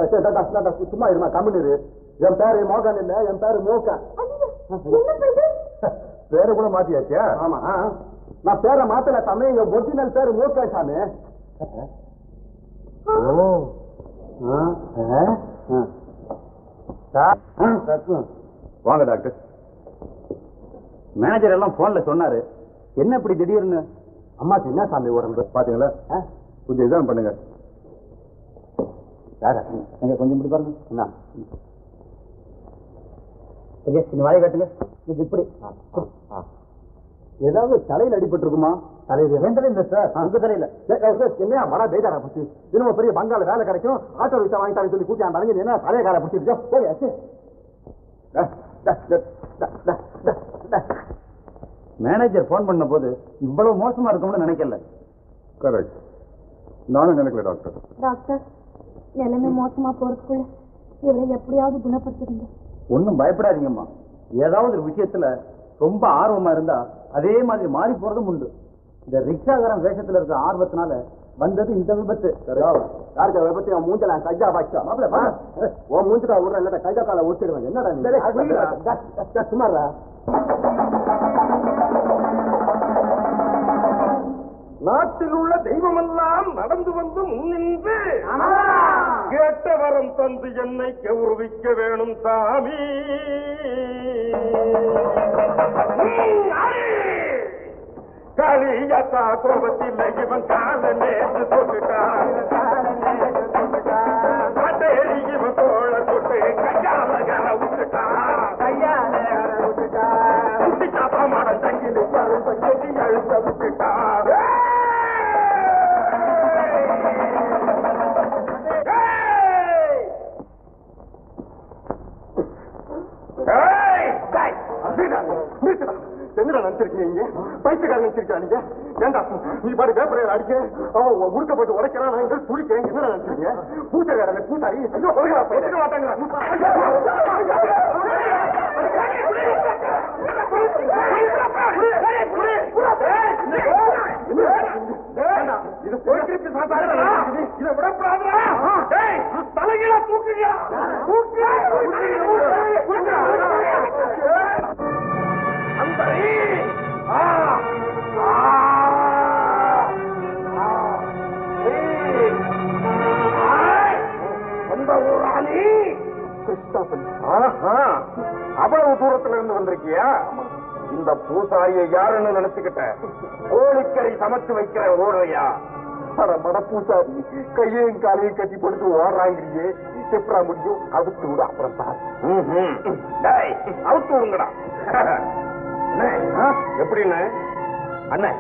சும்மா இருமா கம்முன்னு என் பேரு மோகன் இல்ல என் பேரு மோகன் பேரு கூட மாத்தியாச்சா? ஆமா. நான் பேரை மாத்தல சாமி என் ஒரிஜினல் பேரு மோகன் சாமி. வாங்க டாக்டர். மேனேஜர் எல்லாம் போன்ல சொன்னாரு. என்ன இப்படி திடீர்னு? அம்மாக்கு என்ன சாமி உடம்பு? பாத்தீங்களா? கொஞ்சம் இதான் பண்ணுங்க. யார? எங்க கொஞ்சம் இப்படி பாருங்க. என்ன? இந்த வாயை காட்டுங்க. இது இப்படி. ஏதாவது தலையில அடிபட்டு இருக்குமா தலையில என் தலையில சார். உங்க தலையில. என்னையா மழை பேஜாரா போச்சு இன்னும் பெரிய பங்கால வேலை கிடைக்கும். ஆட்டோ விசா வாங்கி தரேன் சொல்லி கூட்டி ஆண்டாங்க என்ன தலைய கால பிடிச்சிருக்கோம் போய் மேனேஜர் போன் பண்ண போது இவ்வளவு மோசமா இருக்கும்னு நினைக்கல. கரெக்ட் நானும் நினைக்கல டாக்டர் டாக்டர் நிலைமை மோசமா போறதுக்குள்ள இவரை எப்படியாவது குணப்படுத்திடுங்க ஒன்னும் பயப்படாதீங்கம்மா. ஏதாவது ஒரு விஷயத்துல ரொம்ப ஆர்வமா இருந்தா அதே மாதிரி மாறி போறதும் உண்டு. இந்த ரிக்ஷாகாரன் வேஷத்துல இருக்க ஆர்வத்தினால வந்தது இந்த விபத்து. யாருக்கு விபத்து அவன் மூஞ்சல கையா பாய்ச்சா? மாப்பிள உன் மூஞ்சிட்டா விடுற இல்ல கையா கால ஒட்டிடுவேன் என்னடா நீ? நாட்டில் உள்ள தெய்வமெல்லாம் நடந்து வந்து முன்னின்று கேட்ட வரம் தந்து என்னை கௌரவிக்க வேணும் சாமி. காளியத்தா கோபத்தில் இவன் கால நேற்று தொட்டுட்டான். நினைச்சிருக்கீங்க? இங்க பைத்தியக்காரன் நினைச்சிருக்கா நீங்க? ஏண்டா நீ பாரு வேப்பரையர் அடிக்க அவன் உன் போட்டு உடைக்கிறான் நான் எங்க துடிக்கிறேன் என்ன நினைச்சிருக்கீங்க? பூச்சக்காரன் பூசாரி ஐயோ ஒழுங்கா போய் எடுக்க மாட்டாங்களா இது போய்கிட்டு சாத்தாடா இதை விடப்படாதா தலைகீழ தூக்குங்க. அந்தரி அவ்வளவு தூரத்துல இருந்து வந்திருக்கியா? இந்த பூசாரியை யாருன்னு நினைச்சுக்கிட்ட? கோழிக்கறி சமைச்சு வைக்கிற ஓடுறையா மட பூசாரி கையையும் காலையும் கட்டி போட்டு ஓடுறாங்கிறியே எப்படா முடியும் அவுத்து விடு அப்புறம் சார் அவுத்து விடுங்கடா. எப்படின்னு அண்ணே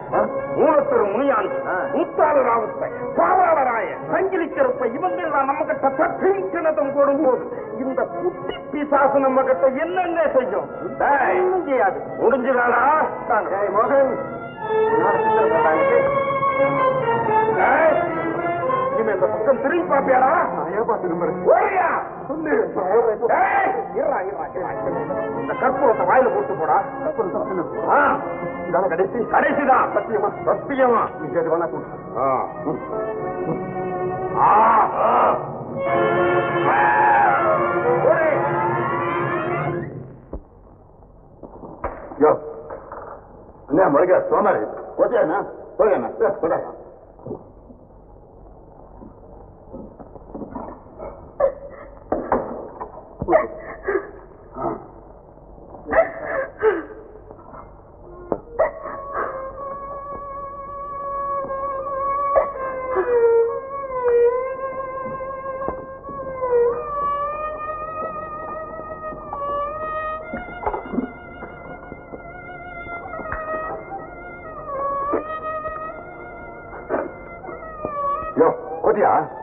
மூலத்தொரு முனியாண்டி முத்தாறு ராவுத்த பாவாளராய சங்கிலி கருப்ப இவங்க நம்ம கிட்ட சற்றின் கிணத்தம் போடும்போது இந்த குட்டி பிசாசு நம்ம கிட்ட என்னென்ன செய்யும்? செய்யாது. முடிஞ்சுதாடா. மகன். இனிமே இந்த பக்கம் திரும்பி பாப்பியாடா ஏப்பா திரும்புறேன் ஓடியா? சொல்லு. இந்த கற்பூரத்தை வாயில போட்டு போடா. இதான கடைசி? கடைசிதான் சத்தியமா? சத்தியமா. நீங்க எது வேணா கூட்டு. யோ. என்ன மறுக்க சோமாரி போயண்ணா போடா யோ ஓட்டியா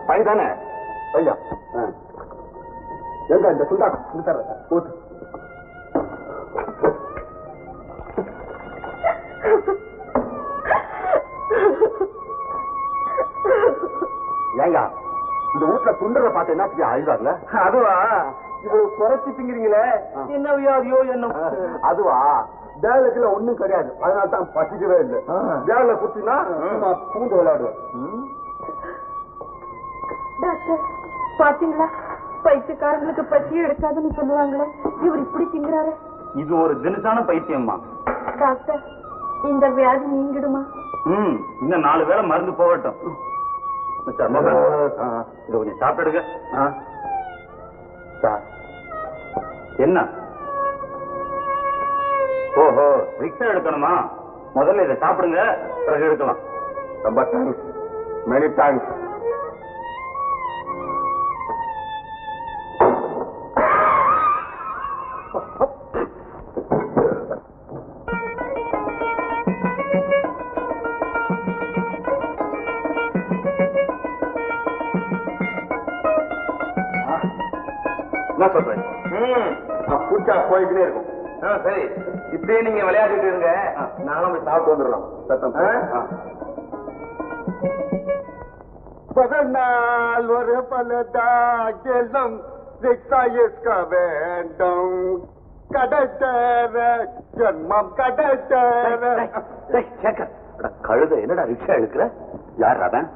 பையன் தானே பையா எங்க இந்த சுண்டா இந்த தர ஊத்து. ஏங்க இந்த வீட்டுல துண்டரை பார்த்து என்ன செய்ய ஆயுதாங்க அதுவா? இவ்வளவு குறைச்சி திங்கிறீங்களே? என்ன வியாதியோ என்ன அதுவா? வேலைக்குள்ள ஒண்ணும் கிடையாது. அதனால தான் பசிக்கவே இல்லை. வேலை குத்தினா நான் பூந்து விளையாடுவேன். டாக்டர் பாத்தீங்களா பைத்தியக்காரங்களுக்கு பத்தியும் எடுக்காதுன்னு சொல்லுவாங்களே. இவர் இப்படி திங்குறாரு. இது ஒரு தினசான பைத்தியம்மா. டாக்டர் இந்த வியாதி நீங்கிடுமா? ம் இன்னும் நாலு வேளை மருந்து போகட்டும். மிஸ்டர் மோகன் இதை கொஞ்சம் சாப்பிடுங்க சார். என்ன? ஓஹோ ரிக்ஷா எடுக்கணுமா? முதல்ல இதை சாப்பிடுங்க பிறகு எடுக்கலாம். ரொம்ப தேங்க்ஸ் மெனி தேங்க்ஸ் சரி இப்படியே நீங்க விளையாடிட்டு இருங்க. நானும் போய் சாப்பிட்டு வந்துடுறோம் சத்தம் பதனால் ஒரு பலதாகிலும் ரிக்ஷா இஸ்க வேண்டும். கடத்தர ஜன்மம் கடத்தர கழுத என்னடா ரிக்ஷா எடுக்கிற யார் அவன்?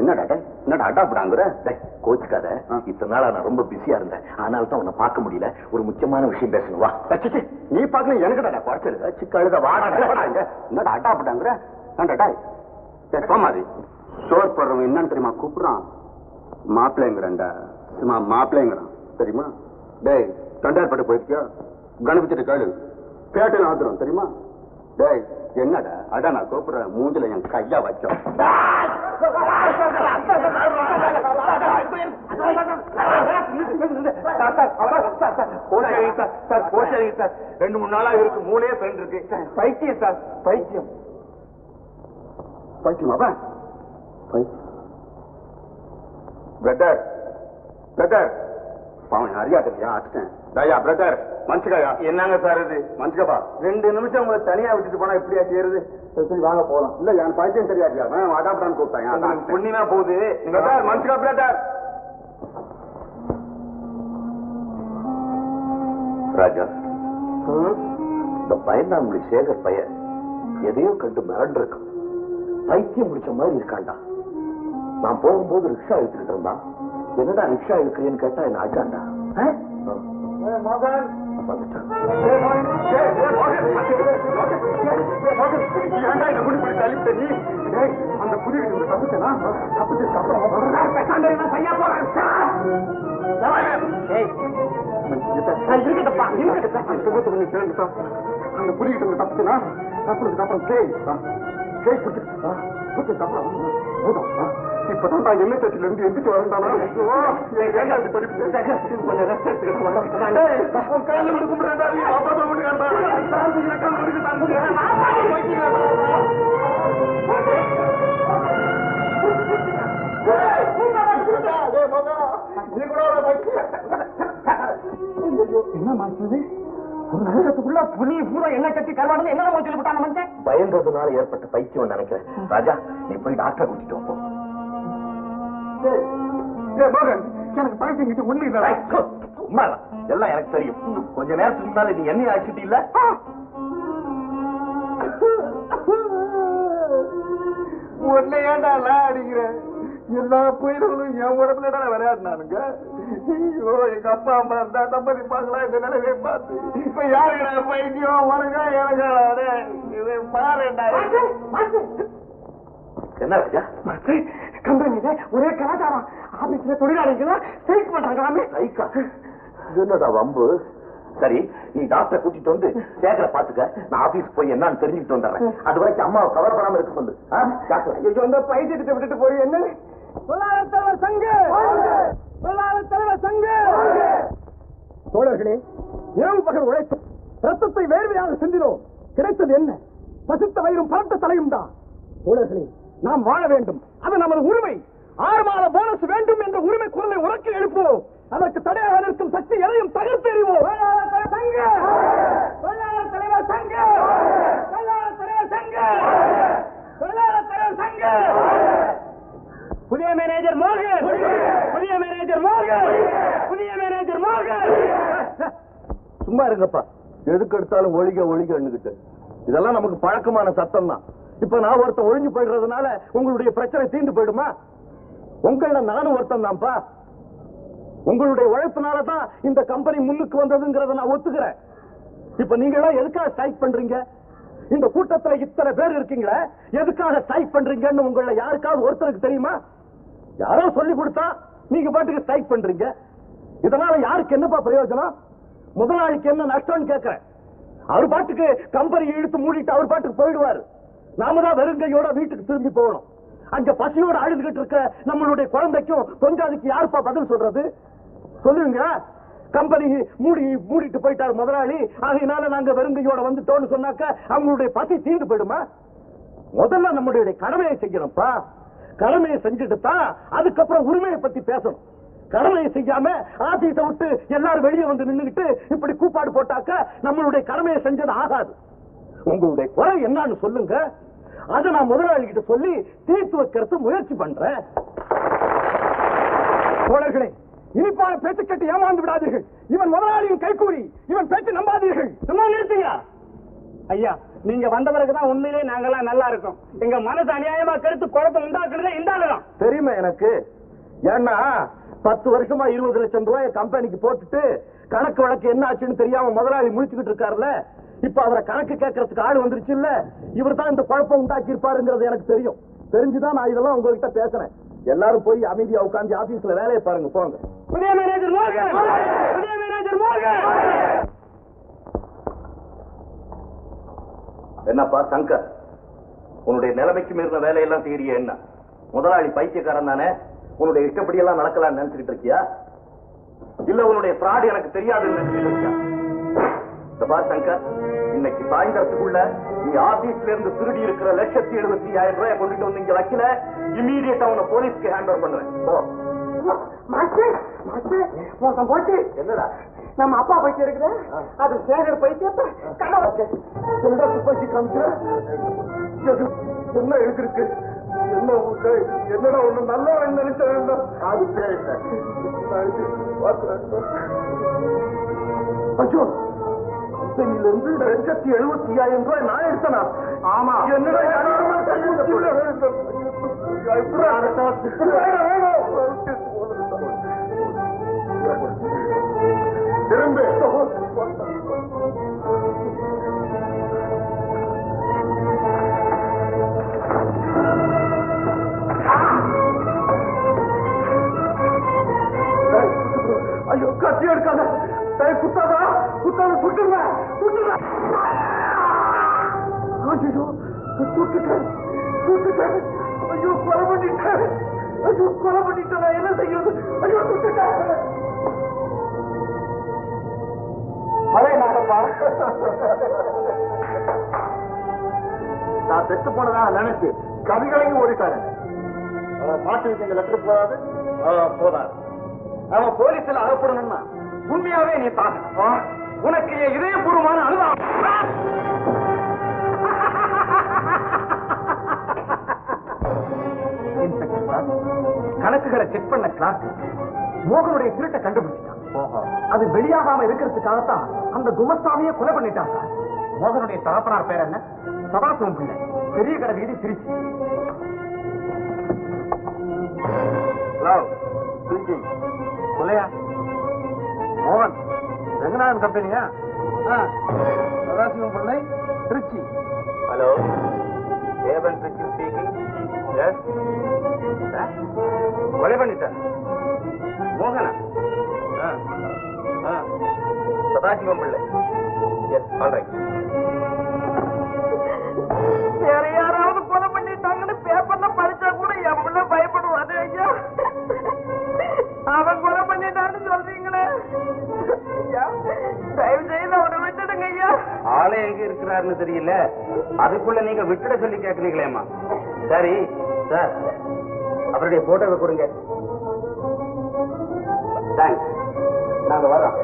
என்னடா? என்னடா அடாப்படாங்கிற கோச்சுக்காத. இத்தனை நாளா நான் ரொம்ப பிஸியா இருந்தேன். அதனால தான் உன்னை பார்க்க முடியல. ஒரு முக்கியமான விஷயம் பேசணும். வா. நீ பார்க்கணும் எனக்கு டா குறைச்சல். கழுத வாடா. என்னடா அடாப்படாங்கிற ஏன்டா சோமாரி சோர் போடுறவன் என்னன்னு தெரியுமா கூப்பிடுறான்? மாப்பிள்ளைங்கிறான்டா. சும்மா மாப்பிள்ளைங்கிறான். தெரியுமா? டேய் தொண்டார்பட்டு போயிருக்கியா? கணபதி கேளு. பேட்டையில் ஆத்துறோம் தெரியுமா? டேய் என்னடா? அடா நான் கூப்பிடுறேன் மூஞ்சில என் கையா வச்சோம். ரெண்டு மூணு நாளா இருக்கு மூணே ஃப்ரெண்ட் இருக்கு. பைத்தியம் சார் பைத்தியம். பைத்தியமாவா? பிரதர் பிரதர் பாவன் அறியாதையா அடிச்சேன் தயா பிரதர் மனுஷகாயா என்னங்க சார் இது? மனுஷகப்பா ரெண்டு நிமிஷம் உங்களை தனியா விட்டுட்டு போனா எப்படியா செய்யறது? சரி வாங்க போலாம். இல்ல என் பைத்தியம் தெரியாதியா அவன் அடாப்டான்னு கூப்பிட்டான். உங்களுக்கு புண்ணியமா போகுது. பிரதர் மனுஷகா பிரதர் ராஜா. இந்த பயந்தாங்குடி சேகர் பையன் எதையோ கண்டு மிரண்டு இருக்கான் பைத்தியம் முடிச்ச மாதிரி இருக்கான்டா. நான் போகும்போது ரிக்ஷா எடுத்துக்கிட்டு இருந்தான். என்னடா ரிக்ஷா எடுக்கிறேன்னு கேட்டா என்ன ஆச்சாண்டா? மகன்! அந்த புதிய வீட்டுல தப்பிச்சனா? தப்பிச்சதுக்கு அப்புறம் அவன் செய்ய போறான். அந்த சுகத்தை கொஞ்சம் கேளுங்கப்பா. அப்புறம் பிடிச்சிட்டு, பிடிச்சதுக்கு அப்புறம் பூதம். இப்பதான்டா எண்ணெய் தட்டில இருந்து எந்திரிச்சு ஏன்டா இப்படி படிப்பு? கொஞ்சம் ரெஸ்ட் எடுத்துக்கிட்டு உன் கையில விட்டு கும்பிடுறேன்டா, நீ அப்பா மாட்டேங்கிறடா. சாந்தி, எனக்கு கண்ணு இருக்கு, சாந்தி. என்ன மாற்றுது ஒரு நிமிஷத்துக்குள்ள புலி பூரா என்ன கட்டி கருவாடு என்ன சொல்லி விட்டாங்க மனுஷன் பயந்ததுனால ஏற்பட்ட பைத்தியம் நினைக்கிறேன். ராஜா நீ போய் டாக்டரை கூட்டிட்டு வா, போ ஏய் மோகன் எனக்கு பைத்தியம் கிட்ட ஒண்ணு சும்மா. எல்லாம் எனக்கு தெரியும். கொஞ்ச நேரத்துக்கு முன்னால நீ என்ன ஆக்சிட்டி இல்ல? உன்னை ஏன்டா எல்லாம் அடிக்கிற எல்லா புயல்களும் என் உடம்புலடா விளையாடினானுங்க? ஐயோ எங்க அப்பா அம்மா இருந்தா சம்மதிப்பாங்களா இந்த நிலையை பார்த்து. இப்ப யாருடா பைத்தியம்? உனக்கா எனக்கா? இது பாருடா என்ன ராஜா? ஒரே கலாச்சாரம். ஆபீஸ்ல தொழிலாளிகளா ஸ்ட்ரைக் பண்றாங்களாமே. இது என்னடா வம்பு? சரி நீ டாக்டரை கூட்டிட்டு வந்து சேகரை பாத்துக்க நான் ஆபீஸ் போய் என்னன்னு தெரிஞ்சுக்கிட்டு வந்துடுறேன். அது வரைக்கும் அம்மாவை கவர் பண்ணாம இருக்க சொல்லு? டாக்டர் ஐயோ இந்த பைத்தியத்தை விட்டுட்டு போய் என்ன? தொழிலாளர் தலைவர் சங்க! தொழிலாளர் தலைவர் சங்க! தோழர்களே இரவு பகல் உழைத்து ரத்தத்தை வேர்வையாக சிந்தினோம். கிடைத்தது என்ன? பசித்த வயிறும் பரட்ட தலையும் தான். தோழர்களே நாம் வாழ வேண்டும். அது நமது உரிமை. ஆறு மாத போனஸ் வேண்டும் என்ற உரிமை குரலை உறக்கி எழுப்புவோம். அதற்கு தடையாக நிற்கும் சக்தி எதையும் தகர்த்தெறிவோம் சங்க! தொழிலாளர் தலைவர் சங்க! தொழிலாளர் தலைவர் சங்க! தொழிலாளர் தலைவர் சங்க! புதிய மேனேஜர் மோகன். புதிய மேனேஜர் மோகன். புதிய மேனேஜர் மோகன். சும்மா இருங்கப்பா. எதுக்கு எடுத்தாலும் ஒழிக ஒழிகன்னுகிட்டு இதெல்லாம் நமக்கு பழக்கமான சத்தம் தான் இப்ப நான் ஒருத்தன் ஒழிஞ்சு போயிடுறதுனால உங்களுடைய பிரச்சனை தீர்ந்து போயிடுமா? உங்கள நானும் ஒருத்தன் தான்ப்பா உங்களுடைய உழைப்பினால தான் இந்த கம்பெனி முன்னுக்கு வந்ததுங்கிறத நான் ஒத்துக்கிறேன். இப்ப நீங்க எல்லாம் எதுக்காக ஸ்ட்ரைக் பண்றீங்க? இந்த கூட்டத்துல இத்தனை பேர் இருக்கீங்களே எதுக்காக ஸ்ட்ரைக் பண்றீங்கன்னு உங்கள யாருக்காவது ஒருத்தருக்கு தெரியுமா? யாரோ சொல்லி கொடுத்தா நீங்க பாட்டுக்கு ஸ்ட்ரைக் பண்றீங்க. இதனால யாருக்கு என்னப்பா பிரயோஜனம்? முதலாளிக்கு என்ன நஷ்டம்னு கேட்கிறேன் அவர் பாட்டுக்கு கம்பெனி இழுத்து மூடிட்டு அவர் பாட்டுக்கு போயிடுவாரு. நாம தான் வெறுங்கையோட வீட்டுக்கு திரும்பி போகணும். அங்க பசியோட அழுதுகிட்டு இருக்க நம்மளுடைய குழந்தைக்கும் கொஞ்சாதிக்கு யாருப்பா பதில் சொல்றது? சொல்லுங்க. கம்பெனி மூடி மூடிட்டு போயிட்டார் முதலாளி. ஆகையினால நாங்க வெறுங்கையோட வந்துட்டோம்னு சொன்னாக்க அவங்களுடைய பசி தீர்ந்து போயிடுமா? முதல்ல நம்மளுடைய கடமையை செய்யணும்ப்பா. கடமையை செஞ்சுட்டு தான் அதுக்கப்புறம் உரிமையை பத்தி பேசணும். கடமையை செய்யாம ஆபீஸ விட்டு எல்லாரும் வெளியே வந்து நின்றுகிட்டு இப்படி கூப்பாடு போட்டாக்க நம்மளுடைய கடமையை செஞ்சது ஆகாது. உங்களுடைய குறை என்னன்னு சொல்லுங்க. அதை நான் முதலாளி கிட்ட சொல்லி தீர்த்து வைக்கிறது முயற்சி பண்றேன். தோழர்களே இனிப்பான பேச்சு கேட்டு ஏமாந்து விடாதீர்கள். இவன் முதலாளியின் கைகூறி இவன் பேச்சு நம்பாதீர்கள். சும்மா நிறுத்துங்க. ஐயா நீங்க வந்த பிறகுதான் உண்மையிலே நாங்கெல்லாம் நல்லா இருக்கோம். எங்க மனசு அநியாயமா கருத்து குழப்பம் உண்டாக்குறதே இந்த ஆளுதான். தெரியுமா எனக்கு? ஏன்னா பத்து வருஷமா இருபது லட்சம் ரூபாய் கம்பெனிக்கு போட்டுட்டு கணக்கு வழக்கு என்ன ஆச்சுன்னு தெரியாம முதலாளி முழிச்சுக்கிட்டு இருக்காருல்ல இப்ப அவரை கணக்கு கேட்கறதுக்கு ஆள் வந்துருச்சு இல்ல இவர் தான் இந்த குழப்பம் உண்டாக்கி இருப்பாருங்கிறது எனக்கு தெரியும். தெரிஞ்சுதான் நான் இதெல்லாம் உங்ககிட்ட பேசுறேன். எல்லாரும் போய் அமைதியா உட்கார்ந்து ஆபீஸ்ல வேலையை பாருங்க போங்க. புதிய மேனேஜர் மோகன்! புதிய மேனேஜர் மோகன் என்னப்பா சங்கர்? உன்னுடைய நிலைமைக்கு மீறின வேலையெல்லாம் செய்யறிய என்ன? முதலாளி பைத்தியக்காரன் தானே? உன்னுடைய இஷ்டப்படி எல்லாம் நடக்கலாம்னு நினைச்சுக்கிட்டு இருக்கியா? இல்ல உன்னுடைய ஃப்ராட் எனக்கு தெரியாதுன்னு நினைச்சுக்கிட்டு இருக்கியா? பார் சங்கர் இன்னைக்கு சாயந்தரத்துக்குள்ள நீ ஆபீஸ்ல இருந்து திருடி இருக்கிற லட்சத்தி எழுபத்தி ஆயிரம் ரூபாய் கொண்டுட்டு வந்து இங்க வைக்கல இம்மீடியட்டா உன்னை போலீஸ்க்கு ஹேண்ட் ஓவர் பண்றேன். போ. என்னடா? நம்ம அப்பா பைத்தியம் இருக்குது. அது சேகர் பைத்தியத்தை கடை வச்சு சில்லற துப்பாக்கி காமிக்கிற? எது- என்ன எழுதிருக்கு? என்ன உண்டு? என்னடா ஒண்ணு நல்லா நினைச்ச வேண்டாம். அது ஐயோ கம்பெனில இருந்து லட்சத்தி எழுபத்தி ஐயாயிரம் ரூபாய் நான் எடுத்தனா? ஆமா. என்னடா வேணாம். திரும்ப. ஐயோ கத்தி எடுக்காத. டேய், குத்தாதா. குத்தாத சுட்டுங்க சுட்டுங்க ஐயோ சுட்டுட்டேன் சுட்டுட்டேன் ஐயோ கொலை பண்ணிட்டேன். ஐயோ கொலை பண்ணிட்டேன். என்ன செய்யுது ஐயோ சுட்டுட்டேன் நாடப்பா நான் செத்து போனதா நினைச்சு கவிகளையும் ஓடிட்டாரு. மாட்டு வைக்க லெட்டர் போதாது? போதாது. அவன் போலீஸ்ல அகப்படணும்னா உண்மையாவே நீ தாக்கணும் உனக்கு என் இதயபூர்வமான அனுதாபம். கணக்குகளை செக் பண்ண கிளார்க் மோகனுடைய திருட்டை கண்டுபிடிச்சிட்டான். அது வெளியாகாம இருக்கிறதுக்காகத்தான் அந்த குமஸ்தாமியை கொலை பண்ணிட்டான் சார். மோகனுடைய தகப்பனார் பேர் என்ன? சதாசிவம் பிள்ளை. பெரிய கடை வீடு திருச்சி. சொல்லையா? மோகன் ரங்கநாதன் கம்பெனியா? சதாசிவம் பிள்ளை திருச்சி. ஹலோ ஏவன் திருச்சி ஸ்பீக்கிங் கொலை பண்ணிட்டேன் மோகனா. சதாசிவம் பிள்ளை. எஸ் ஆல்ரைட் வேற யாராவது கொலை பண்ணிட்டாங்கன்னு பேப்பர்ல படிச்சா கூட என் பிள்ளை பயப்படுவாரு ஐயா. அவன் கொலை பண்ணிட்டான்னு சொல்றீங்களே. தயவு செய்து அவனை விட்டுடுங்க ஐயா. ஆளே எங்க இருக்கிறாருன்னு தெரியல. அதுக்குள்ள நீங்க விட்டுட சொல்லி கேக்குறீங்களேம்மா. சரி சார். அவருடைய போட்டோவை கொடுங்க. தேங்க்ஸ் நாங்க வரோம்.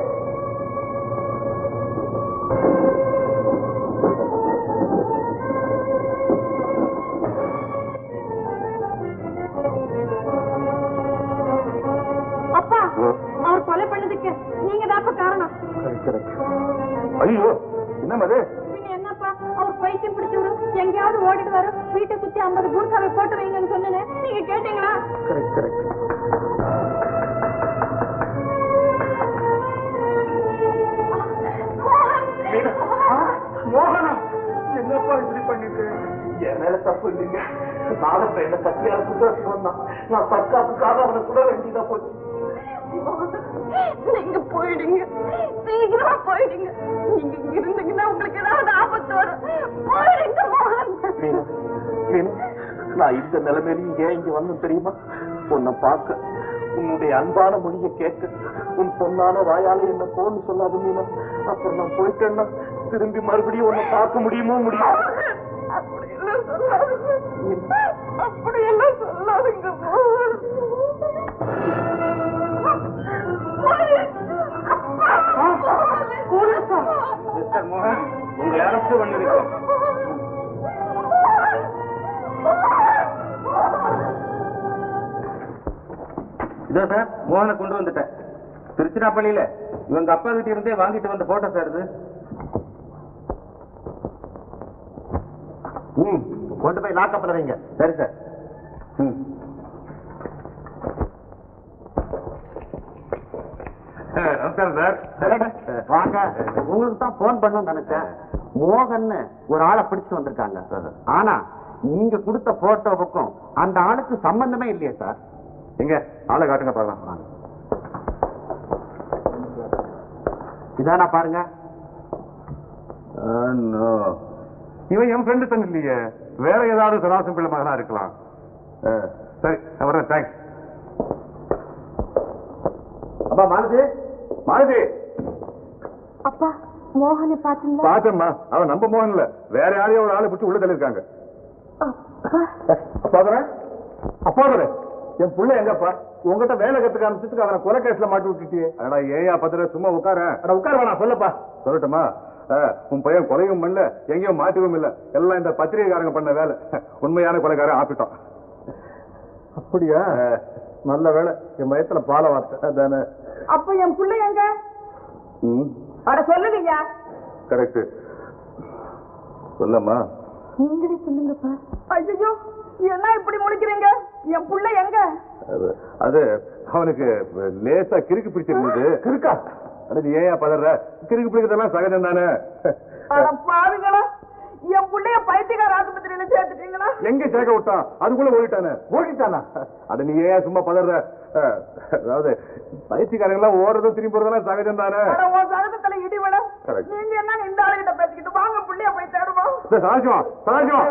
அப்பா அவர் கொலை பண்ணதுக்கு நீங்க தான்ப்பா காரணம். ஐயோ என்ன அது என்னப்பா அவர் பைத்தியம் பிடிச்சவரு எங்கேயாவது ஓடிட்டு வர வீட்டை சுத்தி ஐம்பது பூர்க்காவை போட்டு வைங்கன்னு சொன்னேன் நீங்க கேட்டீங்களா? கரெக்ட் கரெக்ட் மோகனா என்னப்பா இப்படி பண்ணிட்டு? என் மேல தப்பு இல்லைங்க. நாளப்ப என்ன கத்தியால குதிரை சொன்னான் நான் தற்காப்புக்காக அவனை சுட வேண்டியதா போச்சு. நீங்க போயிடுங்க. சீக்கிரமா போயிடுங்க. நீங்க இங்க இருந்தீங்கன்னா உங்களுக்கு ஏதாவது ஆபத்து வரும். போயிடுங்க மோகன் நான் இந்த நிலைமையிலையும் ஏன் இங்க வந்தேன் தெரியுமா? உன்னை பார்க்க உன்னுடைய அன்பான மொழியை கேட்க உன் பொன்னான வாயால என்ன போன்னு சொல்லாது மீனா? அப்புறம் நான் போயிட்டேன்னா திரும்பி மறுபடியும் உன்னை பார்க்க முடியுமோ முடியும் சொல்லாதீங்க மிஸ்டர் மோகன் உங்களை அரசு பண்ணிருக்கோம் இதோ சார் மோகனை கொண்டு வந்துட்டேன். திருச்சிராப்பள்ளியில இவங்க அப்பா கிட்ட இருந்தே வாங்கிட்டு வந்த போட்டோ சார் இது. ம் கொண்டு போய் லாக்கப்ல வைங்க சரி சார். ம். நமஸ்காரம் சார். வாங்க. உங்களுக்கு தான் போன் பண்ணணும்னு நினைச்சேன். மோகன்னு ஒரு ஆளை பிடிச்சு வந்திருக்காங்க. ஆனா நீங்க கொடுத்த போட்டோவுக்கும் அந்த ஆளுக்கு சம்பந்தமே இல்லையே சார். எங்க? ஆளை காட்டுங்க பார்க்கலாம். இதானா பாருங்க. இவன் என் ஃப்ரெண்டு தன் இல்லையே. வேற ஏதாவது சராசம் பிள்ளை மகனா இருக்கலாம். சரி வரேன் தேங்க்ஸ் அப்பா மாலதி? மாலதி? அப்பா மோகனை பாத்தீங்களா பாத்தம்மா அவன் நம்ம மோகன் இல்ல. வேற யாரையோ ஒரு ஆளை பிடிச்சி உள்ள தள்ளிருக்காங்க அப்பாதுரை அப்பாதுரை என் புள்ள எங்கப்பா? உங்ககிட்ட வேலை கத்துக்க ஆரம்பிச்சதுக்கு அவனை கொலை கேஸ்ல மாட்டி விட்டுட்டியே. அடா ஏயா பத்திர சும்மா உட்கார. அட உட்கார சொல்லப்பா. சொல்லட்டுமா? உன் பையன் கொலையும் பண்ணல எங்கேயும் மாட்டவும் இல்ல. எல்லாம் இந்த பத்திரிகைக்காரங்க பண்ண வேலை. உண்மையான கொலைக்காரன் ஆப்பிட்டோம் அப்படியா? நல்ல வேலை. என் வயத்துல பால வார்த்தை. தானே அப்ப என் பிள்ளை எங்க? அட சொல்லுவீங்க கரெக்ட் சொல்லம்மா. நீங்களே சொல்லுங்கப்பா. ஐயோ என்ன இப்படி முடிக்கிறீங்க என் புள்ள எங்க? அது அவனுக்கு லேசா கிறுக்கு பிடிச்சிருந்தது கிறுக்கா? அது ஏன் பதற? கிறுக்கு பிடிக்கிறதெல்லாம் சகஜம் தானே அட பாருங்களா என் புள்ளைய பைத்தியக்கார ஆஸ்பத்திரியில சேர்த்துட்டீங்களா? எங்க சேர்க்க விட்டான்? அதுக்குள்ள ஓடிட்டானே. ஓடிட்டானா? அட நீ ஏன் சும்மா பதற? அதாவது பயிற்சிக்காரங்க எல்லாம் ஓடுறதும் திரும்பி போறதெல்லாம் சகஜம் தானே? அட உன் சகதத்துல இடி விட. நீங்க என்ன இந்த ஆளுகிட்ட பேசிக்கிட்டு வாங்க புள்ளைய போய் தேடுவோம். சாஜம் சாஜம்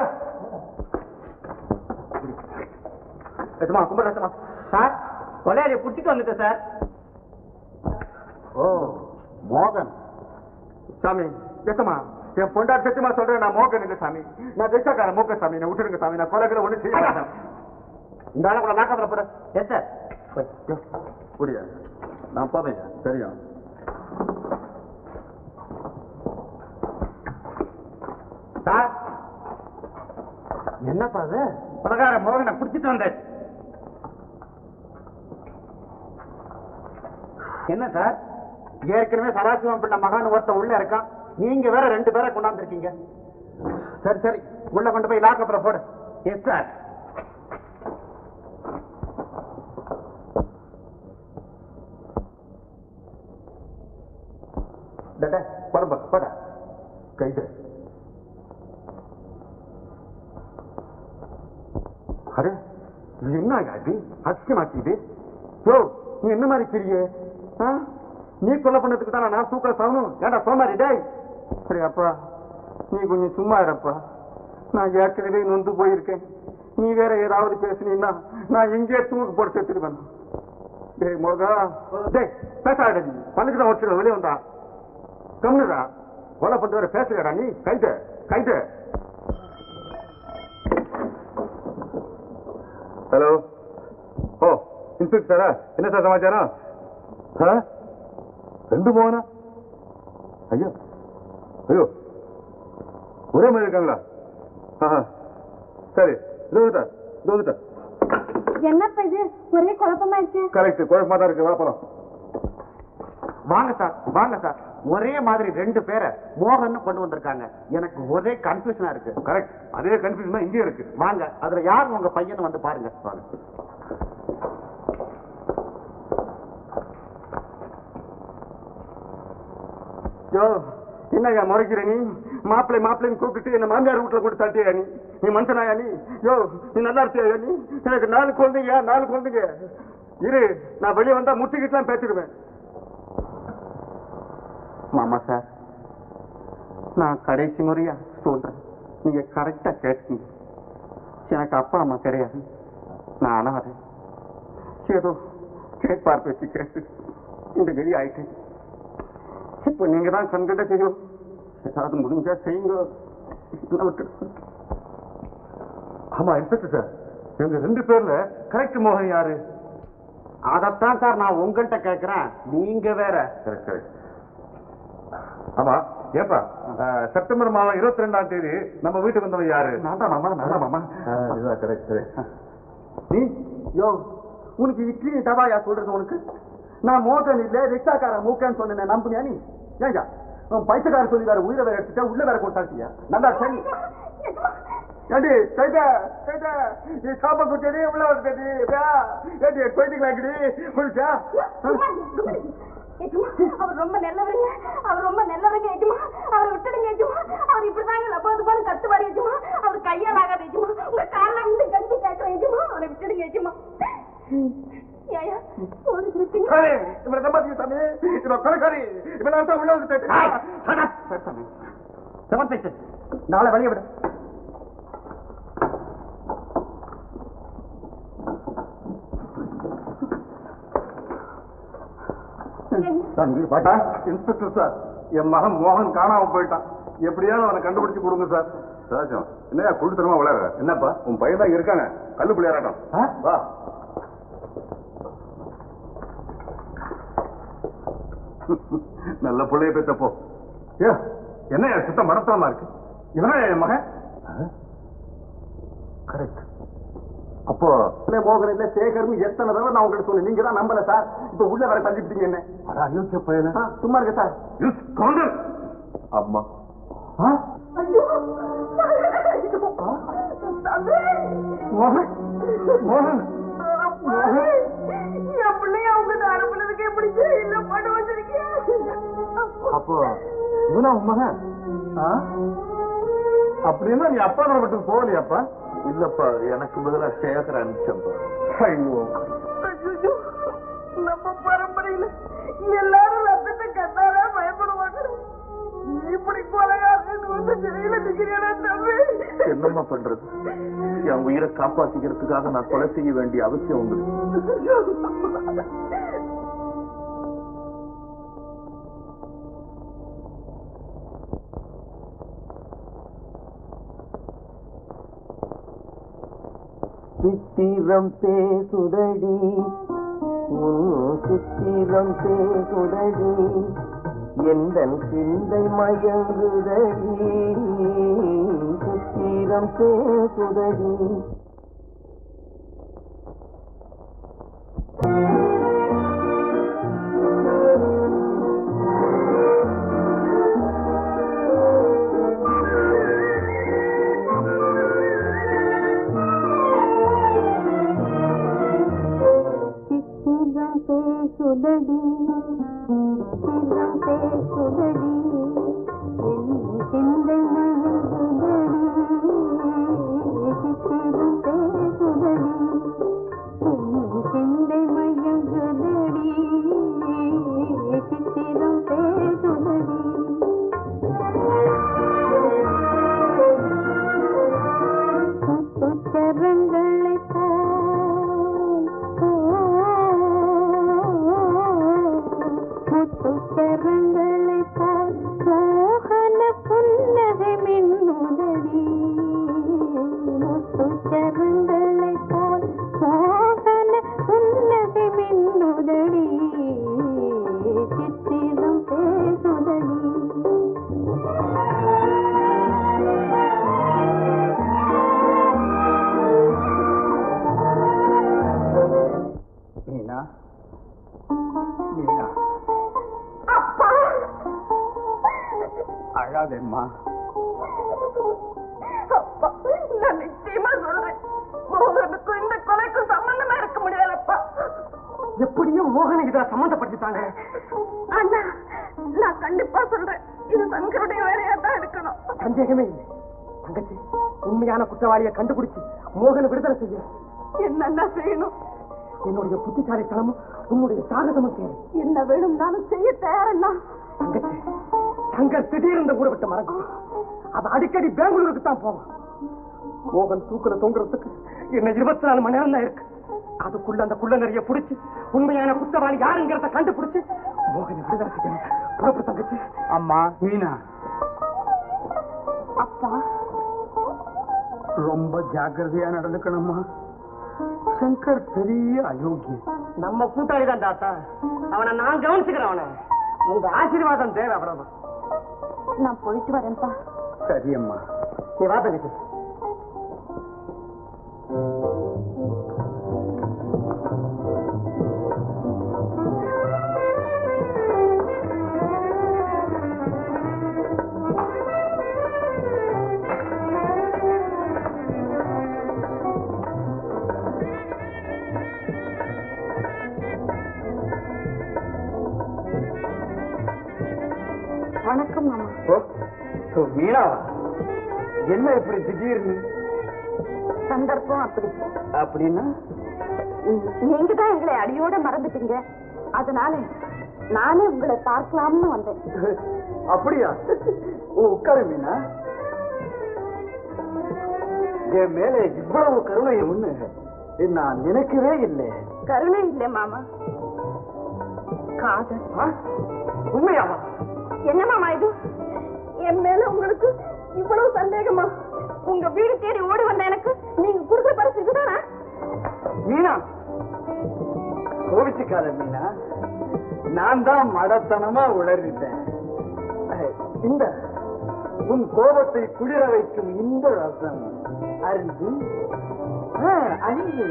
ரசமா கும்பல் ரசமா சார் கொலையாளியை பிடிச்சிட்டு வந்துட்டேன் சார். ஓ மோகன். சாமி எத்தமா என் பொண்டா சத்தியமா சொல்றேன் நான் மோகனுங்க சாமி. நான் திசாக்காரன் மோக சாமி நான் விட்டுருங்க சாமி. நான் கொலைகளை ஒண்ணு செய்ய மாட்டேன். இந்த ஆளை கூட லாக்கப்ல எஸ் சார். நான் போவேன் சரியா சார். என்னப்பா அது? பிரகார மோகனை பிடிச்சிட்டு வந்தேன் என்ன சார்? ஏற்கனவே சராசிவம் பண்ண மகான் ஒருத்த உள்ள இருக்கான். நீங்க வேற ரெண்டு பேரை கொண்டாந்துருக்கீங்க. சரி சரி. உள்ள கொண்டு போய் லாக்கப்ல போடு. எஸ் சார் டேட்டே, போடுப்பா, கைது அரே இது என்ன அது அசியமாக்கிது யோ நீ என்ன மாதிரி பிரிய? நீ சொல்ல பண்ணதுக்கு தானே நான் தூக்க சவனும் ஏடா சோமாரி டேய் சரி அப்பா நீ கொஞ்சம் சும்மா இருப்பா. நான் ஏற்கனவே நொந்து போயிருக்கேன். நீ வேற ஏதாவது பேசுனீன்னா நான் எங்கேயே தூக்கு போட்டு செத்துடுவேன் டேய் மோகா டேய் பேசாத நீ. பல்லுக்கு தான் வச்சுருவேன் வெளியே வந்தா. கம்னுடா கொலை பண்ணிட்டு வர பேசுகிறா நீ. கைது கைது. ஹலோ. ஓ இன்ஸ்பெக்டரா? என்ன சார் சமாச்சாரம்? ஆ? ரெண்டு போனா? ஐயோ. ஐயோ ஒரே மாதிரி இருக்காங்களா. சரி இதோ வந்துட்டா இதோ வந்துட்டா என்னப்பா இது? ஒரே குழப்பமா இருக்கு. கரெக்ட் குழப்பமா தான் இருக்கு. வா போலாம். வாங்க சார் வாங்க சார் ஒரே மாதிரி ரெண்டு பேரை மோகன் கொண்டு வந்திருக்காங்க. எனக்கு ஒரே கன்ஃபியூஷனா இருக்கு. கரெக்ட் அதே கன்ஃபியூஷன் தான் இங்கே இருக்கு. வாங்க அதுல யார் உங்க பையன் வந்து பாருங்க. வாங்க. யோ என்னய்யா முறைக்கிற நீ? மாப்பிள்ளை மாப்பிள்ளைன்னு கூப்பிட்டு என்ன மாமியார் வீட்டுல கொண்டு தட்டியா நீ? நீ மனுஷனாயா நீ? யோ நீ நல்லா இருக்கியா நீ? எனக்கு நாலு குழந்தைங்க நாலு குழந்தைங்க. இரு நான் வெளியே வந்தா முட்டிக்கிட்டுலாம் பேசிடுவேன். மாமா சார் நான் கடைசி முறையா சொல்றேன். நீங்க கரெக்டா கேட்டீங்க எனக்கு அப்பா அம்மா கிடையாது. நான் அனாதை ஏதோ கேட்பார் பேச்சு கேட்டு. இந்த கதி ஆயிட்டேன். இப்ப நீங்க தான் கண்கிட்ட செய்யும் ஏதாவது முடிஞ்சா செய்யுங்க. ஆமா இன்ஸ்பெக்டர் சார் இவங்க ரெண்டு பேர்ல கரெக்ட் மோகன் யாரு? அதத்தான் சார் நான் உங்கள்கிட்ட கேட்கிறேன் நீங்க வேற. கரெக்ட் கரெக்ட் ஆமா ஏப்பா செப்டம்பர் மாதம் இருபத்தி ரெண்டாம் தேதி நம்ம வீட்டுக்கு வந்தவன் யாரு? நான் தான் மாமா நான் மாமா. இதுதான் கரெக்ட் கரெக்ட் நீ யோ உனக்கு இட்லி தவாயா சொல்றது உனக்கு? நான் மோகன் இல்ல ரிக்ஷாக்காரன் மூக்கன்னு சொன்னேன் நம்புனியா நீ? ஏங்க உன் பைசக்காரன் சொல்லி வேற உயிரை வேற எடுத்துட்டா உள்ள வேற கொண்டாட்டியா நல்லா சரி ஏண்டி கைத கைத நீ சாப்ப உள்ள வந்துடி ஏண்டி போயிட்டுங்களாங்கடி அவர் ரொம்ப நல்லவருங்க. அவர் ரொம்ப நல்லவருங்க எஜமா. அவரை விட்டுடுங்க எஜமா. அவர் இப்படிதாங்க லப்பா துப்பான்னு கத்துவாரு எஜமா. அவர் கையால் ஆகாது எஜமா. உங்க காலில் இருந்து கஞ்சி கேட்கிறேன் எஜமா. அவரை விட்டுடுங்க எஜமா. இருக்கீங்க இவரை நம்பாதீங்க சாமி. இவன் கொலைக்காரி இவன் தான் உள்ள வந்து செவன் பேச்சு நாளை வெளியே விடு. பாட்டா? இன்ஸ்பெக்டர் சார் என் மகன் மோகன் காணாம போயிட்டான். எப்படியாவது அவனை கண்டுபிடிச்சு கொடுங்க சார். ராஜம் என்னையா குடுத்தனமா விளையாடுற என்னப்பா? உன் பையன் தான் இருக்கானே. கல்லு? வா. நல்ல பிள்ளைய பெத்தப்போ ஏ என்னையா சுத்தம் மடத்தனமா இருக்கு? இவனா என் மகன்? கரெக்ட் அப்போ மோகன் இல்ல சேகர்னு எத்தனை தடவை நான் உங்களுக்கு சொன்னேன். நீங்க தான் நம்பல சார். இப்ப உள்ள வர தள்ளிவிட்டீங்க என்ன? அட அயோக்கிய பையன. சும்மா இருக்க சார். யூஸ் கவுண்டர் அம்மா. மோகன் மோகன். என் பிள்ளைய அவங்க அனுப்புனதுக்கு எப்படி என்ன பண்ண அப்போ இவனா உன் மகன்? அப்படின்னா நீ அப்பா போகலையாப்பா? இல்லப்பா எனக்கு பதிலா சேகர் அனுப்பிச்சப்பா ஐயோ. நம்ம பரம்பரையில எல்லாரும் ரத்தத்தை கண்டாரா பயப்படுவாங்க? இப்படி கொலைகாரன்னு என்னம்மா பண்றது? என் உயிரை காப்பாத்திக்கிறதுக்காக நான் கொலை செய்ய வேண்டிய அவசியம் வந்துருச்சு சித்திரம் பேசுதடி உன் சித்திரம் பேசுதடி. எந்த சிந்தை மயங்குதடி சித்திரம் பேசுதடி. தேவை என்ன வேணும்னாலும் செய்ய தயாரண்ணா. தங்கச்சி தங்கர் திடீர்னு ஊரை விட்டு மறைஞ்சு அது அடிக்கடி பெங்களூருக்கு தான் போவான். மோகன் தூக்குற தொங்குறதுக்கு என்ன இருபத்தி நாலு மணி நேரம் தான் இருக்கு. அதுக்குள்ள அந்த குள்ள நிறைய புடிச்சு உண்மையான குற்றவாளி யாருங்கிறத கண்டுபிடிச்சு மோகனை விடுதலை செய்யணும். தங்கச்சி. அம்மா மீனா. அப்பா. ரொம்ப ஜாக்கிரதையா நடந்துக்கணும்மா. சங்கர் பெரிய அயோக்கியம் நம்ம கூட்டாளி தான் தாத்தா. அவனை நான் கவனிச்சுக்கிறேன் அவனை. உங்க ஆசீர்வாதம் தேவை அவ்வளவுதான். நான் போயிட்டு வரேன்ப்பா. சரியம்மா. நீ வா தங்கச்சி. மீனா என்ன இப்படி திடீர்னு? சந்தர்ப்பம் அப்படி. அப்படின்னா? நீங்க தான் எங்களை அடியோட மறந்துட்டீங்க. அதனால நானே உங்களை பார்க்கலாம்னு வந்தேன். அப்படியா? உட்காரு மீனா. என் மேல இவ்வளவு கருணை ஒண்ணு நான் நினைக்கவே இல்லை. கருணை இல்லை மாமா. காதல். ஆ? உண்மையாவா? என்ன மாமா இது? என் மேல உங்களுக்கு இவ்வளவு சந்தேகமா? உங்க வீடு தேடி ஓடி வந்த எனக்கு நீங்க கொடுத்த பரிசு இதுதானா? மீனா. கோவிச்சுக்காத மீனா. நான் தான் மடத்தனமா உளறிட்டேன். இந்த உன் கோபத்தை குளிர வைக்கும் இந்த ரசம். அருந்து அறிஞ்சு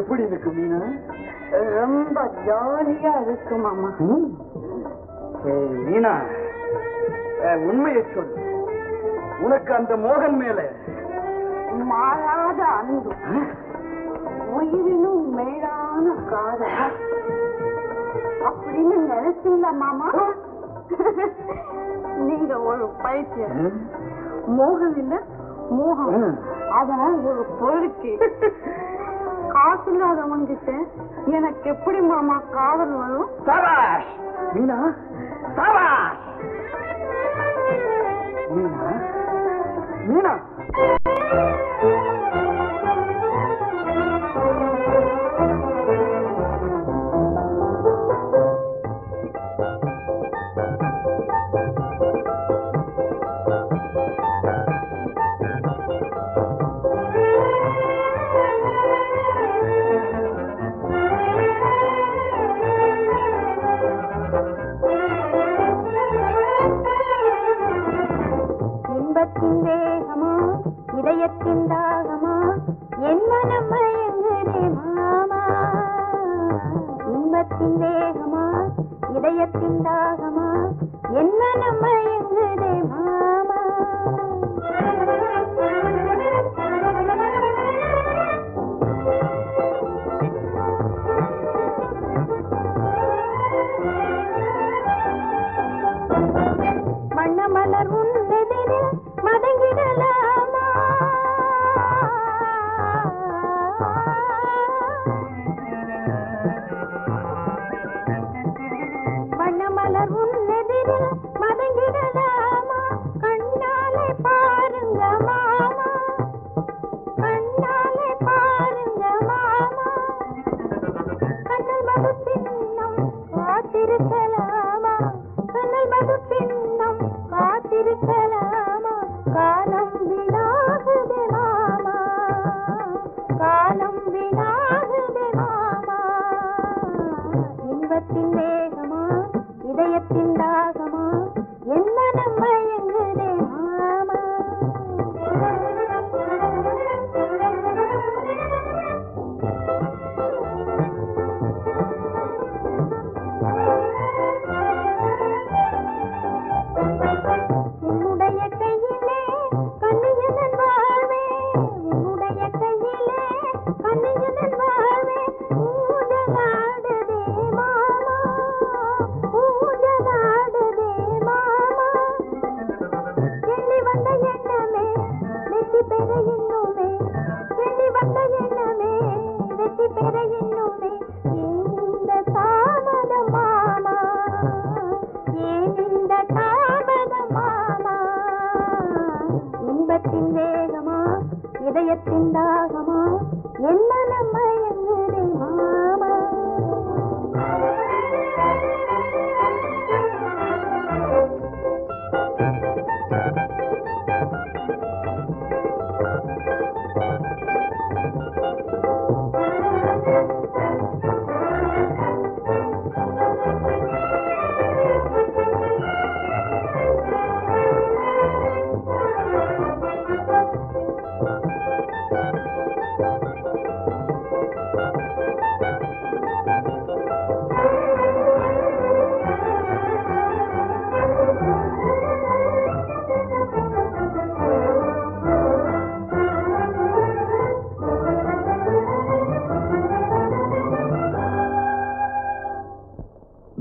எப்படி இருக்கு மீனா? ரொம்ப ஜாலியா இருக்கு மாமா. மீனா உண்மையை சொல். உனக்கு அந்த மோகன் மேல மாறாத அன்பு. உயிரினும் மேலான காதல். அப்படின்னு நினைச்சீங்களா மாமா? நீங்க ஒரு பைத்தியம். மோகன் இல்ல மோகம். அதனால் ஒரு பொருளுக்கு காசு இல்லாதவங்கிட்ட எனக்கு எப்படி மாமா காதல் வரும்? சபாஷ்! மீனா? சபாஷ்! மீனா? மீனா? உண்டாகமா? என் மனம் மயங்குதே மாமா? இன்பத்தின் வேகமா இதயத்தின்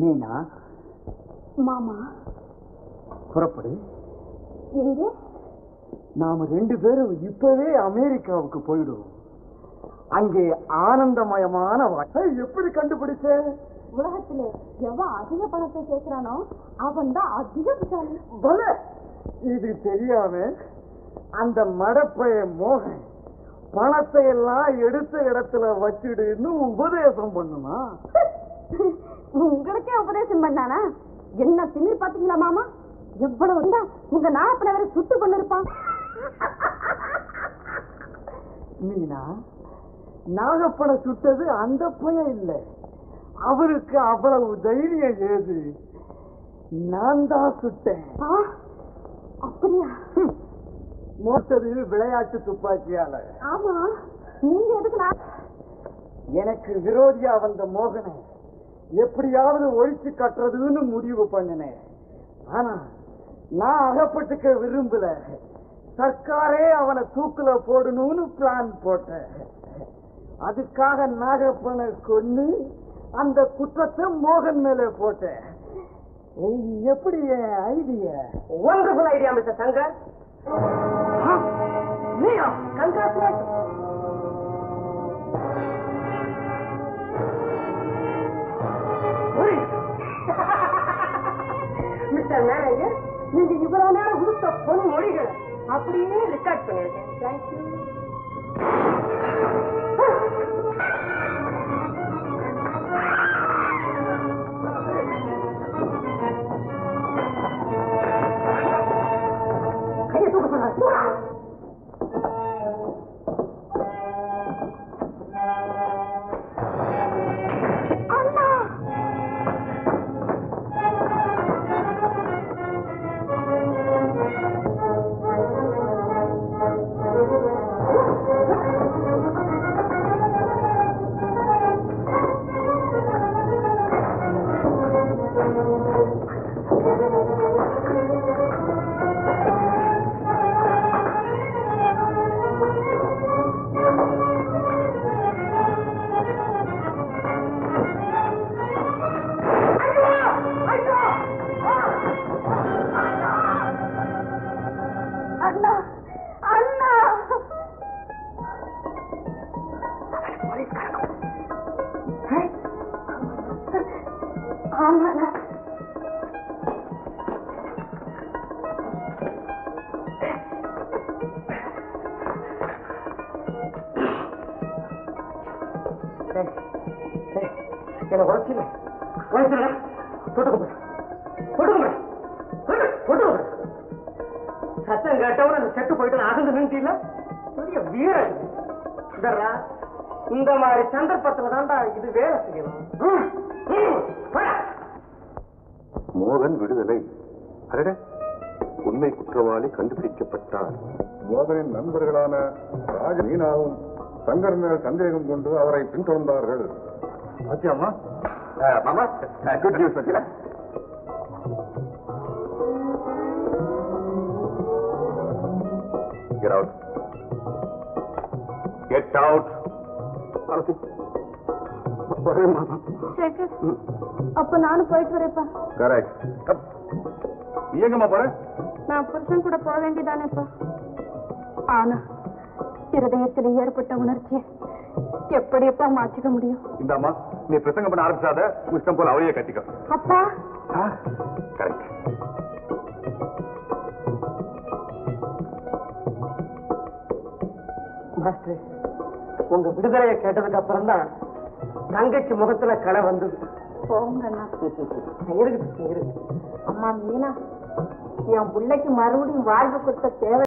மீனா மாமா. புறப்படு. எங்கே? நாம ரெண்டு பேரும் இப்பவே அமெரிக்காவுக்கு போயிடுவோம். அங்கே ஆனந்தமயமான வாழ்க்கை எப்படி கண்டுபிடிச்ச? உலகத்திலே எவன் அதிக பணத்தை சேர்க்கிறானோ அவன் தான் அதிகசாலி பல. இது தெரியாம அந்த மடப்பைய மோகன் பணத்தை எல்லாம் எடுத்த இடத்துல வச்சிடுன்னு உபதேசம் பண்ணுமா உங்களுக்கே உபதேசம் பண்ணானா? என்ன திமிர் பாத்தீங்களா மாமா? எவ்வளவு இருந்தா உங்க நாப்பனவரை சுட்டு கொண்டு இருப்பான் மீனா நாகப்பட சுட்டது அந்த பையன் இல்ல. அவருக்கு அவ்வளவு தைரியம் ஏது? நான் தான் சுட்டேன். அப்படியா? மோட்டது விளையாட்டு துப்பாக்கியால ஆமா நீங்க எதுக்கு எனக்கு விரோதியா வந்த மோகனை எப்படியாவது ஒழிச்சு கட்டுறதுன்னு முடிவு பண்ணினேன். ஆனா நான் அகப்பட்டுக்க விரும்பல. சர்க்காரே அவனை தூக்குல போடணும்னு பிளான் போட்டேன். அதுக்காக நாகப்பனை கொண்டு அந்த குற்றத்தை மோகன் மேல போட்டேன். எப்படி idea? Wonderful idea mister Shankar நீயா? மிஸ்டர் மேனேஜர் நீங்க இவ்வளவு நேரம் கொடுத்த பொன் மொழிகள் அப்படியே ரெக்கார்ட் பண்ணிருக்கேன் தேங்க்யூ நண்பர்களான ராஜ மீனாவும் சங்கர் மேல் சந்தேகம் கொண்டு அவரை பின்தொடர்ந்தார்கள். ஆச்சியாமா மாமா குட் நியூஸ் வச்சுல Get out. Get out. அரசி வரேன் மாமா. சேகர் அப்ப நானும் போயிட்டு வரேப்பா கரெக்ட் நீ எங்கம்மா போற? நான் புருஷன் கூட போக வேண்டியதானேப்பா. ஆனா இருதயத்தில் ஏற்பட்ட உணர்ச்சியை எப்படியப்பா மாற்றிக்க முடியும்? இந்தாம்மா நீ பிரசங்கம் பண்ண ஆரம்பிச்சாத உன் இஷ்டம் போல அவளையே கட்டிக்க. அப்பா! கரெக்ட். மாஸ்டர் உங்க விடுதலையை கேட்டதுக்கு அப்புறம் தான் தங்கச்சி முகத்துல களை வந்தது. போங்கண்ணா இருக்கு இருக்கு அம்மா மீனா என் பிள்ளைக்கு மறுபடியும் வாழ்வு கொடுத்த தேவை